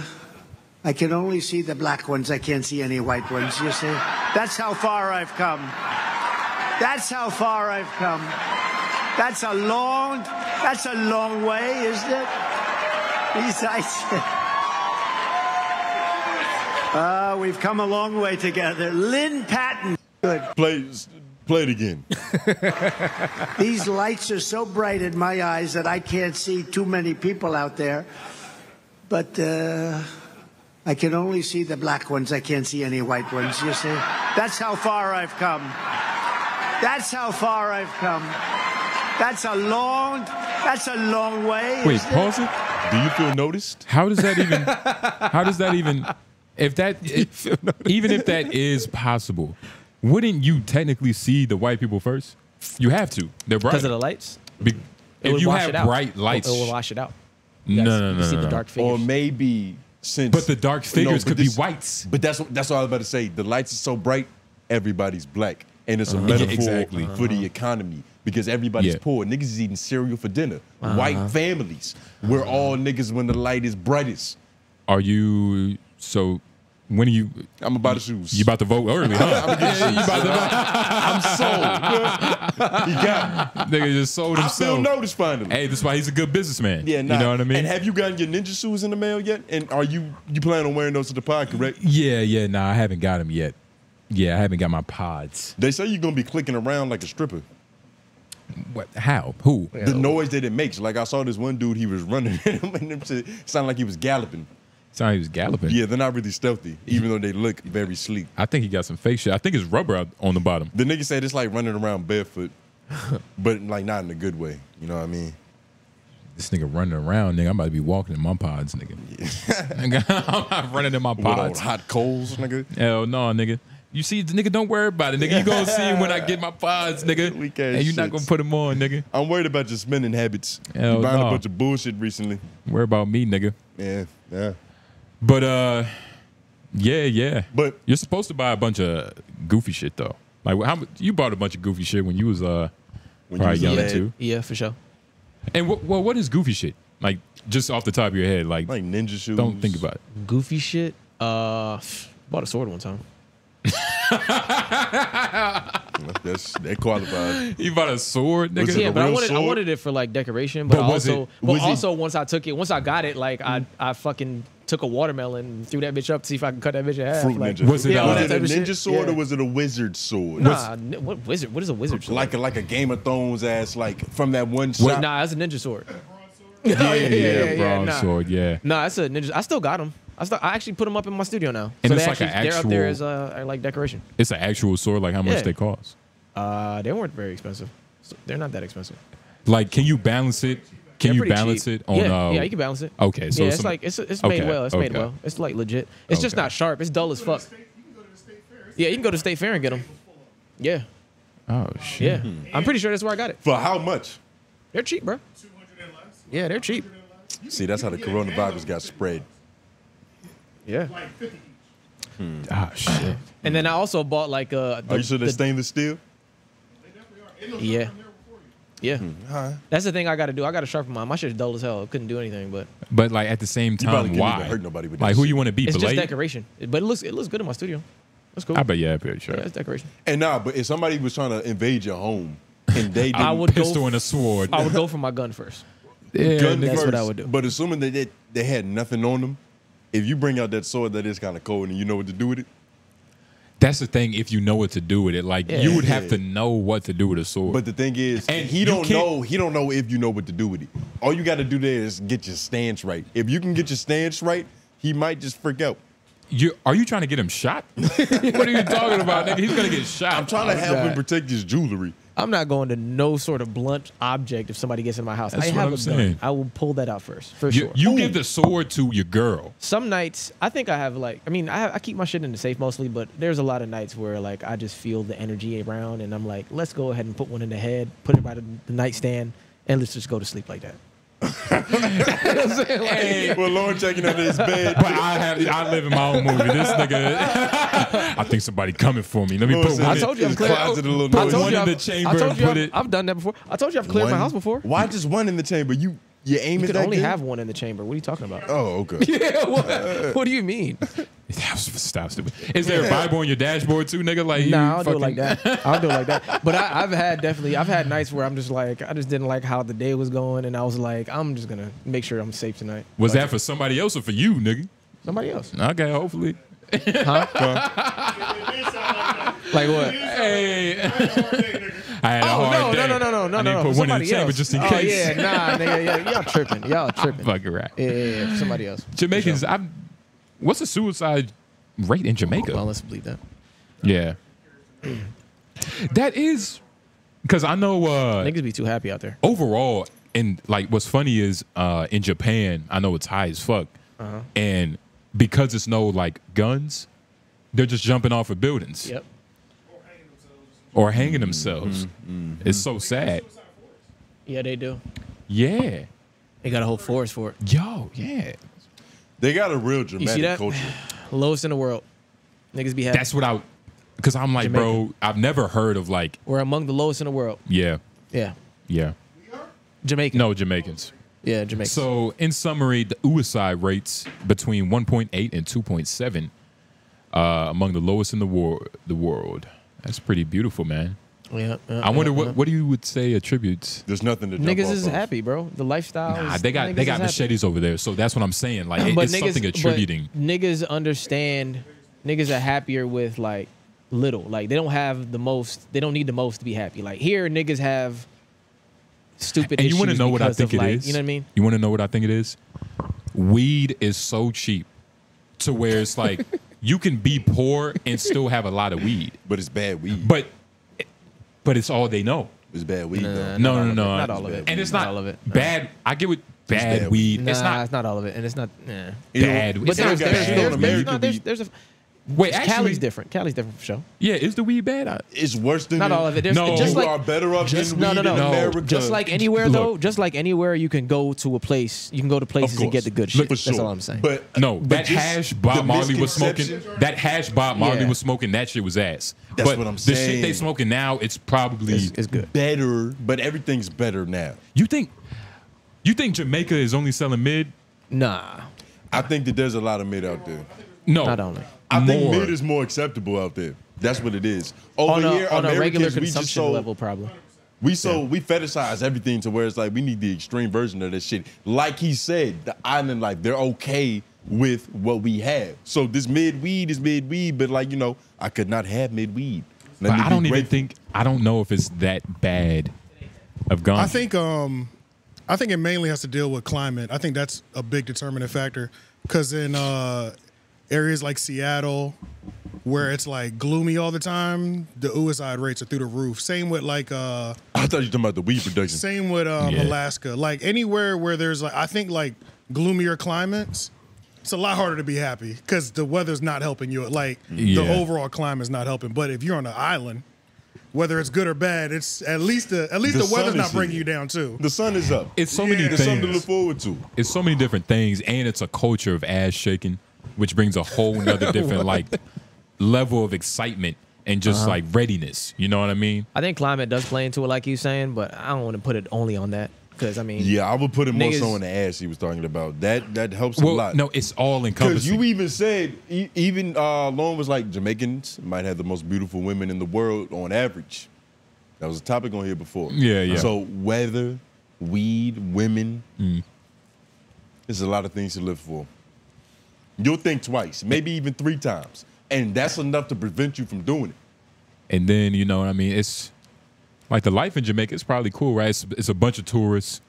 I can only see the black ones. I can't see any white ones. You see? That's how far I've come. That's how far I've come. That's a long. That's a long way, isn't it? These lights. Uh, we've come a long way together. Lynn Patton. Good. Play, play it again. These lights are so bright in my eyes that I can't see too many people out there. But uh, I can only see the black ones. I can't see any white ones. You see? That's how far I've come. That's how far I've come. That's a long. That's a long way. Wait, isn't it? pause it. Do you feel noticed? How does that even? how does that even? If that, even if that is possible, wouldn't you technically see the white people first? You have to. They're bright. Because of the lights? Be- It if would you wash have it out. bright lights, It will wash it out. no, Yes, no, you no, see no, the dark figures. Or maybe since. But the dark figures but could be whites. But that's that's what I was about to say. The lights are so bright, everybody's black, and it's a Uh-huh. Yeah, metaphor exactly. for the economy because everybody's Yeah. poor. Niggas is eating cereal for dinner. Uh-huh. White families. We're all niggas when the light is brightest. Are you so? When are you? I'm about to shoes. You about to vote early, huh? I'm getting Yeah, you about to- vote. I'm sold. he got me. Nigga just sold I himself. feel noticed finally. Hey, that's why he's a good businessman. Yeah, nah. you know what I mean. And have you gotten your ninja shoes in the mail yet? And are you you plan on wearing those to the pod? Correct. yeah, yeah. Nah, I haven't got them yet. Yeah, I haven't got my pods. They say you're gonna be clicking around like a stripper. What? How? Who? The noise that it makes. Like I saw this one dude, he was running and them shit sounded like he was galloping. Sound he was galloping. Yeah, they're not really stealthy, even though they look very sleek. I think he got some fake shit. I think it's rubber out on the bottom. The nigga said it's like running around barefoot, but like not in a good way. You know what I mean? This nigga running around, nigga. I'm about to be walking in my pods, nigga. Nigga, I'm not running in my pods. hot coals, nigga. Hell no, nigga. You see, nigga, don't worry about it, nigga. You gonna see him when I get my pods, nigga. Weak ass And you're not shits. gonna put them on, nigga. I'm worried about your spending habits. Hell you buying no. a bunch of bullshit recently. Worry about me, nigga. Yeah, yeah. But uh, yeah, yeah. But you're supposed to buy a bunch of goofy shit though. Like how you bought a bunch of goofy shit when you was uh When you probably was young lad. too. Yeah, for sure. And what well, what is goofy shit? Like just off the top of your head, like like ninja shoes. Don't think about it. Goofy shit. Uh, bought a sword one time. That's that qualifies. You bought a sword, nigga. yeah, but I wanted I wanted it for like decoration, but, But also it- but was it- also once I took it, once I got it, like I I fucking took a watermelon and threw that bitch up to see if I could cut that bitch in half. Fruit like, ninja. Was it, yeah, all was it a type of shit. ninja sword Yeah. or was it a wizard sword? Nah, n- what wizard? What is a wizard sword? like a like a Game of Thrones ass like from that one What? shot. Nah, that's a ninja sword. Yeah, yeah, yeah, nah. broadsword, yeah. Nah, that's a ninja. I still got them. I still, I actually put them up in my studio now. And so it's they like an actually, they're up there actual- as uh, like decoration. It's an actual sword. Like how much Yeah. they cost? Uh, they weren't very expensive. So they're not that expensive. Like, can you balance it? Can you balance cheap. it on? Yeah, uh, yeah, you can balance it. Okay, so yeah, it's it's some- like it's it's made okay, well. It's made well. It's like legit. It's just not sharp. It's dull as fuck. Yeah, you can go to State Fair and get them. Yeah, Oh shit. yeah. I'm pretty sure that's where I got it. For how much? They're cheap, bro. Yeah, they're cheap. See, that's how the coronavirus got spread. Yeah. Ah shit. And then I also bought like uh. Are you sure they're stainless steel? Yeah. Yeah. Hmm. Huh. That's the thing I got to do. I got to sharpen mine. My shit's dull as hell. I Couldn't do anything, but But like at the same time, couldn't why? hurt nobody with like who shit. you want to be? it's just decoration. But it looks it looks good in my studio. That's cool. I bet yeah, pretty sure. Yeah, it's decoration. And nah, but if somebody was trying to invade your home and they didn't I would pistol go. and a sword. I would go for my gun first. Yeah, gun that's first, what I would do. But assuming that they, they had nothing on them, if you bring out that sword that is kind of cold and you know what to do with it, That's the thing. If you know what to do with it, like you would have Yeah. to know what to do with a sword. But the thing is, And and he don't can't- know. He don't know if you know what to do with it. All you got to do there is get your stance right. If you can get your stance right, he might just freak out. you are you trying to get him shot? what are you talking about, nigga? He's gonna get shot. I'm trying to help him protect his jewelry. I'm not going to no sort of blunt object if somebody gets in my house. That's I what have I'm a saying. gun. I will pull that out first for You, sure. you give the sword to your girl. Some nights, I think I have like, I mean, I, have, I keep my shit in the safe mostly, but there's a lot of nights where like I just feel the energy around, and I'm like, let's go ahead and put one in the head, put it by the, the nightstand, and let's just go to sleep like that. Hey, Well, Lauren checking under his bed. but I have I live in my own movie. This nigga, I think somebody coming for me. Let me Lord put one. I told you I've cleared. closet a little I told One in the chamber I told you I've, I've done that before. I told you I've cleared my house before. Why just one in the chamber? You your aim You is could only good? have one in the chamber. What are you talking about? Oh, oh okay. yeah, what, what do you mean? Stop stupid. Is there a Bible on your dashboard too, nigga? Like you Nah, I don't do it like that. I don't do it like that. But I, I've had definitely, I've had nights where I'm just like, I just didn't like how the day was going, and I was like, I'm just gonna make sure I'm safe tonight. Was that for somebody else or for you, nigga? Somebody else, Okay, hopefully. huh? like what? Hey. I had a Oh hard no, day. no, no, no, no, I no, no! to put for one in somebody the chamber else. just in oh, case. yeah, nah, nigga, yeah, y'all tripping, y'all tripping. Fucking right. Yeah, yeah, yeah, somebody else. Jamaicans, I'm, what's the suicide rate in Jamaica? Well, let's believe that. Yeah. that is because I know uh Niggas be too happy out there. overall and like what's funny is uh in Japan, I know it's high as fuck. Uh-huh. And because it's no like guns, they're just jumping off of buildings Yep. Or hanging themselves. Mm, mm, mm, it's so sad. Yeah, they do. Yeah. They got a whole forest for it. Yo, yeah. They got a real You dramatic see that? culture. Lowest in the world. Niggas be happy. That's what I because I'm like, bro, I've never heard of like, We're among the lowest in the world. yeah, Yeah. yeah. Jamaican. No, Jamaicans. Yeah, Jamaican. So, in summary, the suicide rates between 1.8 and 2.7 uh, among the lowest in the world. The world. That's pretty beautiful, man. Yeah, yeah, I wonder yeah, what yeah. what do you would say attributes? There's nothing to Niggas is happy, bro. The lifestyle. Nah, is, they got they got is happy. machetes over there, so that's what I'm saying. Like it- it's niggas- something attributing. Niggas understand. Niggas are happier with like little. Like they don't have the most. They don't need the most to be happy. Like here, niggas have stupid. And you want want to know what I think of, it like, is? You know what I mean? You want to know what I think it is? Weed is so cheap to where it's like you can be poor and still have a lot of weed, but it's bad weed. But but it's all they know. It's bad weed. though. No, no, no, Not all of it. And it's Not not, all of it. bad. I get what bad, bad weed. Nah, It's not it's not all of it, and it's not. Nah. bad. But it's there's, not there's, bad. there's, there's, no, there's, there's a. Wait, Cali's different. Cali's different for sure. yeah, is the weed bad? I, It's worse than Not the- all of it. There's, No. just you like are better off just, than no, weed no, no, in America. Just like anywhere Look. though, just like anywhere you can go to a place, you can go to places and get the good Look, shit. for That's sure. all I'm saying. But no, but that hash Bob Marley was smoking. That hash Bob Marley Yeah. was smoking. That shit was ass. That's but what I'm saying. The shit they saying. smoking now, it's probably. it's, it's good. better, but everything's better now. you think? You think Jamaica is only selling mid? Nah, I think that there's a lot of mid out there. No, not only. I think More. mid is more acceptable out there. That's what it is. Over on a, here, on a regular Americans, we just consumption so level, probably. we so we fetishize everything to where it's like we need the extreme version of that shit. Like he said, the island life, they're okay with what we have. So this mid weed is mid weed, but like you know, I could not have mid weed. But I don't even think. I don't know if it's that bad. Of ganja. I think um, I think it mainly has to deal with climate. I think that's a big determinant factor because in uh, areas like Seattle, where it's like gloomy all the time, the suicide rates are through the roof. Same with like uh, I thought you were talking about the weed production. same with um, Yeah. Alaska. Like anywhere where there's like I think like gloomier climates. It's a lot harder to be happy because the weather's not helping you. Like Yeah. the overall climate's not helping. But if you're on an island, whether it's good or bad, it's at least the at least The the, weather's not bringing here. you down too. The sun is up. it's so many Yeah. There's something to look forward to. It's so many different things, and it's a culture of ass shaking, which brings a whole nother different like level of excitement and just Uh-huh. like readiness. You know what I mean? I think climate does play into it, like you saying, but I don't want to put it only on that because I mean, Yeah, I would put it more so on the ass he was talking about. That that helps a lot. no, it's all encompassing. Because you even said, even uh, Lauren was like, Jamaicans might have the most beautiful women in the world on average. That was a topic on here before. Yeah, yeah. So weather, weed, women, Mm. there's a lot of things to live for. You'll think twice, maybe even three times, and that's enough to prevent you from doing it. and then you know what I mean? It's like the life in Jamaica is probably cool, right? It's, it's a bunch of tourists.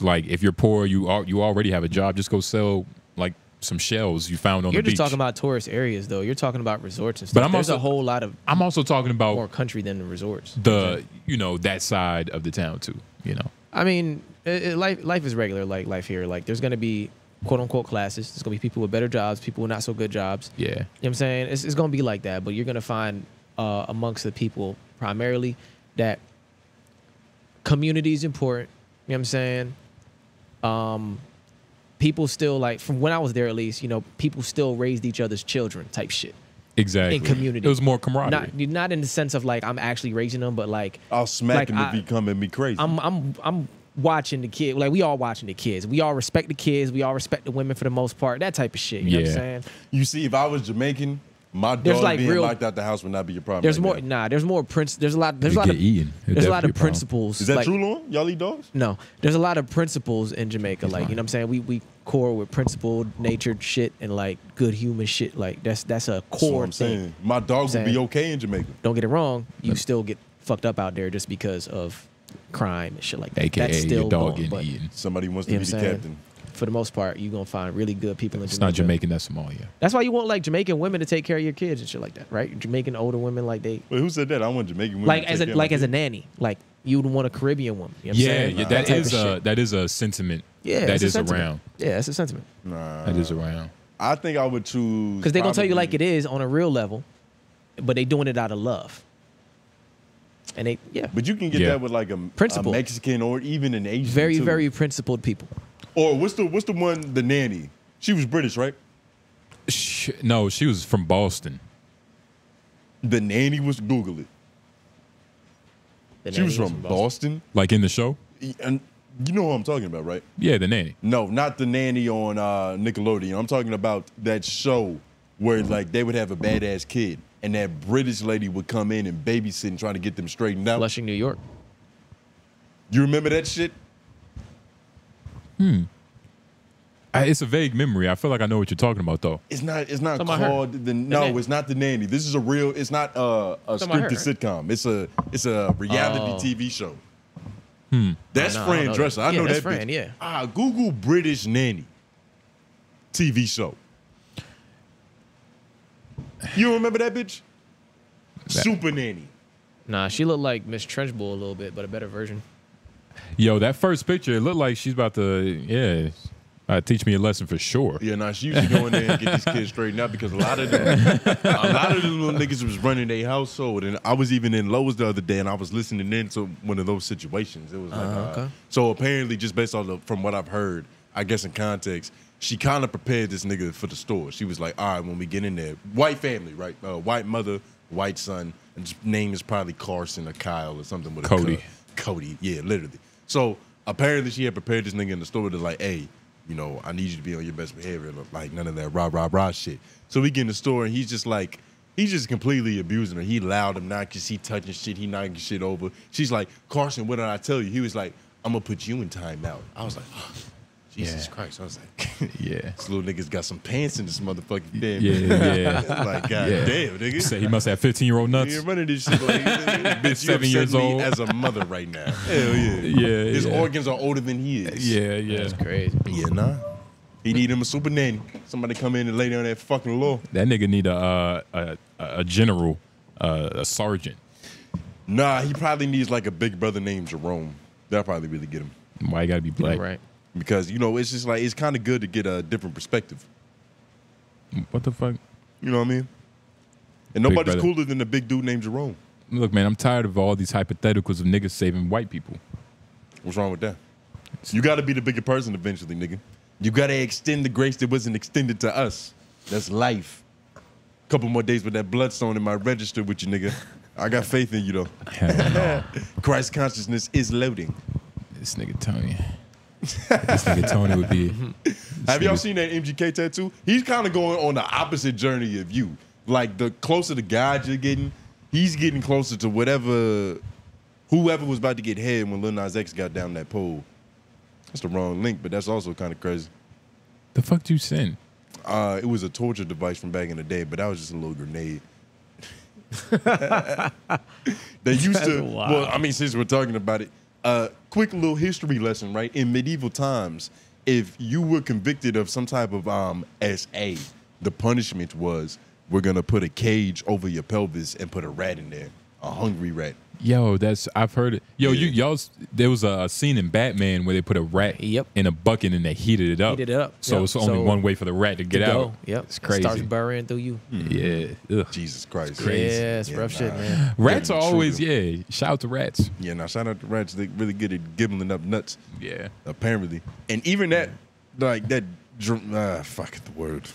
Like if you're poor, you are, you already have a job. Just go sell like some shells you found on the beach. you're just talking about tourist areas though. You're talking about resorts and stuff. But I'm There's also- a whole lot of I'm also talking about more country than the resorts. the you know that side of the town too. You know, I mean, it, it, life life is regular like life here. Like there's gonna be quote unquote classes. There's gonna be people with better jobs, people with not so good jobs. yeah. You know what I'm saying? It's, it's gonna be like that, but you're gonna find uh, amongst the people primarily that community is important. You know what I'm saying? Um, people still like from when I was there at least, you know, people still raised each other's children type shit. Exactly. In community. It was more camaraderie. Not not in the sense of like I'm actually raising them, but like I'll smack Like, him if I- he come at me crazy. I'm I'm I'm watching the kid. Like we all watching the kids. We all respect the kids. We all respect the women for the most part. That type of shit. You know what I'm Yeah. saying? you see, if I was Jamaican, my There's, dog like, being real- locked out the house would not be a problem. There's right more. now. Nah, there's more prince. There's a lot. There's a lot of eaten. It'd There's a lot of be a problem. principles. Is that like- true, Lauren? Y'all eat dogs? No, there's a lot of principles in Jamaica. Like you know what I'm saying. We we core with principled, natured shit and like good human shit. Like that's that's a That's what core I'm thing. saying. My dog would be okay in Jamaica. Don't get it wrong. You still get fucked up out there just because of crime and shit like that. AKA that's still your dog going, getting eaten. Somebody wants to You know be what the saying? captain. For the most part, you're gonna find really good people in It's Jamaica. not Jamaican. That's Somalia. That's why you want like Jamaican women to take care of your kids and shit like that, right? Jamaican older women like they Wait, who said that? I want Jamaican women. like to as take a care like my as a nanny. Like you would want a Caribbean woman. You know what I'm Yeah, saying? yeah. That type is of a that is a sentiment. yeah, that it's a is sentiment. around. Yeah, that's a sentiment. Nah. That is around. I think I would choose Because they're gonna tell you like it is on a real level, but they doing it out of love. And they yeah, But you can get Yeah. that with like a, a Mexican or even an Asian. very too. very principled people. Or what's the what's the one? The nanny. She was British, right? Sh- No, she was from Boston. The nanny was Google it. The she was nanny from Boston. Like in the show. And you know who I'm talking about, right? Yeah, the nanny. No, not the nanny on uh, Nickelodeon. I'm talking about that show where like they would have a badass kid, and that British lady would come in and babysit and try to get them straightened out. Flushing, New York. You remember that shit? Hmm. I, it's a vague memory. I feel like I know what you're talking about, though. It's not. It's not Talking about her. called the. No, nanny. it's not the nanny. This is a real. It's not uh, a Talking scripted sitcom. It's a. It's a reality Oh. TV show. Hmm. That's Oh, no, I Fran know Drescher. that. I Yeah, know that's that. Fran, bitch. yeah. Ah, Google British nanny. TV show. You remember that bitch? Super nanny. Nah, she looked like Miss Trunchbull a little bit, but a better version. Yo, that first picture, it looked like she's about to, yeah, uh, teach me a lesson for sure. Yeah, nah, she used to go in there and get these kids straightened out because a lot of them, a lot of them little niggas was running their household, and I was even in Lowe's the other day, and I was listening in to one of those situations. It was like, Uh, uh, so apparently, just based on the, from what I've heard, I guess in context, she kind of prepared this nigga for the store. She was like, all right, when we get in there, white family, right? Uh, white mother, white son, and his name is probably Carson or Kyle or something with a Cody. Cody, yeah, literally. So apparently she had prepared this nigga in the store to like, hey, you know, I need you to be on your best behavior, like none of that rah rah rah shit. So we get in the store and he's just like, he's just completely abusing her. He loud, obnoxious, he touching shit, he knocking shit over. She's like, Carson, what did I tell you? He was like, I'm gonna put you in timeout. I was like, Jesus Yeah. Christ. I was like, yeah. this little nigga's got some pants in this motherfucking damn. Yeah, yeah. like, god Yeah. damn, nigga. Say he must have 15 year old nuts. You're running this shit like, bitch, Seven upset years me old. as a mother right now. Hell yeah. Yeah, His yeah. organs are older than he is. Yeah, yeah. That's crazy. Yeah, nah. He need him a super nanny. Somebody come in and lay down that fucking law. That nigga need a uh, a, a, a general, uh, a sergeant. Nah, he probably needs like a big brother named Jerome. That'll probably really get him. Why you gotta be black? Right. Because, you know, it's just like, it's kind of good to get a different perspective. What the fuck? You know what I mean? And Big nobody's brother. cooler than a big dude named Jerome. Look, man, I'm tired of all these hypotheticals of niggas saving white people. What's wrong with that? You got to be the bigger person eventually, nigga. You got to extend the grace that wasn't extended to us. That's life. Couple more days with that bloodstone in my register with you, nigga. I got faith in you, though. Christ consciousness is loading. This nigga Tony. This nigga Tony would be. Have y'all seen that MGK tattoo? He's kind of going on the opposite journey of you. Like the closer the God you're getting, he's getting closer to whatever, whoever was about to get head when Lil Nas X got down that pole. That's the wrong link, but that's also kind of crazy. The fuck do you send? Uh, it was a torture device from back in the day, but that was just a little grenade. they used That's to. wild. Well, I mean, since we're talking about it, uh, quick little history lesson, right? In medieval times, if you were convicted of some type of um, SA, the punishment was we're gonna put a cage over your pelvis and put a rat in there, a hungry rat. Yo, that's I've heard it. Yo, you y'all. There was a, scene in Batman where they put a rat in a bucket and they heated it up. Heated it up. So Yep. it's only So- one way for the rat to get To out. Yep. it's It crazy. starts burrowing through you. Yeah, Ugh. Jesus Christ, crazy. Yeah, it's rough shit, man. Rats Yeah, are true. always yeah. Shout out to rats. Yeah, now shout out to rats. They really good at gibbling up nuts. Yeah, apparently. And even that, like that, dr- uh, fuck the word,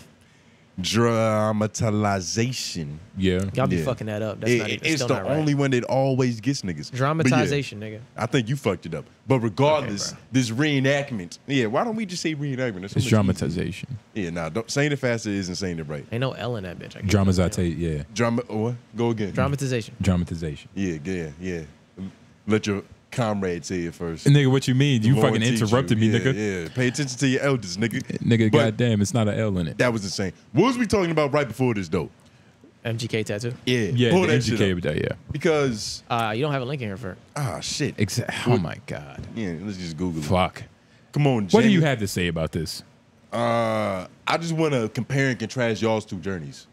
dramatization. Yeah, Y'all be fucking that up. That's It- not even- it's still the not right. only one that always gets niggas. But yeah, Dramatization, nigga. I think you fucked it up. But regardless, this reenactment. Yeah, why don't we just say reenactment? That's so It's dramatization. easier. Yeah, nah, don't, saying it faster isn't saying it right. Ain't no L in that bitch. I Dramatization. Yeah. Drama. What? Go again. Dramatization. Dramatization. Yeah, yeah, yeah. Let your comrade say it first. Nigga, what you mean? You Lord fucking interrupted you. me, Yeah, nigga. Yeah, pay attention to your elders, nigga. Nigga, But- goddamn, it's not an L in it. That was insane. What was we talking about right before this, though? MGK tattoo. Yeah, Yeah, pull the that shit MGK up. with that, yeah. Because Uh, you don't have a link in here for it. ah shit. Exactly. Oh my god. Yeah, let's just Google it. Fuck. Come on, What do you have to say about this? Uh, I just want to compare and contrast y'all's two journeys.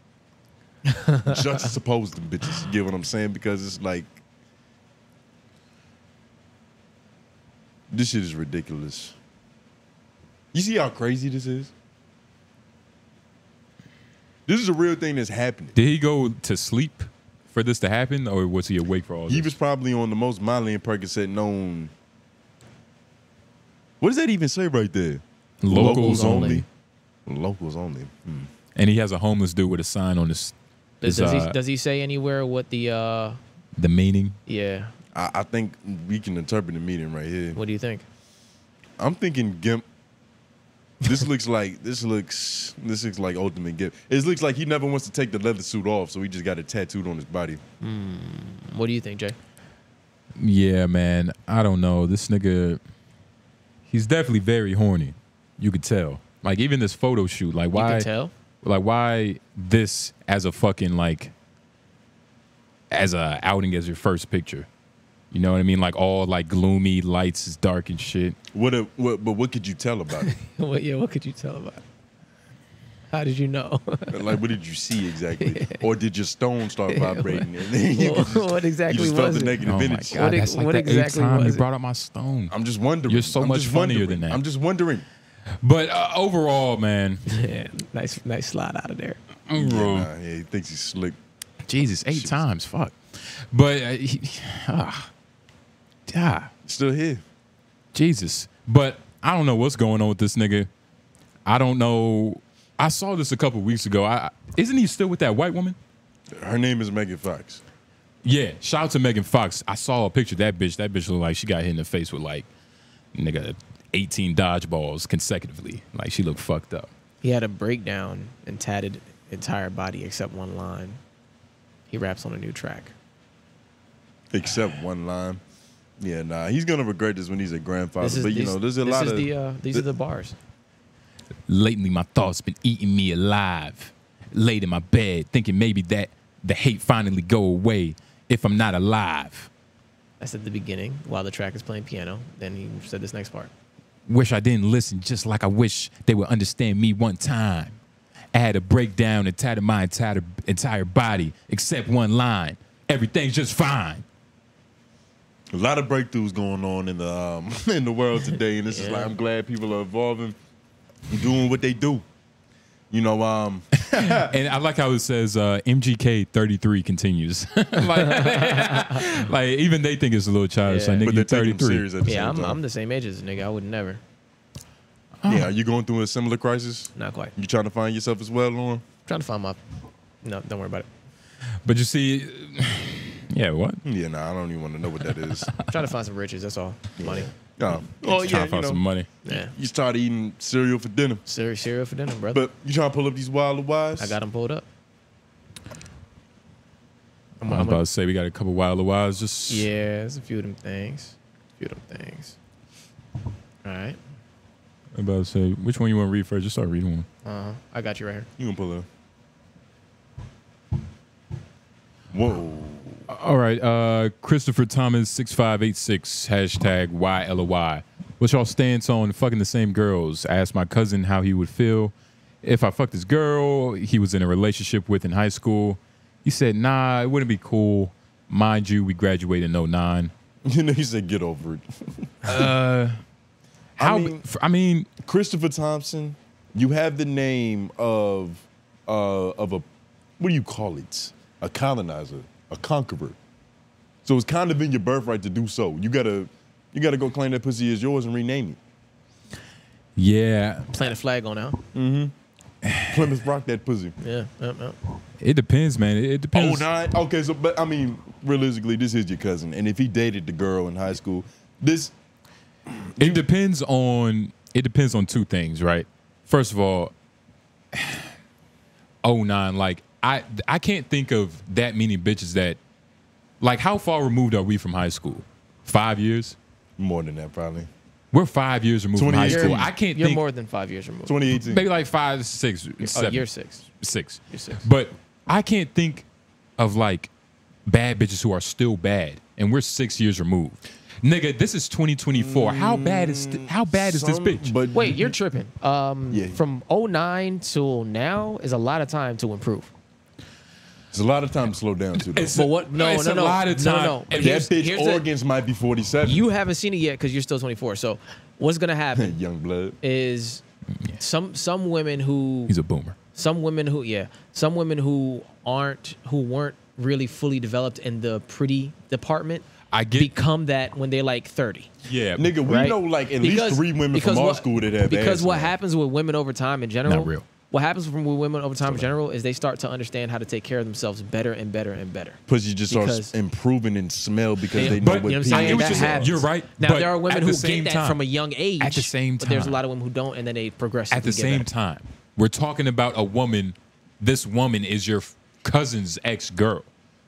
Juxtapose them bitches. You get what I'm saying? Because it's like this shit is ridiculous. You see how crazy this is? This is a real thing that's happening. Did he go to sleep for this to happen, or was he awake for all He this? was probably on the most Miley and Percocet known. What does that even say right there? Locals only. Locals only. Hmm. And he has a homeless dude with a sign on his. Does, his, does, uh, he, does he say anywhere what the uh the meaning. yeah? I, I think we can interpret the meaning right here. What do you think? I'm thinking Gimp This looks like this looks this looks like ultimate gift. It looks like he never wants to take the leather suit off, so he just got it tattooed on his body. Hmm. What do you think, Jay? Yeah, man. I don't know. This nigga, he's definitely very horny. You could tell. Like even this photo shoot. Like why? could tell? Like why this as a fucking like as a outing as your first picture? You know what I mean? Like all like gloomy lights is dark and shit. What, a, what but what could you tell about it? what, yeah, what could you tell about? it? How did you know? like what did you see exactly? Or did your stone start vibrating? And then you What- just- what exactly you just felt was the it? negative Oh my energy. god, that's like what the exactly eighth time was you brought up my stone. I'm just wondering. You're so I'm much funnier wondering. than that. I'm just wondering. But uh, overall, man, yeah, nice, nice slide out of there. Yeah, overall, nah, yeah, he thinks he's slick. Jesus, eight times, fuck. But uh, he, ah, ah, Still here. Jesus. But I don't know what's going on with this nigga. I don't know. I saw this a couple weeks ago. I, isn't he still with that white woman? Her name is Megan Fox. Yeah. Shout out to Megan Fox. I saw a picture of that bitch. That bitch looked like she got hit in the face with like nigga 18 dodgeballs consecutively. Like she looked fucked up. He had a breakdown and tatted entire body except one line. He raps on a new track. Except one line. Yeah, nah, he's gonna regret this when he's a grandfather. This is, but you these- know, there's a this lot is of the, uh, these are the bars. Lately, my thoughts been eating me alive. Laid in my bed, thinking maybe that the hate finally go away if I'm not alive. That's at the beginning while the track is playing piano. Then he said this next part. Wish I didn't listen, just like I wish they would understand me one time. I had a breakdown and tatted my entire entire body except one line. Everything's just fine. A lot of breakthroughs going on in the um, in the world today, and this is Yeah. like I'm glad people are evolving, and doing what they do. You know, um, And I like how it says uh, MGK 33 continues. like, like, even they think it's a little childish. Yeah. Like, nigga, but you're they're 33. serious at the Yeah, same I'm, time. I'm the same age as a nigga. I would never. yeah, are you going through a similar crisis? Not quite. You trying to find yourself as well, Lauren? trying to find my. No, don't worry about it. But you see, yeah, what? Yeah, nah, I don't even want to know what that is. I'm trying to find some riches. That's all. Money. Um, Oh, yeah, yeah, trying to you find know, some money. Yeah. you start eating cereal for dinner, Cereal, cereal for dinner, brother. but you trying to pull up these wild wives? I got them pulled up. I'm, I was I'm about to say we got a couple wild wives. Just yeah, there's a few of them things. A few of them things. All right. I'm about to say which one you want to read first. Just start reading one. Uh huh. I got you right here. You gonna pull up? Whoa. All right, uh, Christopher Thomas six five eight six hashtag YLOY. What's y'all stance on fucking the same girls? I asked my cousin how he would feel if I fucked this girl he was in a relationship with in high school. He said, "Nah, it wouldn't be cool." Mind you, we graduated in 09. You know, he said, "Get over it." Uh, how? I mean- I mean, Christopher Thompson, you have the name of uh, of a what do you call it? A colonizer, a conqueror. So it's kind of in your birthright to do so. You gotta you gotta go claim that pussy is yours and rename it. yeah, Plant a flag on now. it. Mm-hmm. Plymouth Rock that pussy. Yeah. Yep, yep. it depends, man. It, it Oh depends. nine. Okay, so but I mean, realistically, this is your cousin, and if he dated the girl in high school, this It depends on it depends on two things, right? First of all, 09, like I I can't think of that many bitches that like how far removed are we from high school? Five years? more than that probably. We're five years removed from high 2018. school. I can't You're think more than five years removed. 2018. maybe like five, six, Oh, seven, year six. six. Year six. But I can't think of like bad bitches who are still bad, and we're six years removed. Nigga, this is 2024. How bad is th- how bad is this bitch? But Wait, you're tripping. Um, Yeah. From 09 till now is a lot of time to improve. It's a lot of time to slow down too. Though. It's But what? No, It's no, a no, lot of no, time. no. But And that bitch here's the- might be 47. you haven't seen it yet because you're still 24. So what's gonna happen young blood. is some some women who He's a boomer. some women who yeah some women who aren't who weren't really fully developed in the pretty department I get become that when they're like 30 yeah, Nigga, we right? know like at Because- least three women from our what- school that have because what happens with women over time in general Not real. What happens from women over time in general is they start to understand how to take care of themselves better and better and better. Pussy just starts Because- improving in smell because Yeah, they know but- what you know what I'm saying? That happens. You're right. Now but there are women who the get that time- from a young age. At the same time. but there's a lot of women who don't, and then they progress. At the get same better. time, we're talking about a woman. This woman is your cousin's ex girl,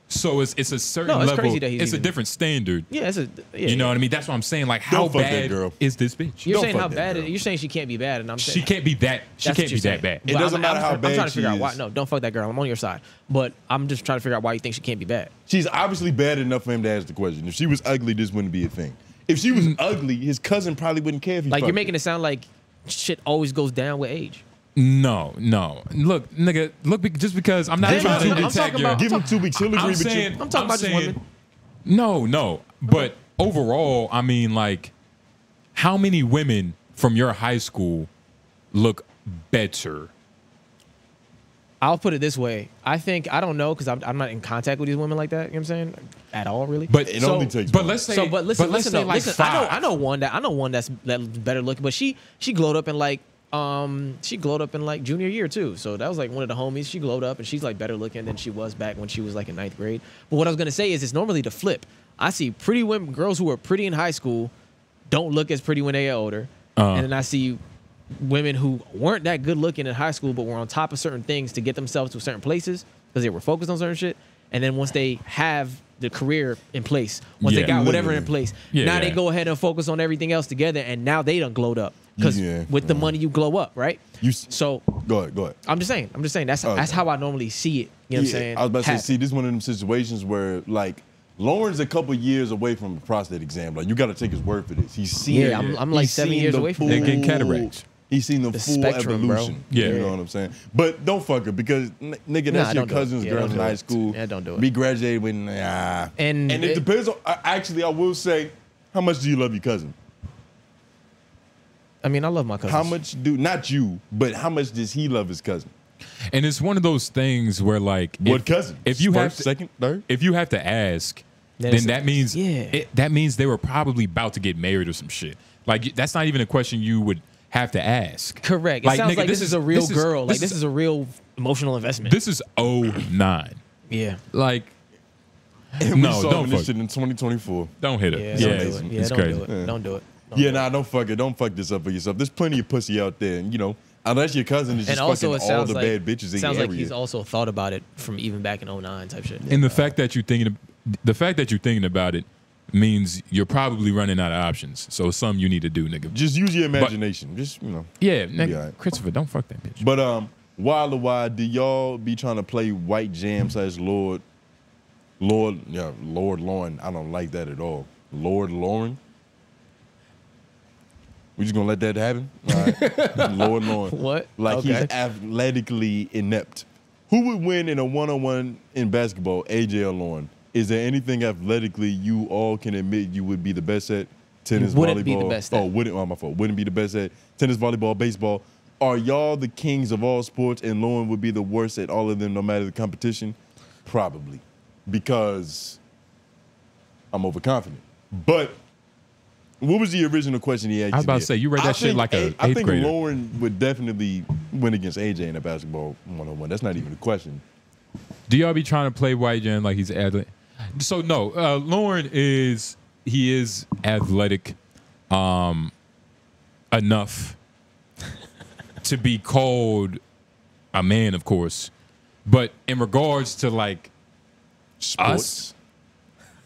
so it's it's a certain No, it's level. crazy that he's it's a different standard. Yeah, it's a yeah, you know yeah. what I mean? That's what I'm saying. Like, how Don't that bad girl. is this bitch? You're Don't saying how bad? girl. You're saying she can't be bad, and I'm saying She can't be that. She can't be you're that bad. It But doesn't I'm, matter I'm, how I'm bad trying to figure she out why. is. No, don't fuck that girl. I'm on your side. But I'm just trying to figure out why you think she can't be bad. She's obviously bad enough for him to ask the question. If she was ugly, this wouldn't be a thing. If she was mm. ugly, his cousin probably wouldn't care if he Like you're fucked making it sound like shit always goes down with age. No, no. Look, nigga. Look, be- just because I'm not Damn, trying to I'm attack talking your. about- Give him two weeks. He'll agree I'm with saying, you. I'm talking about just saying- women. No, no. But overall, I mean, like, how many women from your high school look better? I'll put it this way. I think I don't know because I'm, I'm not in contact with these women like that. You know what I'm saying? At all, really. But It only takes But one. let's say. so, but listen, let's listen, say though, like listen. I know. I know one that I know one that's that's better looking, but she she glowed up in like um she glowed up in like junior year too. So that was like one of the homies. She glowed up and she's like better looking than she was back when she was like in ninth grade. But what I was gonna say is it's normally the flip. I see pretty women, girls who are pretty in high school, don't look as pretty when they get older, Uh-huh. and then I see women who weren't that good looking in high school but were on top of certain things to get themselves to certain places because they were focused on certain shit. And then once they have the career in place, once Yeah. they got whatever in place, Yeah, now yeah. they go ahead and focus on everything else together, and now they done glowed up because Yeah. with the money you glow up, right? You So Go ahead, go ahead. I'm just saying, I'm just saying that's Okay. that's how I normally see it. You know what I'm saying? I was about to say, see, this is one of them situations where like Lauren's a couple years away from a prostate exam. Like you got to take his word for this. He's seen. Yeah, I'm- I'm like seven years away from full- getting cataracts. He's seen the, The full spectrum, bro. evolution. Yeah. you know what I'm saying. But don't fuck her because n- nigga, Nah, that's your don't do it. cousin's Yeah, girl in high it. school. Yeah, don't do it. We graduated with nah. And and it, it- depends on. Actually, I will say, how much do you love your cousin? I mean, I love my cousin. How much do not you, but how much does he love his cousin? And it's one of those things where, like, What if, cousin? If you have to, second, third. if you have to ask, Then then, it's- that means yeah. it, that means they were probably about to get married or some shit. Like that's not even a question you would have to ask. Correct. It sounds nigga, like this, is a real this girl. like this is a real emotional investment. this is 09. yeah. Like And we No, solving don't this fuck. shit in 2024. don't hit her. Yeah, Yeah, don't do it's, it. Yeah, it's don't crazy. do it. Don't do it. Don't Yeah, do nah, don't fuck it. Don't fuck this up for yourself. There's plenty of pussy out there, and you know, unless your cousin is just also, fucking all the like bad bitches in sounds like he's also thought about it from even back in 09 type shit. And the fact that you're thinking, the fact that you're thinking about it means you're probably running out of options. So it's something you need to do, nigga. just use your imagination. just you know. Yeah, nigga, all right. Christopher, don't fuck that bitch. But um, Wild or Wide, do y'all be trying to play White Jam slash Lord, Lord, yeah, Lord Lauren? I don't like that at all. Lord Lauren. We just gonna let that happen? All right. Lord Lauren. What? Like he's athletically inept. Who would win in a one-on-one in basketball, AJ or Lauren? Is there anything athletically you all can admit you would be the best at? Tennis, wouldn't volleyball. be the best oh, wouldn't? Oh, my fault. Wouldn't be the best at tennis, volleyball, baseball. Are y'all the kings of all sports, and Lauren would be the worst at all of them, no matter the competition? Probably, because I'm overconfident. But what was the original question he asked? I was about to say, you read I that shit think like a A- I eighth think grader. Lauren would definitely win against AJ in a basketball one-on-one. That's not even a question. Do y'all be trying to play White Jam like he's athletic? So no, uh, Lauren is he is athletic um, enough to be called a man, of course. But in regards to like Sports. us,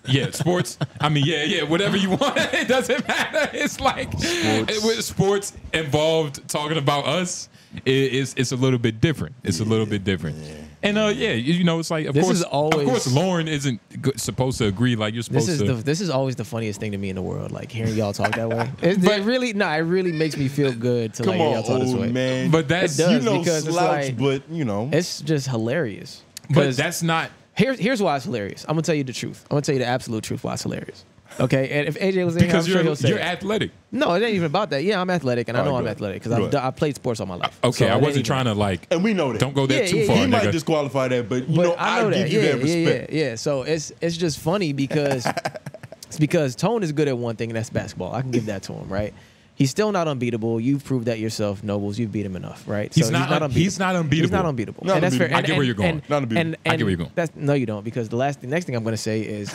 yeah, sports. I mean, yeah, yeah, whatever you want. It doesn't matter. It's like Sports. with sports involved talking about us. It, it's it's a little bit different. It's a little bit different. And uh, yeah, you you know, it's like of This course, is always- of course, Lauren isn't g- supposed to agree. Like you're supposed This is to. the this is always the funniest thing to me in the world. Like hearing y'all talk that way. It, it really no, it really makes me feel good to like hear on, y'all talk this old way. man. but that's It does, you know, because it's like- but you know, It's just hilarious. but 'Cause that's not. Here's here's why it's hilarious. I'm gonna tell you the truth. I'm gonna tell you the absolute truth why it's hilarious. Okay, and if AJ was in here, I'm Because sure you're he'll say you're it. athletic. no, it ain't even about that. Yeah, I'm athletic, and I All know right, I'm go athletic because I've ahead. I played sports all my life. Okay, So I it wasn't even- trying to like. and we know that. Don't go there Yeah, too yeah, far, he might nigga. disqualify that, but you But know, I know give that. you yeah, that yeah, respect. yeah, yeah. So it's it's just funny because it's because Tone is good at one thing, and that's basketball. I can give that to him, right? He's still not unbeatable. You've proved that yourself, Noblez. You've beat him enough, right? He's not un- he's not unbeatable. He's unbeatable. not unbeatable. Not and that's fair. unbeatable. I get where you're going. and- Not unbeatable. and- I get where you're going. That's no, you don't, because the last, the next thing I'm going to say is,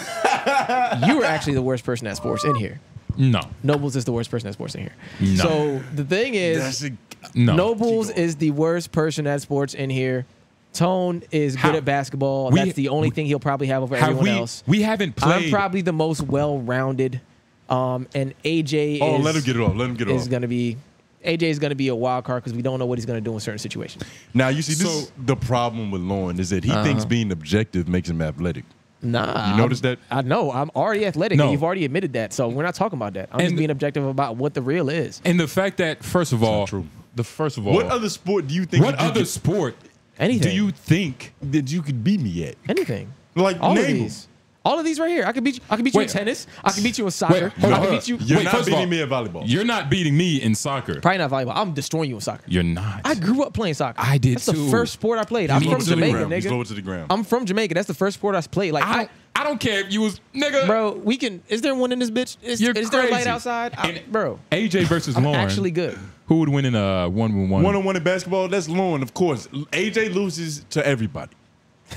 you were actually the worst person at sports in here. No. Noblez is the worst person at sports in here. No. So the thing is, a- No. Noblez is the worst person at sports in here. Tone is How- good at basketball. We- That's the only thing he'll probably have over Have everyone we- else. we haven't played. I'm probably the most well-rounded. Um, and AJ Oh, is, let him get it off. Let him get it is off. going to be AJ is going to be a wild card because we don't know what he's going to do in certain situations. Now you see, this So- is the problem with Lauren is that he thinks Uh-huh. being objective makes him athletic. Nah, You notice I'm- that? I know. I'm already athletic. No. and You've already admitted that, so we're not talking about that. I'm just And- being objective about what the real is. And the fact that first of all, true. the first of all, What other sport do you think? what other could- sport Anything. do you think? that you could beat me at? Anything. Like All name of 'em. these. All of these right here. I could beat you. I could beat you in tennis. I could beat you in soccer. hold I on. could beat you. You're Wait, not first of beating all, me at volleyball. You're not beating me in soccer. Probably not volleyball. I'm destroying you in soccer. You're not. I grew up playing soccer. I did That's too. the first sport I played. I'm slow from it to the Jamaica, ground. You nigga. slow it to the ground. I'm from Jamaica. That's the first sport I played. Like, I I, don't. I don't care if you was nigga. bro, we can. Is there one in this bitch? Is, You're is there a light crazy. outside? I- And- bro, AJ versus I'm Lauren. actually good. Who would win in uh, a one on one? One on one in basketball, that's Lauren, of course. AJ loses to everybody.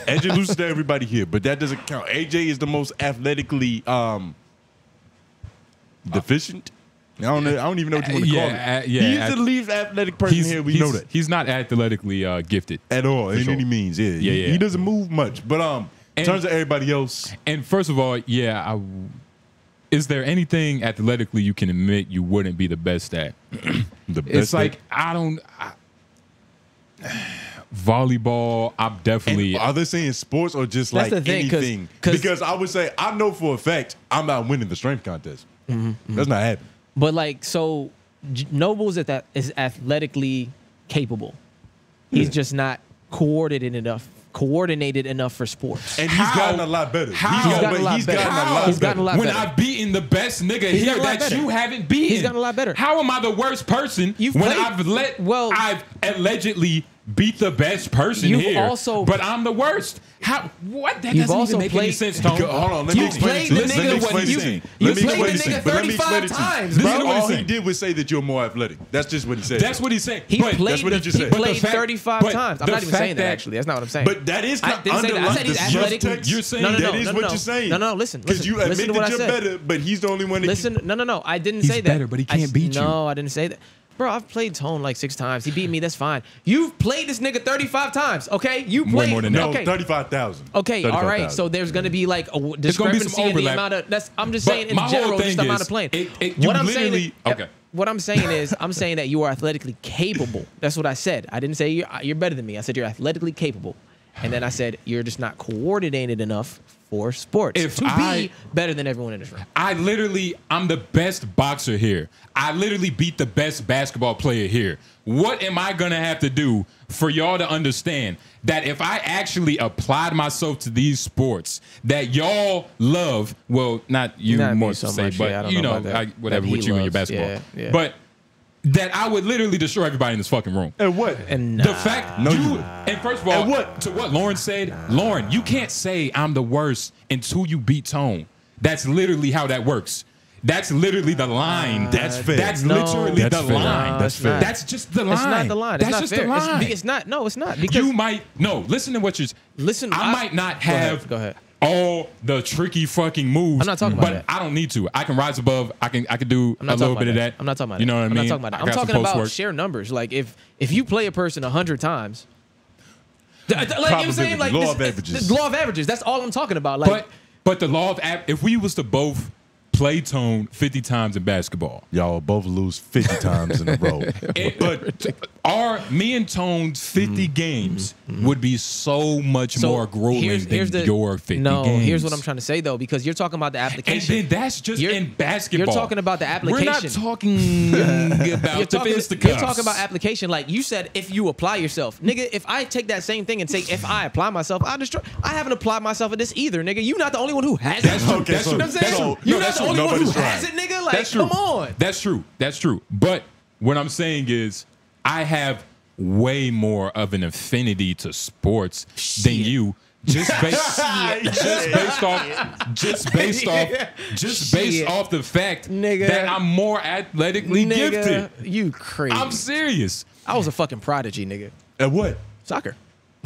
AJ loses to everybody here, but that doesn't count. AJ is the most athletically um deficient. I don't know. I don't even know what you want to Uh, call it. uh, yeah, he's the least athletic person He's, here. We he's- know that he's not athletically uh, gifted at all, in sure. any means. Yeah, Yeah, He, yeah. he doesn't move much. But um, in And- terms of everybody else, And first of all, yeah, I, is there anything athletically you can admit you wouldn't be the best at? the best. It's like I don't. I, volleyball, I'm definitely. And are they saying sports or just That's like the thing, 'cause- anything? 'cause- because I would say I know for a fact I'm not winning the strength contest. Mm-hmm, That's not happening. But like, so J- Noblez is that is athletically capable. He's just not coordinated enough. Coordinated enough for sports. And he's How? gotten a lot better. How? He's He's gotten, gotten a lot he's better. gotten a How? lot He's gotten a better. lot when better. I've beaten the best nigga He's here gotten a lot that better. you haven't beaten. He's gotten a lot better. How am I the worst person You've when played- I've let well- I've allegedly beat the best person You've here, also- but I'm the worst? How? What? That doesn't also even make any sense, Tone. Hold on, let me You explain played it to the you. Let nigga me explain you- it to you. you played explain the it to you. nigga But let me explain it 35 to you. times, Listen, bro. all he did was say that you're more athletic. That's just what he said. That's what he's saying. He but played. that's what he just he said. But played fact- 35 but times. I'm not even saying that, that- actually. That's not what I'm saying. But that is I kind didn't say that. I underlying said he's the athletic. subtext. You're saying no, no, that no, is no, what you're saying. No, no, listen, Because you listen admit that you're better, but he's the only one that Listen, no, no, no. I didn't say that. better, but he can't beat you. No, I didn't say that. Bro, I've played Tone like six times. He beat me. That's fine. You've played this nigga 35 times. Okay, you Way played more than No, Okay, thirty-five thousand. okay, all right. So there's gonna be like a w- There's gonna be some discrepancy in the overlap. amount of. That's. I'm just But saying in my general, just the amount of playing. it- it- you what I'm saying. literally- Is, okay. What I'm saying is, I'm saying that you are athletically capable. That's what I said. I didn't say you're, you're better than me. I said you're athletically capable, and then I said you're just not coordinated enough for sports If to I- be better than everyone in this room. I literally, I'm the best boxer here. I literally beat the best basketball player here. What am I gonna have to do for y'all to understand that if I actually applied myself to these sports that y'all love, well, not you Not more so say, much, but yeah, you know know. I, whatever with you and your basketball, yeah, yeah. but that I would literally destroy everybody in this fucking room. And what? And The fact, No, you, you and first of all, And what? to what Lauren said, Lauren, you can't say I'm the worst until you beat Tone. That's literally how that works. That's literally the line. That's fair. That's No. literally That's the fair. line. No, That's fair. not. That's just the line. It's not the line. It's That's not just fair. the It's- line. It's, not. No, it's not. Because you might no. Listen to what you're. Listen, I, I- might not Go ahead, have go ahead. All the tricky fucking moves. I'm not talking about but that. I don't need to. I can rise above. I can. I can do I'm a not little talking bit about of that. I'm not talking about You that. know what I mean? I'm not talking about that. I I'm got some talking post about work. sheer numbers. Like if if you play a person hundred times, th- th- like you know what I'm saying, like Law this- of this- averages. the law of averages. That's all I'm talking about. Like but but the law of av- if we was to both play tone 50 times in basketball Y'all both lose fifty times in a row. it, but our me and tone's 50 mm-hmm. games mm-hmm. would be so much so more grueling here's, than the, your 50 no, games here's what I'm trying to say though, because you're talking about the application. and then that's just You're- in basketball You're talking about the application. we're not talking about You're the talking, you're talking about application. Like you said, if you apply yourself, nigga. If I take that same thing and say, if I apply myself, I destroy. I haven't applied myself at this either, nigga. You're not the only one who has That's true. Okay, that's so- true. What I'm saying? That's true. You're No, not that's the true. only one who Nobody's has it, nigga. Like, That's true. come on. That's true. That's true. But what I'm saying is, I have way more of an affinity to sports than you. just based, just based off, just based off, just based Shit. off the fact Nigga. that I'm more athletically Nigga, gifted. You crazy. I'm serious. I was a fucking prodigy, nigga. At what? Soccer.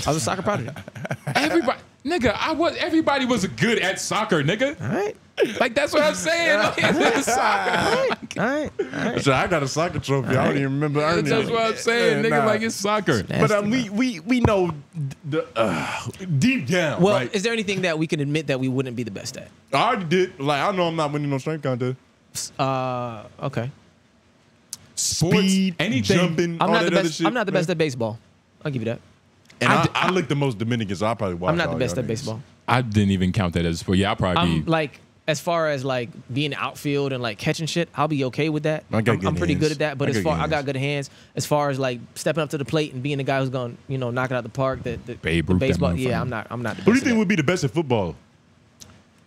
I was a soccer prodigy. Everybody, nigga, I was. Everybody was good at soccer, nigga. All right. Like that's what I'm saying. Like, it's soccer. All right. All right. So I got a soccer trophy. I don't even remember earning That's it. what I'm saying, Yeah, nigga. nah. Like it's soccer. But um, we we we know the uh, deep down. Well, right? is there anything that we can admit that we wouldn't be the best at? I already did. Like I know I'm not winning no strength contest. Uh, okay. Sports, Speed, anything. jumping, I'm all not that the other best. shit. I'm not the man. best at baseball. I'll give you that. And I look the most Dominican, so I probably watch. I'm not the best at baseball. I didn't even count that as sport. Yeah, I'll probably I'm like as far as like being outfield and like catching shit, I'll be okay with that. I got I'm, good I'm pretty hands. good at that. But I as far good I got good hands. As far as like stepping up to the plate and being the guy who's going, to you know, knock it out the park. That the, Babe the Ruth, that baseball. Yeah. I'm not. I'm not. The Who do you think would be the best at football?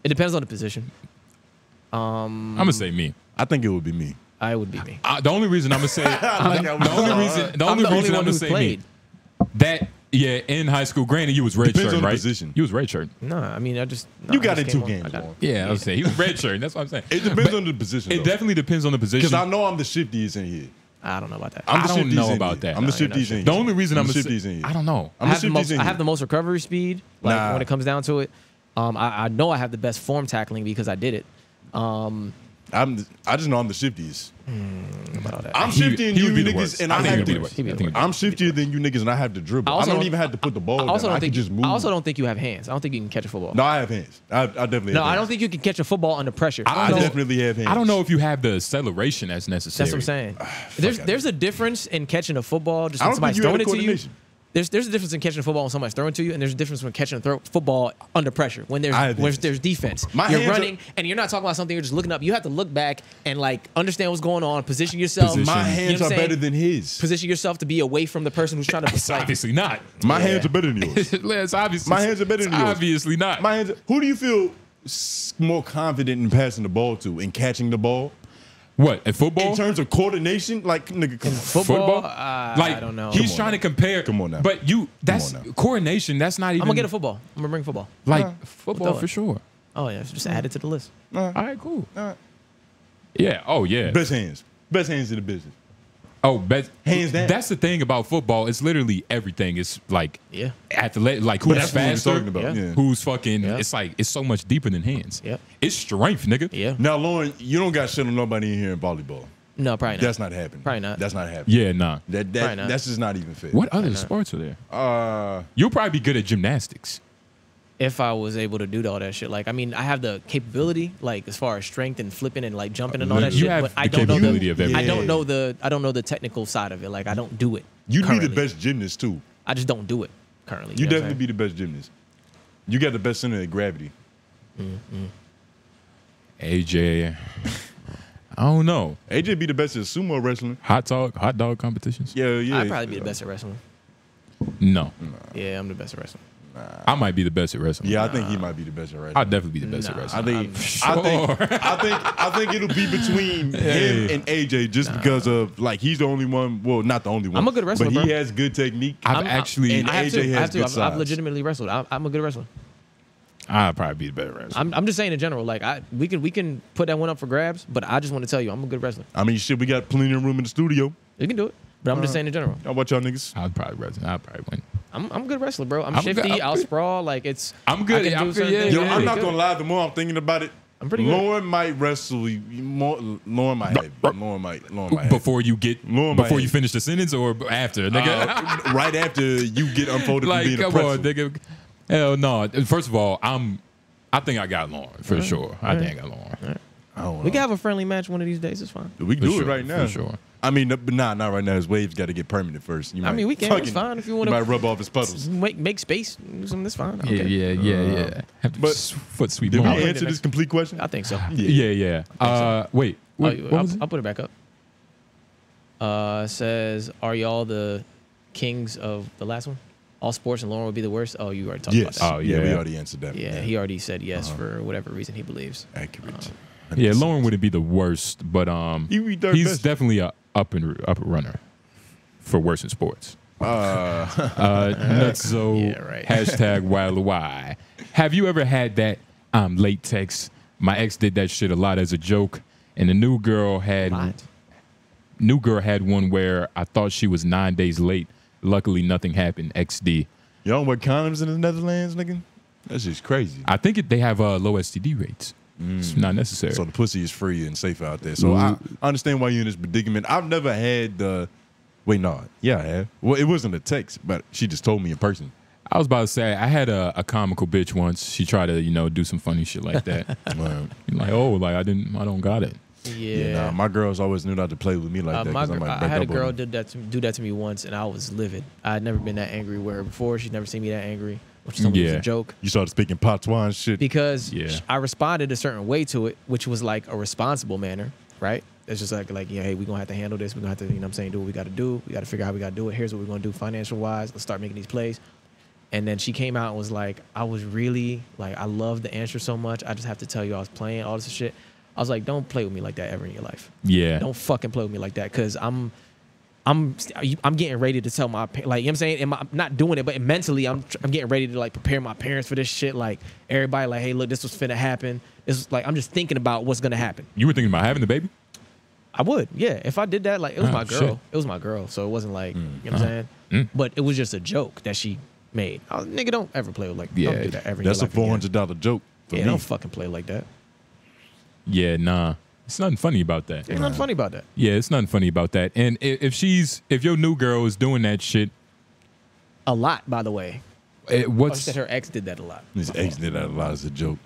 It depends on the position. Um, I'm gonna say me. I think it would be me. I would be me. Uh, the only reason I'm gonna say the, the only reason it. the I'm only the reason one I'm gonna say played. me that yeah in high school. Granted, you was red Depends shirt, right? position. You was red shirt. No, I mean I just. no, You I got just it two on. games. I got- Lauren. Yeah, I was saying he was red shirt. That's what I'm saying. It depends But on the position. It though. definitely depends on the position. because I know I'm the shiftiest in here. I don't know about that. I'm the I don't know about here. that. I'm the No, you're shifties in here. the only reason I'm, the gonna shifties say, in here. I don't know. I I'm the have, the shifties most, I have the most recovery speed. Like Nah. when it comes down to it, um, I, I know I have the best form tackling because I did it. Um, I'm. The, I just know I'm the shiftiest. Hmm. about all that. I'm He- shiftier than you be niggas, and I I, think he have would be to. the worst. I think he would be I'm shiftier than you niggas, and I have to dribble. I I, don't don't- even have to put the ball I also down. don't I think just move. I also don't think you have hands. I don't think you can catch a football. No, I have hands. I, I definitely. No, have I don't think you can catch a football under pressure. I I know. definitely have hands. I don't know if you have the acceleration that's necessary. That's what I'm saying. Ah, there's there's a difference in catching a football just I when somebody's think you have throwing it to you. Coordination. There's there's a difference in catching a football when somebody's throwing to you, and there's a difference when catching a throw football under pressure when there's I when defense. there's defense. My you're hands are- running and you're not talking about something. You're just looking up. You have to look back and like understand what's going on. Position yourself. Position. My You know hands are saying? better than his. Position yourself to be away from the person who's trying to. It's like, obviously not. My Yeah. hands are better than yours. it's obviously My hands are better it's than yours. Obviously not. My hands. Who do you feel more confident in passing the ball to and catching the ball? What at football? In terms of coordination, like nigga, come on. football, uh, like I don't know. he's trying now. to compare. Come on now. But you, that's on coordination. That's not even. I'm gonna get a football. I'm gonna bring football. like Yeah. football for sure. Oh yeah, just add it to the list. All right, cool. All right. Yeah. Oh yeah. Best hands. Best hands in the business. Oh, but Hands down. That's the thing about football. It's literally everything. It's like Yeah. athletic, like But who's that's what we're faster, talking about, Yeah. yeah. who's fucking. Yeah. It's like it's so much deeper than hands. Yep. It's strength, nigga. Yeah. Now, Lauren, you don't got shit on nobody in here in volleyball. No, probably not. That's not happening. Probably not. That's not happening. Yeah, nah. That, Probably that not. that's just not even fair. What other sports are there? Uh, You'll probably be good at gymnastics. If I was able to do all that shit. Like, I mean, I have the capability, like as far as strength and flipping and like jumping and all that You shit. have but I don't know the, of everything. I don't know the I don't know the technical side of it. Like, I don't do it. you'd be the best gymnast too. I just don't do it currently. You know what I'm definitely be the best gymnast. You got the best center of gravity. Mm-hmm. AJ, I don't know. AJ be the best at sumo wrestling. Hot dog, hot dog competitions. Yeah, yeah. I'd probably be the best at wrestling. No, Yeah, I'm the best at wrestling. I might be the best at wrestling. Yeah, I think he might be the best at wrestling. I'll definitely be the best Nah. at I wrestling. think, I think, I think, I think it'll be between him and AJ just because of like he's the only one. Well, not the only one. I'm a good wrestler, but he bro. has good technique. I've I'm- actually, and I have AJ to. Has good I've, I've legitimately wrestled. I'm, I'm a good wrestler. I'll probably be the better wrestler. I'm, I'm just saying in general. Like, I we can we can put that one up for grabs, but I just want to tell you, I'm a good wrestler. I mean, shit, we got plenty of room in the studio. You can do it, but I'm just Uh, saying in general. How about y'all niggas? I'll probably wrestle. I'll probably win. I'm I'm a good wrestler, bro. I'm, I'm good- shifty. I'm I'll good. sprawl. Like it's. I'm good. I can I'm good, certain yeah. Yo, yeah, I'm not good. gonna lie. The more I'm thinking about it, I'm pretty good. Lauren might wrestle. you- More, Lauren might have. Lauren might. Lauren might. Before you get, Lauren might before you finish the sentence or after, nigga. Uh, right after you get unfolded from being a come pretzel. on, nigga. Hell no. First of all, I'm. I think I got Lauren for sure. I think I got Lauren. I don't know. We can have a friendly match one of these days. It's fine. We can For do sure, it right for now. sure. I mean, nah, not right now. His waves got to get permanent first. You I mean, we can. fucking- It's fine if you wanna- might rub off his puddles. Make make space. Do something that's fine. Yeah, Okay. yeah, yeah, yeah. Have to But- foot sweep. Did we on. bring answer next- this complete question? I think so. Yeah, yeah. Uh, wait. Oh, What, what I'll. I'll put it back up. Uh, says, are y'all the kings of the last one? All sports and Lauren would be the worst. Oh, you already talked Yes. about Oh, yeah. we already answered that. that. Yeah, he already said yes for whatever reason he believes. accurate. Yeah, Lauren wouldn't be the worst, but um, He be he's best. definitely a up and up runner for worse in sports. Uh, uh, Nutso Yeah, right. hashtag Wilder Y. Have you ever had that I'm late text? My ex did that shit a lot as a joke, and the new girl had new girl had one where I thought she was nine days late. Luckily, nothing happened. XD. Y'all don't wear condoms in the Netherlands, nigga? That's just crazy. I think it, they have uh, low STD rates. It's not necessary. So the pussy is free and safe out there. So I, I understand why you're in this predicament. I've never had the. Wait, no. Yeah, I have. Well, it wasn't a text, but she just told me in person. I was about to say I had a, a comical bitch once. She tried to you know do some funny shit like that. Wow. like oh like I didn't I don't got it. Yeah. nah, my girls always knew not to play with me like Uh, that. my 'cause I gr- might I had a girl them. did that to, do that to me once, and I was livid. I had never been that angry. Where before she'd never seen me that angry, which me was a joke. You started speaking patois and shit. because I responded a certain way to it, which was like a responsible manner, right? It's just like like yeah, hey, we're gonna have to handle this. We're gonna have to, you know what I'm saying, do what we gotta do. We gotta figure out how we gotta do it. Here's what we're gonna do financial wise. Let's start making these plays. And then she came out and was like, I was really like, I love the answer so much. I just have to tell you I was playing all this shit. I was like, don't play with me like that ever in your life. Yeah. Don't fucking play with me like that. Cause I'm I'm I'm getting ready to tell my like you know what I'm saying I'm not doing it, but mentally I'm I'm getting ready to like prepare my parents for this shit. Like everybody like, hey, look, this was finna happen. This was like I'm just thinking about what's gonna happen. You were thinking about having the baby? I would, yeah. If I did that, like it was Oh, my girl. shit. It was my girl, so it wasn't like you know what I'm Uh-huh. saying. Mm. But it was just a joke that she made. I was, nigga, don't ever play with like Yeah, don't do that ever. That's a four hundred dollar joke for Yeah, me. don't fucking play like that. Yeah, nah. It's nothing funny about that. There's nothing funny about that. Yeah, it's nothing funny about that. And i- if she's if your new girl is doing that shit, A lot, by the way. eh, Oh, what's she said her ex did that a lot. His ex did that a lot as a joke.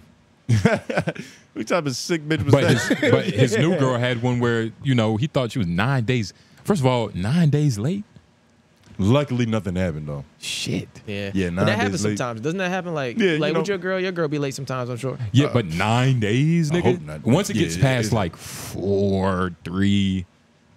what type of sick bitch was but that? his, but his new girl had one where you know he thought she was nine days. First of all, nine days late. Luckily, nothing happened though. Shit. Yeah. Yeah, But nine that happens days late. sometimes. Doesn't that happen? Like, Yeah, you like with your girl, your girl be late sometimes. I'm sure. Yeah, but nine days, I nigga. hope not. Once it Yeah, gets it past like four, three,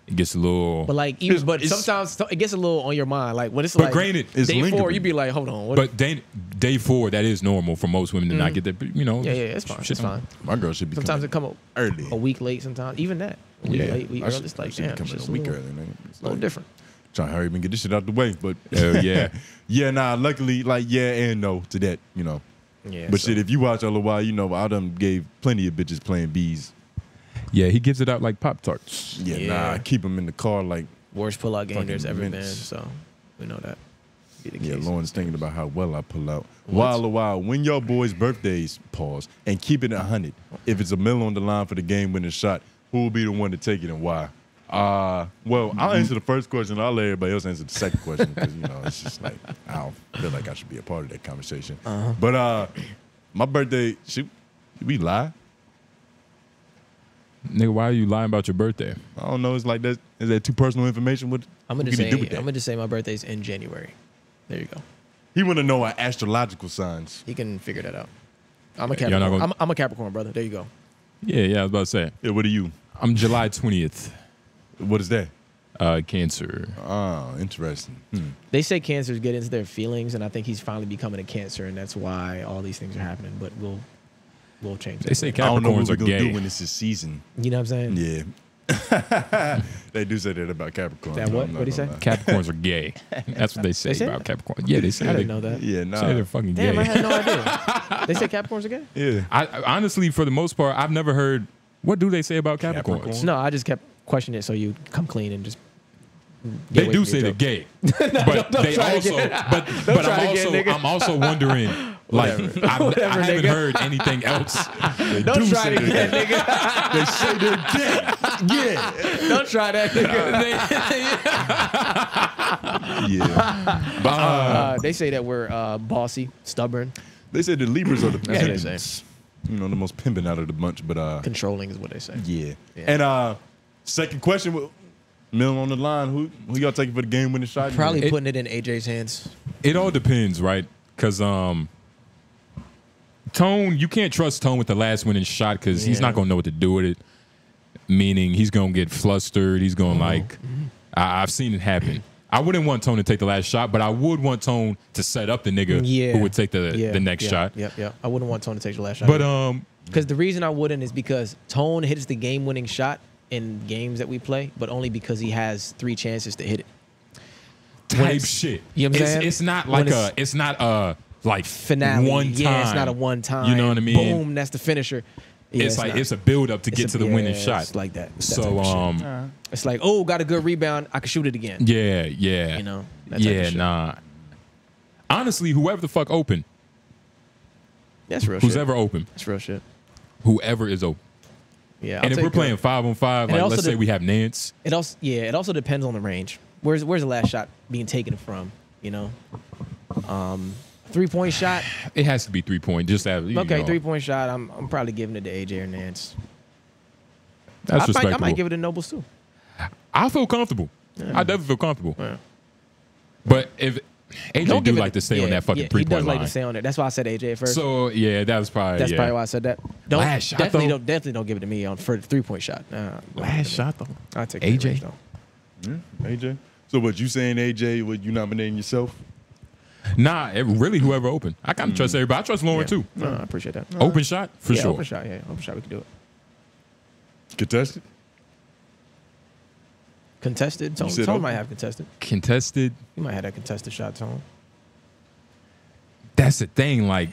it gets a little. But like, even but sometimes it gets a little on your mind. Like when it's But like, granted, it's day four, lingering. you be like, hold on. What But day, day four, that is normal for most women to not Mhm. get that. but, You know, yeah, yeah, it's fine. shit's It's fine. My girl should be Sometimes coming it come up early. a week late. Sometimes even that. A week Yeah. late, week I early. should- It's like should damn, it's a week little, early. It's a little different. Trying to hurry up and get this shit out the way, but Hell yeah. yeah, nah. Luckily, like yeah and no to that, you know. Yeah, But so- shit, if you watch all a while, you know I done gave plenty of bitches Plan Bs. Yeah, he gives it out like Pop Tarts. Yeah, Yeah. nah. I keep them in the car like Worst pullout game there's ever been. So we know that. Be the Yeah. Lauren's thinking about how well I pull out. What? While a while, when your boys' birthdays, pause, and keep it a hundred. If it's a mill on the line for the game winning shot, who will be the one to take it and why? Uh, well, I'll answer the first question. I'll let everybody else answer the second question because you know it's just like I don't feel like I should be a part of that conversation. Uh-huh. But uh, my birthday, shoot, we lie. Nigga, why are you lying about your birthday? I don't know. It's like that. Is that too personal information? What I'm gonna can we say do with I'm gonna just say my birthday's in January. There you go. He want to know our astrological signs. He can figure that out. I'm a Capricorn. gonna- I'm, I'm a Capricorn, brother. There you go. Yeah, yeah, I was about to say. Yeah, what are you? I'm July 20th. What is that? Uh, cancer. Oh, interesting. Hmm. They say cancers get into their feelings, and I think he's finally becoming a cancer, and that's why all these things are happening. But we'll we'll change. They say later. I don't know what Capricorns we're are gonna gay. do when this is season. You know what I'm saying? Yeah. they do say that about Capricorn. That what? I'm What'd he gonna say? Capricorns are gay. That's what they say, They say about that? Capricorn. Yeah, they say I they, didn't know that. Yeah, say nah. they're fucking Damn, gay. I had no idea. they say Capricorns are gay? Yeah. I, I- honestly, for the most part, I've never heard. What do they say about Capricorns? Capricorn? No, I just kept questioning it so you come clean and just. They do say they're gay, but don't they also, but but I'm also nigga. I'm also wondering, like Whatever. I've, Whatever, I haven't nigga. heard anything else. They Don't do try say it they're again, gay. nigga. They say they're gay. Yeah. Don't try that, nigga. Yeah. But uh, uh, they say that we're uh, bossy, stubborn, they say the Libras are the pimpins. say. You know, the most pimping out of the bunch. But uh, controlling is what they say. yeah. Yeah. And uh, second question, well, Mill on the line. Who who y'all taking for the game winning shot? Probably It- putting it in AJ's hands. It all depends, right? Because um, Tone, you can't trust Tone with the last winning shot because he's not gonna know what to do with it. Meaning he's gonna get flustered. He's gonna like. I, I've seen it happen. I wouldn't want Tone to take the last shot, but I would want Tone to set up the nigga Yeah. who would take the Yeah, the next yeah, shot. Yep, yep. I wouldn't want Tone to take the last shot. But um, Because the reason I wouldn't is because Tone hits the game winning shot in games that we play, but only because he has three chances to hit it. type shit. You know what I'm it's, saying? it's not like it's- a. It's not a like finale. one time. Yeah, it's not a one time. You know what I mean? Boom, that's the finisher. Yeah, it's, like not. it's a build up to It's get a- to the yeah, winning it's shot. like that. That So type of shit. um, Uh, it's like, oh, got a good rebound. I can shoot it again. yeah, yeah, You know, that type of yeah, nah. Honestly, whoever the fuck open, That's real who's shit. ever open, That's real shit. whoever is open. Yeah. and I'll if we're playing that. five on five, And like also let's say we have Nance, It also yeah, it also depends on the range. Where's where's the last shot being taken from? You know, um, three point shot. it has to be three point. Just have you Okay, know, three point shot. I'm I'm probably giving it to AJ or Nance. That's I might, I might give it to Noblez too. I feel comfortable. Yeah. I definitely feel comfortable. Yeah. But if AJ Don't do give it- like to stay on yeah, that fucking yeah, three He does point like line, to stay on there. That's why I said AJ at first. so yeah, that was probably That's yeah. probably why I said that. Don't Last shot, definitely though. don't definitely don't give it to me on for the three point shot. Nah, don't give it Last shot though. I take AJ. AJ though. Hmm? Yeah, AJ. So what you saying, AJ? What you nominating yourself? Nah, it, really, whoever open. I kind of trust hmm. everybody. I trust Lauren Yeah. too. No, I appreciate that. Open shot for yeah, sure. Open shot. Yeah, open shot. We can do it. Contested? Contested. Tone, Tone might have contested. Contested. He might have that contested shot. Tone. That's the thing. Like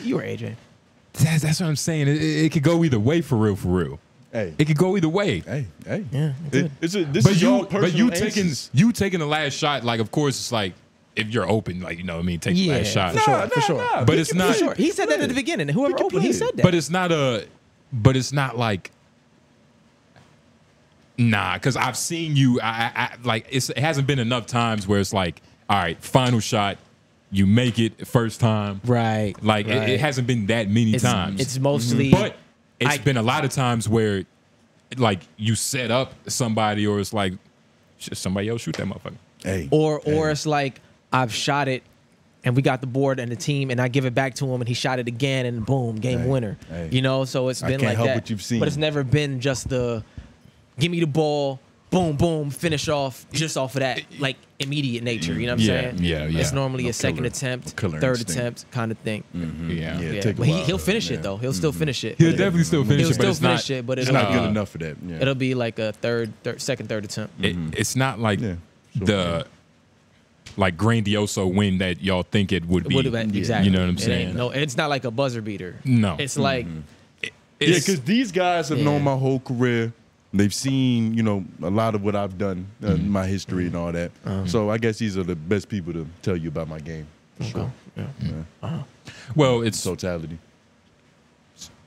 You or AJ. that's, that's what I'm saying. It, it, it could go either way for real. For real. Hey, It could go either way. hey, hey. Yeah. It- it's a, this but is you, your but personal you taking you taking the last shot. Like, of course, it's like if you're open, like you know, what I mean, take the last shot. for sure. for sure. nah, But it's not- play For it. sure. He said that at the beginning. Whoever can opened, he said that. But it's not a. But it's not like. Nah, because I've seen you. I, I, I like it's, it hasn't been enough times where it's like, all right, final shot, you make it first time. right. Like it, right. it hasn't been that many It's, times. it's mostly. but it's I- been a lot of times where, like, you set up somebody, or it's like, somebody else shoot that motherfucker. Hey, or hey. or it's like I've shot it and we got the board and the team and I give it back to him and he shot it again and boom, game Hey, winner. hey. You know, so it's been can't like help that. what you've seen. But it's never been just the give me the ball, boom, boom, finish off just off of that like immediate nature. You know what I'm Yeah, saying? yeah, yeah. It's normally No a second killer- attempt, no third instinct. attempt kind of thing. Mm-hmm. Mm-hmm. Yeah. Yeah, Yeah, take but he, while, he'll finish man. it though. He'll still mm-hmm. finish it. He'll definitely still finish it. He'll still finish it, but It's not good enough for that. Yeah. It'll be like a third, third, second, third attempt. It, it's not like sure. the like grandioso win that y'all think it would be. Would have been exactly. You know what I'm It saying? ain't- no, it's not like a buzzer beater. No. it's like Yeah, It's- because these guys have Yeah. known my whole career. They've seen, you know, a lot of what I've done, uh, Mm-hmm. my history and all that. Um, so I guess these are the best people to tell you about my game. For sure. yeah. well, it's Totality.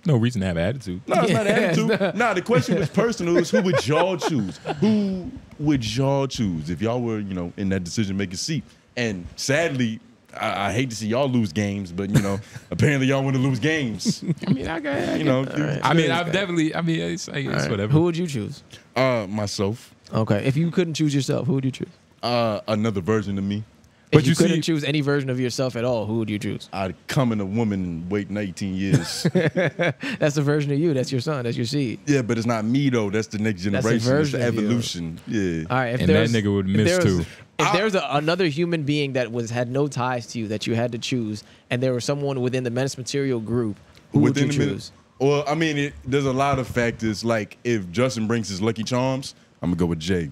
no reason to have attitude. No, it's not Yeah, attitude. it's not. Nah, the question was personal. Is who would y'all choose? Who would y'all choose if y'all were, you know, in that decision making seat? And sadly, I, I hate to see y'all lose games, but you know, apparently y'all want to lose games. I mean, I got. You know, I mean, I've definitely. I mean, it's, it's All right. whatever. Who would you choose? uh, myself, Okay, if you couldn't choose yourself, who would you choose? uh, another version of me. If But you, you couldn't choose any version of yourself at all, who would you choose? I'd come in a woman and wait 19 years. That's the version of you. That's your son. That's your seed. yeah, but it's not me though. That's the next That's a generation. It's version the of you. evolution. Yeah. All right, if And that there's, nigga would miss there's- too. If there's a, another human being that was had no ties to you that you had to choose, and there was someone within the Menace Material group, who would you choose? Well, I mean, it, there's a lot of factors. Like if Justin brings his Lucky Charms, I'm gonna go with Jay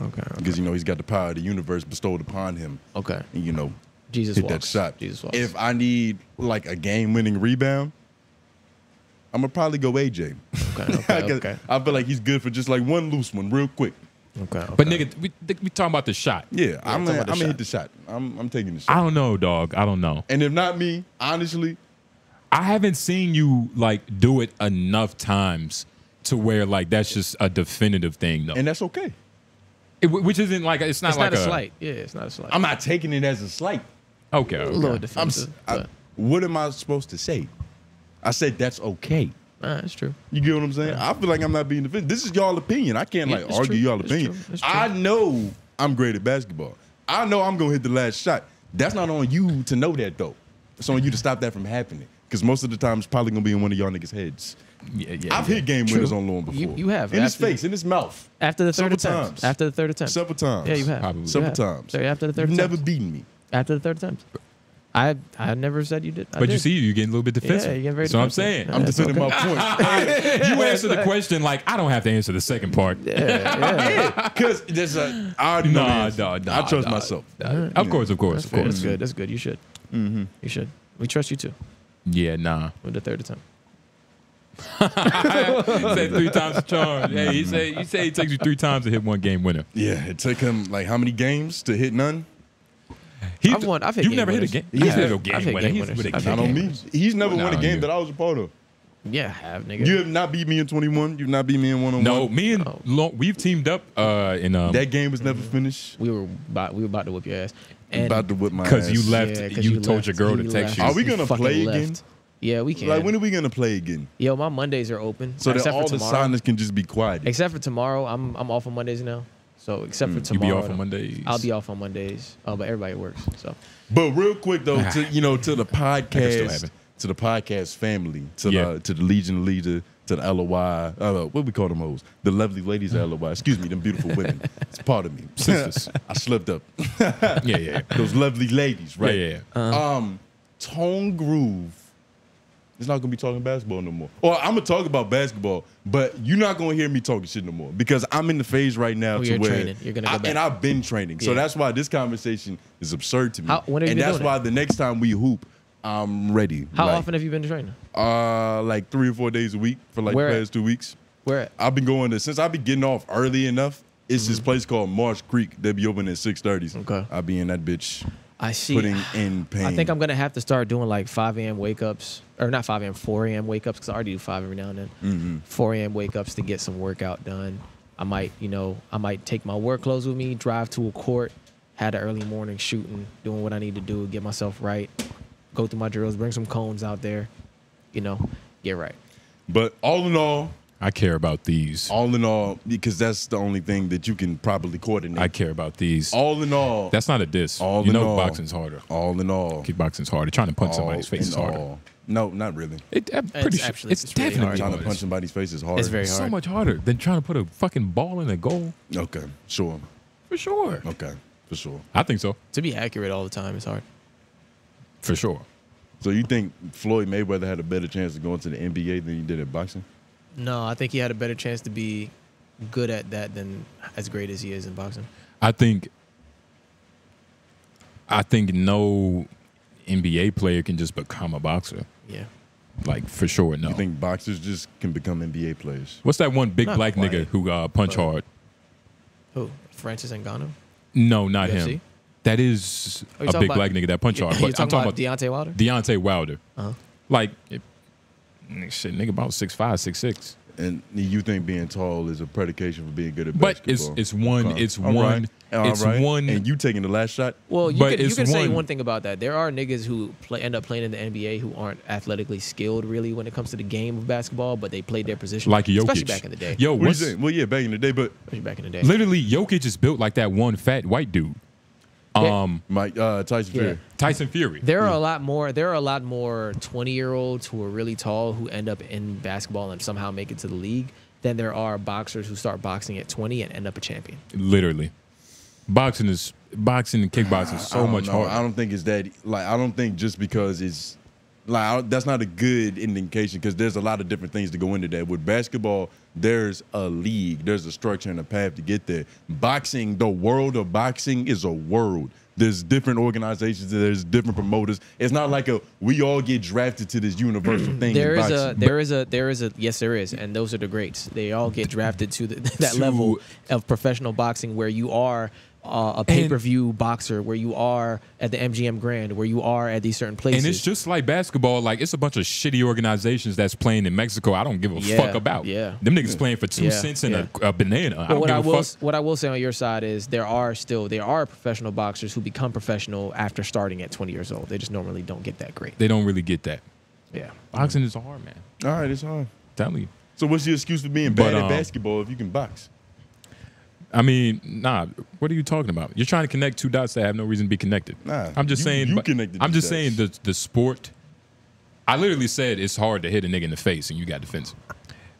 Okay. because you know he's got the power of the universe bestowed upon him. Okay. And, you know, Jesus hit that walks. shot. Jesus walks. If I need like a game-winning rebound, I'm gonna probably go AJ. Okay. Okay. Okay. I feel like he's good for just like one loose one, real quick. Okay. But nigga, we, we talking about the shot. Yeah, I'm talking gonna, I'm gonna hit the shot. I'm, I'm taking the shot. I don't know, dog. I don't know. And if not me, honestly, I haven't seen you like do it enough times to where like that's just a definitive thing though. and that's okay. It- which isn't like it's not it's like not a, slight. Yeah, it's not a slight. I'm not taking it as a slight. Okay, a okay. little I'm, defensive. s- I- what am I supposed to say? I said that's okay. Uh, that's true. You get what I'm saying? I feel like I'm not being defensive. This is y'all opinion. I can't Yeah, like it's argue true. y'all It's opinion. true. It's true. I know I'm great at basketball. I know I'm gonna hit the last shot. That's not on you to know that though. It's on you to stop that from happening. Because most of the time it's probably gonna be in one of y'all niggas' heads. Yeah, yeah, I've yeah. hit game True. winners on loan before. You- you have. In his After- face, in his mouth. After the third Several attempt. times. After the third attempt. Several times. Yeah, you have. Probably. You Several have. times. Sorry, after the third You've never attempt. beaten me. After the third attempt. I I never said you did. I But you see, you're getting a little bit defensive. Yeah, you're getting very so I'm saying, I'm defending it's okay. my point. you answer the question like I don't have to answer the second part. Yeah, because there's a I already know. the Nah, nah, I trust nah, myself. nah. Of course, of course, That's of good. course. That's good. That's good. You should. Mm-hmm. You should. We trust you too. Yeah, nah. With the third attempt. say three times the charm. Hey, he say you say it takes you three times to hit one game winner. Yeah, it took him like how many games to hit none? He, I've won. I've hit you've game never winners. hit a game. I've He's hit- hit a I've game hit winner. game He's winners. with a I've game Not on me. He's never Nah, won a game yeah. that I was a part of. Yeah, I have nigga. You have not beat me in 21. You've not beat me in one on one. No, me and Lo- we've teamed up uh, in um, that game was never finished. We were about we were about to whip your ass. About to whip my because you ass. left. Yeah, 'cause you, you told left. your girl to You text you. left. Are we gonna play left. again? Yeah, we can. Like when are we gonna play again? Yo, my Mondays are open. So that except all for the tomorrow. silence can just be quiet. Except for tomorrow, I'm I'm off on Mondays now. So except for Mm. You be tomorrow, off on Mondays? I'll be off on Mondays. Oh, but everybody works. So But real quick though, to you know, to the podcast, to the podcast family, to Yeah. the to the Legion leader, to the LOI, uh, what we call them hoes, the lovely ladies at LOI. Excuse me, them beautiful women. It's part of me, Sisters. I slipped up. yeah, yeah. Those lovely ladies, right? Yeah, yeah, Um, Tone Groove is not gonna be talking basketball no more. Or I'm gonna talk about basketball, but you're not gonna hear me talking shit no more because I'm in the phase right now Oh, to you're where training. You're gonna go I- back. and I've been training, so Yeah. that's why this conversation is absurd to me. How- when have you and that's why the next time we hoop, I'm ready. how Like, often have you been training? Uh, like three or four days a week for like Where the at? past two weeks. Where at? I've been going to since I've been getting off early enough. It's Mm-hmm. this place called Marsh Creek. They be open at six thirty. Okay. I'll be in that bitch. I see. Putting in pain. I think I'm gonna have to start doing like 5 a.m. wake ups, or not 5 a.m. 4 a.m. wake ups because I already do 5 every now and then. Mm-hmm. 4 a.m. wake ups to get some workout done. I might, you know, I might take my work clothes with me, drive to a court, had an early morning shooting, doing what I need to do, get myself right, go through my drills, bring some cones out there, you know, get right. But all in all, I care about these. all in all, because that's the only thing that you can properly coordinate. I care about these. all in all, That's not a diss. all you in know, all, boxing's harder. All in all, Kickboxing's harder. Trying to punch all somebody's face in is harder. No, not really. It, I'm pretty It's sure actually- it's, it's really definitely hard. Trying to punch somebody's face is hard. It's very so much harder than trying to put a fucking ball in a goal. Okay, sure. For sure. Okay, for sure. I think so. To be accurate all the time is hard. For sure. So you think Floyd Mayweather had a better chance of going to the NBA than he did at boxing? No, I think he had a better chance to be good at that than as great as he is in boxing. I think I think no NBA player can just become a boxer. Yeah. Like for sure, no. You think boxers just can become NBA players? What's that one big Not black quite, nigga who uh, punch but- hard? Who? Francis Ngannou? No, not UFC? him. That is Oh, a big about- black nigga that punch hard. You're But I'm talking talking about Deontay Wilder? Deontay Wilder. Uh-huh. Like, it, shit, nigga about six five, six six. And you think being tall is a predication for being good at But basketball? it's it's one Okay. it's All one right. All it's right. one And you taking the last shot? Well, you But can, you it's can say one- one thing about that. There are niggas who play, end up playing in the NBA who aren't athletically skilled really when it comes to the game of basketball, but they played their position. like Jokic. Especially back in the day. Yo, What do you what's saying? Well, yeah, back in the day, but Especially back in the day. literally Jokic is built like that one fat white dude. Yeah. Um, Mike uh, Tyson Yeah. Fury. Tyson Fury. There are a lot more. There are a lot more twenty-year-olds who are really tall who end up in basketball and somehow make it to the league than there are boxers who start boxing at twenty and end up a champion. Literally, boxing is boxing and kickboxing is so much know. harder. I don't think it's that. Like, I don't think just because it's like that's not a good indication because there's a lot of different things to go into that. With basketball, there's a league, there's a structure and a path to get there. Boxing, the world of boxing is a world. There's different organizations. There's different promoters. It's not like a we all get drafted to this universal thing. There is a there is a there is a yes there is and those are the greats. They all get drafted to the, that To- level of professional boxing where you are uh, a pay per view boxer, where you are at the MGM Grand, where you are at these certain places. And it's just like basketball. Like it's a bunch of shitty organizations that's playing in Mexico. I don't give a Yeah, fuck about. yeah. them niggas playing for two Yeah, cents and yeah. a, a banana. I don't what give I a will fuck. what I will say on your side is there are still there are professional boxers who become professional after starting at 20 years old. They just normally don't get that great. They don't really get that. Yeah. Boxing is hard, man. all right, it's hard. Telling you. So what's your excuse for being But, bad at um, basketball if you can box? I mean, nah. What are you talking about? You're trying to connect two dots that have no reason to be connected. Nah, I'm just you- saying. you connected I'm just saying the the sport. I literally said it's hard to hit a nigga in the face and you got defensive.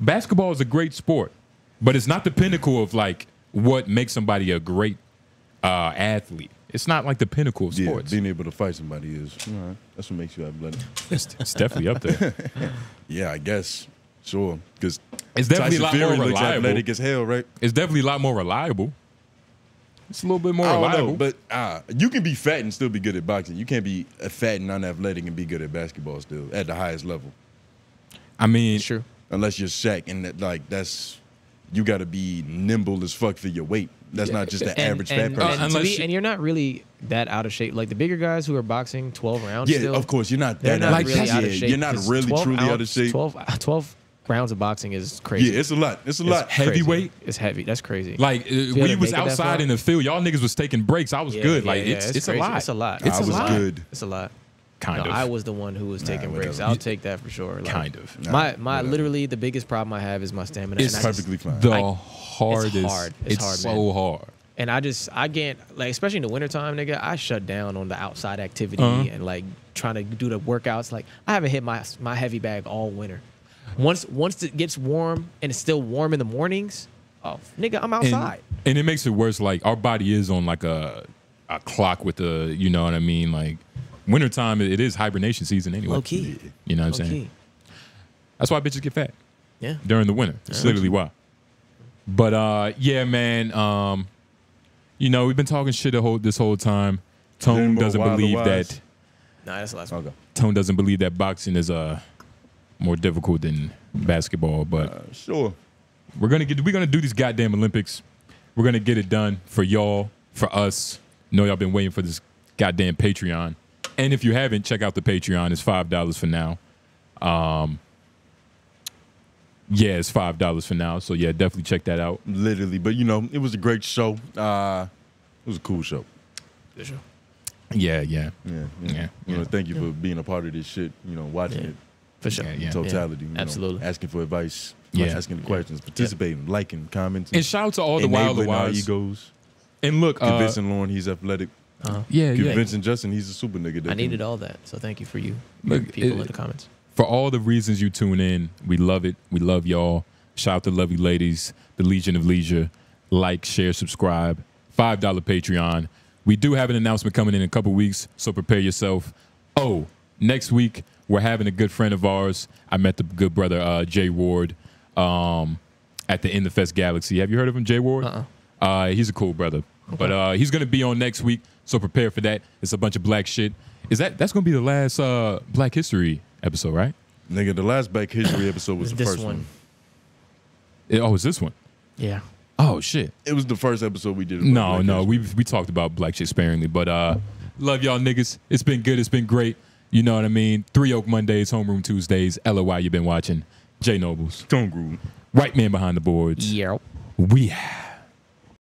Basketball is a great sport, but it's not the pinnacle of like what makes somebody a great uh, athlete. It's not like the pinnacle of sports. Yeah, being able to fight somebody is right. That's what makes you athletic. It's, it's definitely up there. yeah, I guess. Sure, because It's definitely a lot more looks reliable. athletic as hell, right? It's definitely a lot more reliable. It's a little bit more I don't reliable. know, but uh, you can be fat and still be good at boxing. You can't be fat and unathletic and be good at basketball still at the highest level. I mean, true. Unless you're Shaq, and that, like that's you got to be nimble as fuck for your weight. That's not just the and, average and, fat person. and, to be- and you're not really that out of shape. Like the bigger guys who are boxing 12 rounds. Yeah, still, of course, you're not that not out of really shape. out of Yeah, shape. you're not really 12 truly out of shape. 12, 12 rounds of boxing is crazy. Yeah, it's a lot. It's a lot. crazy. Heavyweight? It's heavy. That's crazy. Like uh, To be able we was make it that outside in the field, y'all niggas was taking breaks. I was Yeah, good. yeah, Like yeah, it's it's, crazy. a lot. It's a lot. It's I a was lot. good. It's a lot. Kind No, of. I was the one who was taking breaks. I'll take that for sure. Like, Kind of. My my literally the biggest problem I have is my stamina. It's I just- perfectly fine. The I- hardest. It's hard. It's, It's hard, so hard. And I just I can't like especially in the wintertime, nigga. I shut down on the outside activity Uh-huh. and like trying to do the workouts. Like I haven't hit my my heavy bag all winter. Once once it gets warm and it's still warm in the mornings, oh nigga, I'm outside. And, it makes it worse. Like our body is on like a a clock with the you know what I mean. Like wintertime, it is hibernation season anyway. Low key. You know what I'm Low saying? key. That's why bitches get fat. Yeah. During the winter. It's literally why. But uh yeah, man. Um, you know, we've been talking shit the whole this whole time. Tone doesn't believe Wise. that Nah, that's the last one. Tone doesn't believe that boxing is uh more difficult than basketball, but Uh, sure. we're gonna get we're gonna do these goddamn Olympics. We're gonna get it done for y'all, for us. Know y'all been waiting for this goddamn Patreon. And if you haven't, check out the Patreon. It's five dollars for now. Um Yeah, it's five dollars for now. So yeah, definitely check that out. Literally, but you know, it was a great show. Uh, it was a cool show. For sure. Yeah, yeah. Yeah, Yeah, yeah. You know, thank you for being a part of this shit. You know, watching Yeah. it. For sure. Yeah, yeah. in totality. you know, Absolutely. asking for advice. Yeah. asking the questions, participating, liking, commenting. And shout out to all the Wilder enabling our Wives. egos. And look, uh, Convincing Lauren he's athletic. Uh-huh. yeah, yeah. Convincing Justin he's a super nigga. that I needed all that. So thank you for you Look, people it- in the comments. for all the reasons you tune in. We love it. We love y'all. Shout out to lovely ladies, the Legion of Leisure. Like, share, subscribe. $5 Patreon. We do have an announcement coming in a couple weeks, so prepare yourself. Oh, next week, we're having a good friend of ours. I met the good brother, uh, Jay Ward, um, at the In the Fest Galaxy. Have you heard of him, Jay Ward? Uh-uh. Uh, he's a cool brother. But uh, he's going to be on next week, so prepare for that. It's a bunch of black shit. Is that That's going to be the last uh, Black History episode, right? Nigga, the last Black History episode was the This first one. one. It- oh, is this one? Yeah. Oh shit. It was the first episode we did. No, Black no, History. we we talked about black shit sparingly, but uh, love y'all niggas. It's been good. It's been great. You know what I mean? Three Oak Mondays, Homeroom Tuesdays. LOI, you've been watching. J Noblez, Tone Groove. White Man Behind the Boards. Yeah. We have.